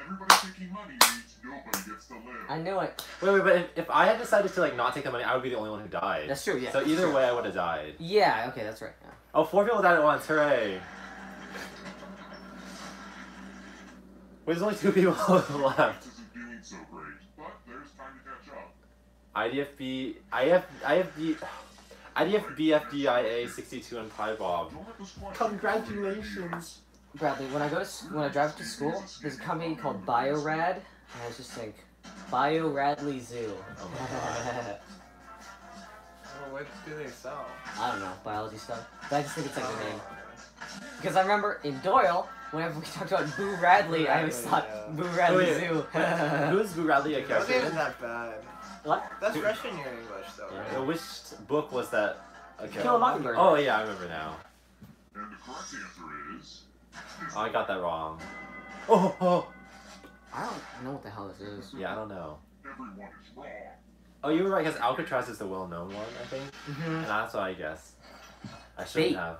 Everybody taking money means nobody gets to live. I knew it. Wait, wait, but if, if I had decided to like not take the money, I would be the only one who died. That's true. Yeah. So either way, I would have died. Yeah. Okay. That's right. Yeah. Oh, four people died at once. Hooray! Wait, there's only two people [laughs] left. This isn't doing so great, but there's time to catch up. IDFB, IF, IFB, IDF BFDIA 62 and Pi Bob. Don't let this question Congratulations. Bradley, when I go to when I drive to school, there's a company called BioRad, and I was just think BioRadley Zoo. Oh Well, [laughs] oh, what do they sell? I don't know biology stuff, but I just think it's like the name. Oh, Because I remember in Doyle, whenever we talked about Boo Radley, I always thought yeah. Boo Radley Wait, Zoo. [laughs] Who's Boo Radley a okay. That character? isn't that bad. what? That's Russian your English though, Yeah, right? Which book was that? Okay. Kill a Mockingbird. Oh yeah, I remember now. And the correct answer is. Oh, I got that wrong. Oh, oh. I don't know what the hell this is. Yeah, I don't know. Everyone is wrong. Oh, you were right, because Alcatraz is the well-known one, I think. Mm-hmm. And that's what I guess. I shouldn't Fate. have.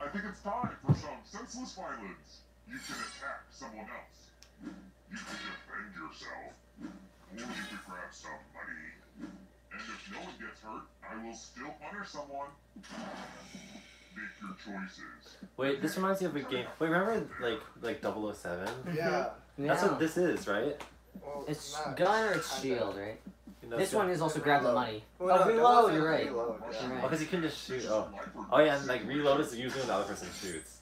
I think it's time for some senseless violence. You can attack someone else. You can defend yourself. Or you can grab some money. And if no one gets hurt, I will still punish someone. Make your choices. Wait, this reminds me of a game. Wait, remember like like 007? Yeah. That's what this is, right? Well, It's not gun or it's kinda. shield, right? This one is also grab the money. Well, Oh, no, that reload, you're right. Reload, yeah. You're Oh, right. because you can just shoot. Oh. Oh yeah, and like reload is usually when the other person shoots.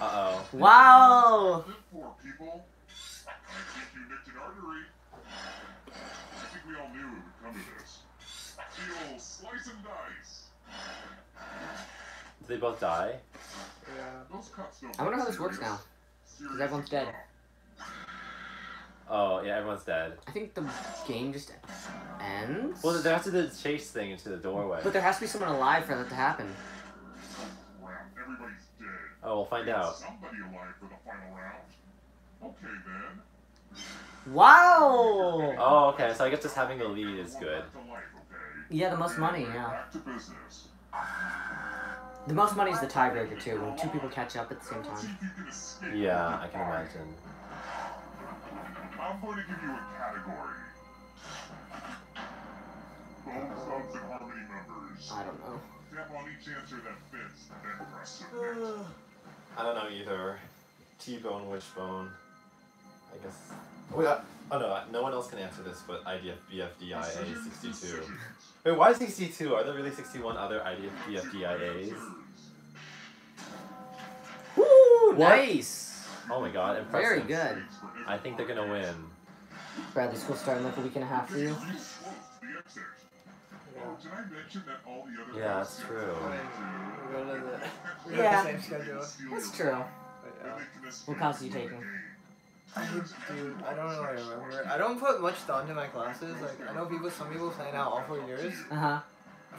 Uh oh. Wow! Good. I think you nicked an artery. I think we all knew it would come to this. The slice and dice. Did they both die? Yeah. Those cuts don't I wonder how this works serious. now. Serious everyone's dead. Enough. Oh yeah, everyone's dead. I think the game just ends. Well, they have to do the chase thing into the doorway. But there has to be someone alive for that to happen. Everybody's dead. Oh, we'll find out. Somebody alive for the final round. Okay then. Wow! Oh, okay. So I guess just having a lead is good. Back to life, okay? Yeah, the most money, yeah. Back to business. The most money is the tiebreaker too, when two people catch up at the same time. if you can escape Yeah, I can imagine. I'm going to give you a category. Bone Thugs and Harmony members. I don't know. Tap on each answer that fits, then press submit. [sighs] I don't know either. T-bone, wishbone. I guess. Wait, uh, oh no, no one else can answer this, but IDF BFDIA Decisions, 62. Wait, why 62? Are there really 61 other IDF BFDIAs? Answers. Woo! What? Nice! Oh my god, Very good. I think they're gonna win. Bradley, school starting like a week and a half for you. Getting really close to the exit. Did I mention that all the other Yeah, that's true. I mean, to- we go to the. We Yeah. have the same schedule. Steal That's true. But, yeah. they can escape What class are you taking? I dude, I don't really remember. I don't put much thought into my classes. Like I know people, some people plan out all four years. Uh huh.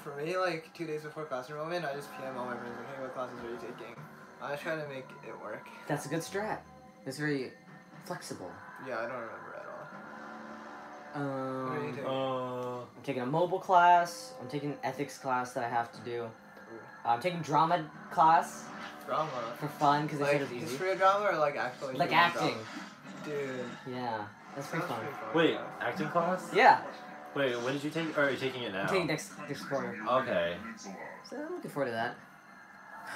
For me, like two days before class enrollment, I just PM all my friends like, hey, what classes are you taking? I just try to make it work. That's a good strat. It's very flexible. Yeah, I don't remember at all. Um, What are you Um, taking? Uh, I'm taking a mobile class. I'm taking an ethics class that I have to do. I'm taking drama class Drama. for fun because they Like said it's easy. history of drama or like actually Like acting. drama? Dude, Yeah, that's pretty fun. pretty fun. wait, yeah. acting class? Yeah, Wait, when did you take? Or are you taking it now? I'm taking next next quarter. Okay. So I'm looking forward to that.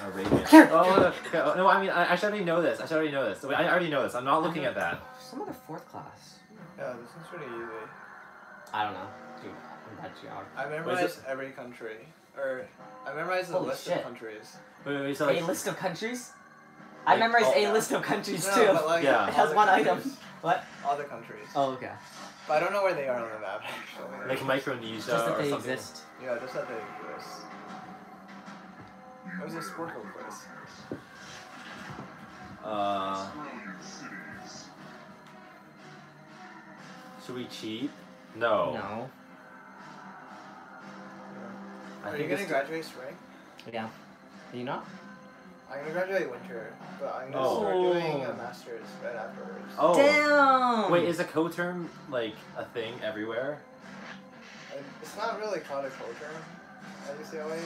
Arabian. oh, no, oh, no, I mean, I, I should already know this. I should already know this. Wait, I already know this. I'm not looking at that. Some other fourth class. Yeah, this is pretty easy. I don't know. Dude, I'm bad geography. I memorized every country. Or, I memorized the Holy list shit. of countries. Wait, wait, wait, so A like, list of countries? I Like, memorized oh, a yeah. list of countries No, too. but like, Yeah. It has one the item. What? Other countries. Oh, okay. But I don't know where they are on the map, actually. like Micronesia Just that or they something. exist. Yeah, just that they exist. It was a Sporcle quiz. Uh, Australian should we cheat? No. No. I Are you gonna graduate spring? Yeah. Are you not? I'm gonna graduate winter, but I'm gonna Oh. start doing a master's right afterwards. Oh. Damn. Wait, is a co-term like a thing everywhere? It's not really called a co-term at UCLA,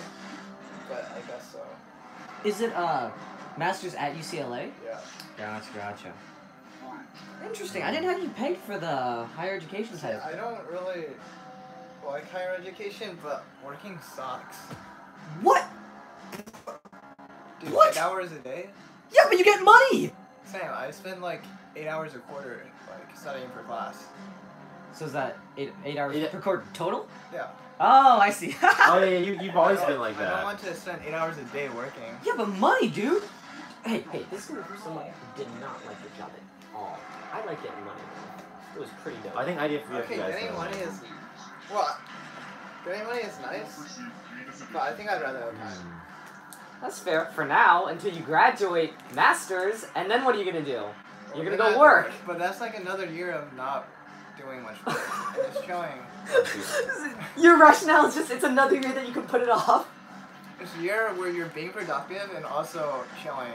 but I guess so. Is it uh masters at UCLA? Yeah. Gotcha, gotcha. Interesting. I didn't have you pegged for the higher education See, side. I don't really like higher education, but working sucks. What? Dude, What? eight hours a day? Yeah, but you get money. Sam, I spend like eight hours a quarter like studying for class. So is that eight eight hours Eight- per quarter total? Yeah. Oh, I see. [laughs] Oh yeah, you you've always been like that. I don't want to spend eight hours a day working. yeah, but money, dude. Hey, hey, This is someone who did not like the job at all. I like getting money. It was pretty dope. I think I did for you Okay, guys. getting know. money is well, getting money is nice, but I think I'd rather have time. That's fair for now until you graduate masters, and then what are you gonna do? You're gonna go I'd work. But that's like another year of not doing much work and just chilling. Your rationale is just it's another year that you can put it off. It's a year where you're being productive and also chilling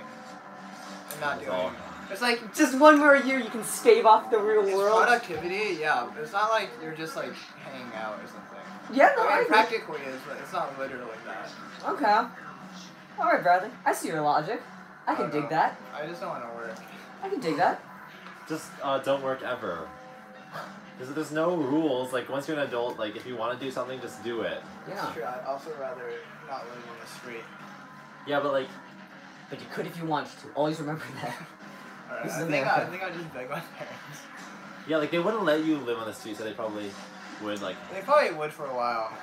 and not doing. Oh. It's like Just one more year you can stave off the real it's world. productivity, yeah. But it's not like you're just like hanging out or something. Yeah, no, I I agree. practically is, but it's not literally that. Okay. All right, Bradley. I see your logic. I can I dig know. that. I just don't want to work. I can dig that. Just uh, don't work ever. [laughs] There's, there's no rules. Like once you're an adult, like if you want to do something, just do it. Yeah. It's true. I'd also rather not live on the street. Yeah, but like But you could if you wanted to. Always remember that. [laughs] Alright, This I is think I, I think I just beg my parents. yeah, like they wouldn't let you live on the street, so they probably would like. They probably would for a while.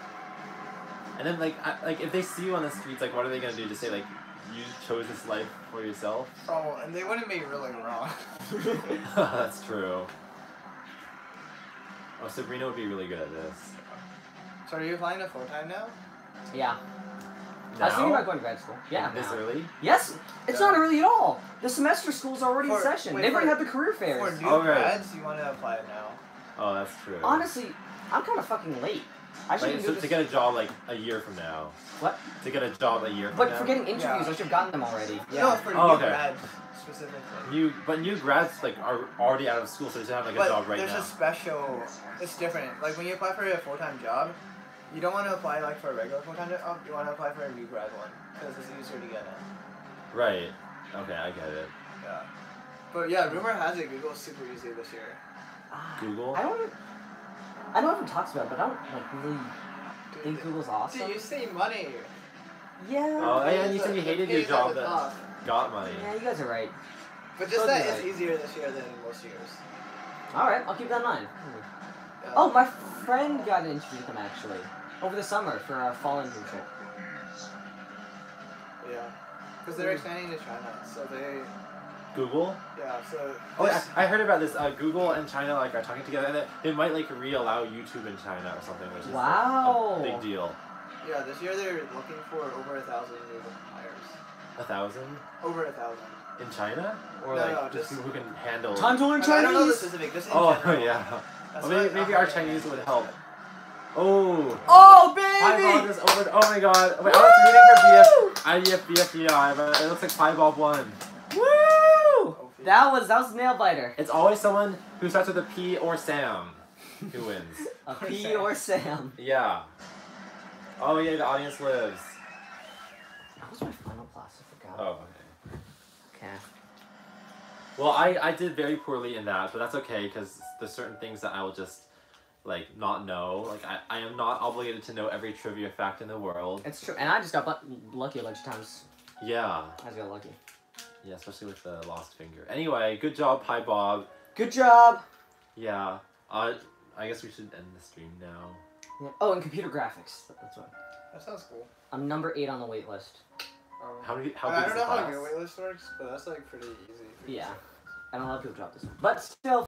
And then like I, like if they see you on the streets, like what are they gonna do? Just say like you chose this life for yourself? Oh, and they wouldn't be really wrong. [laughs] That's true. Oh, Sabrina would be really good at this. so are you applying to full time now? Yeah. I was thinking Now? about going to grad school. Yeah. This now. early? Yes. It's Yeah. not early at all. The semester school's already in session. wait, They've already had the career For fairs. new Alright. grads, you want to apply now. Oh, that's true. Honestly, I'm kind of fucking late. I should Like, do so this. to get a job like a year from now. What? To get a job a year from But now. for getting interviews, Yeah. I should have gotten them already. No, Yeah. for Oh, new okay. grads specifically. New, but new grads like are already out of school, so they just have like a job right there's now. There's a special. It's different. Like when you apply for a full time job, you don't want to apply like for a regular full time job. You want to apply for a new grad one because it's easier to get in. Right. Okay, I get it. Yeah. But yeah, rumor has it Google's super easy this year. Ah, Google. I don't. I know everyone talks about it, but I don't like really Dude, think Google's awesome. Dude, you say money. Yeah. Oh, yeah, and you said you hated your job the that top. Got money. Yeah, you guys are right. But just Both that it's easier this year than most years. All right, I'll keep that in mind. Yeah. Oh, my friend got an interview with them actually over the summer for our fall internship. Yeah. Because they're expanding to China, so they. Google. Yeah, so. Oh, this- I, I heard about this. Uh, Google and China like are talking together, and they, they might like re-allow YouTube in China or something, which is like, Wow. a big deal. yeah, this year they're looking for over a thousand new hires. A thousand Over a thousand. in China, or No, like no, just just- people who can handle. Time to learn I, I don't know the Chinese. specific. Just in Oh general. [laughs] yeah. Well, maybe maybe our Chinese would help. Oh. Oh baby! Bob is over. Oh my god. Wait, I was reading for BF, IDF BFDI, but it looks like Five Bob won. Woo! Oh, that was that was a nail biter. It's always someone who starts with a P or Sam who [laughs] wins. a P Or Sam. or Sam. Yeah. Oh yeah, the audience lives. That was my final class. I forgot. Oh, okay. Okay. Well, I, I did very poorly in that, but that's okay because there's certain things that I will just like not know. Like I, I am not obligated to know every trivia fact in the world. It's true, and I just got bu- lucky a bunch of times. Yeah. I just got lucky. Yeah, especially with the lost finger. Anyway, good job, Pi Bob. Good job. Yeah. Uh, I guess we should end the stream now. Yeah. Oh, and computer graphics. That's what. That sounds cool. I'm number eight on the wait list. Um, How many? How I, big I don't the know how class? your waitlist works, but that's like pretty easy. for you Yeah. say. I don't know how people drop this one, but still.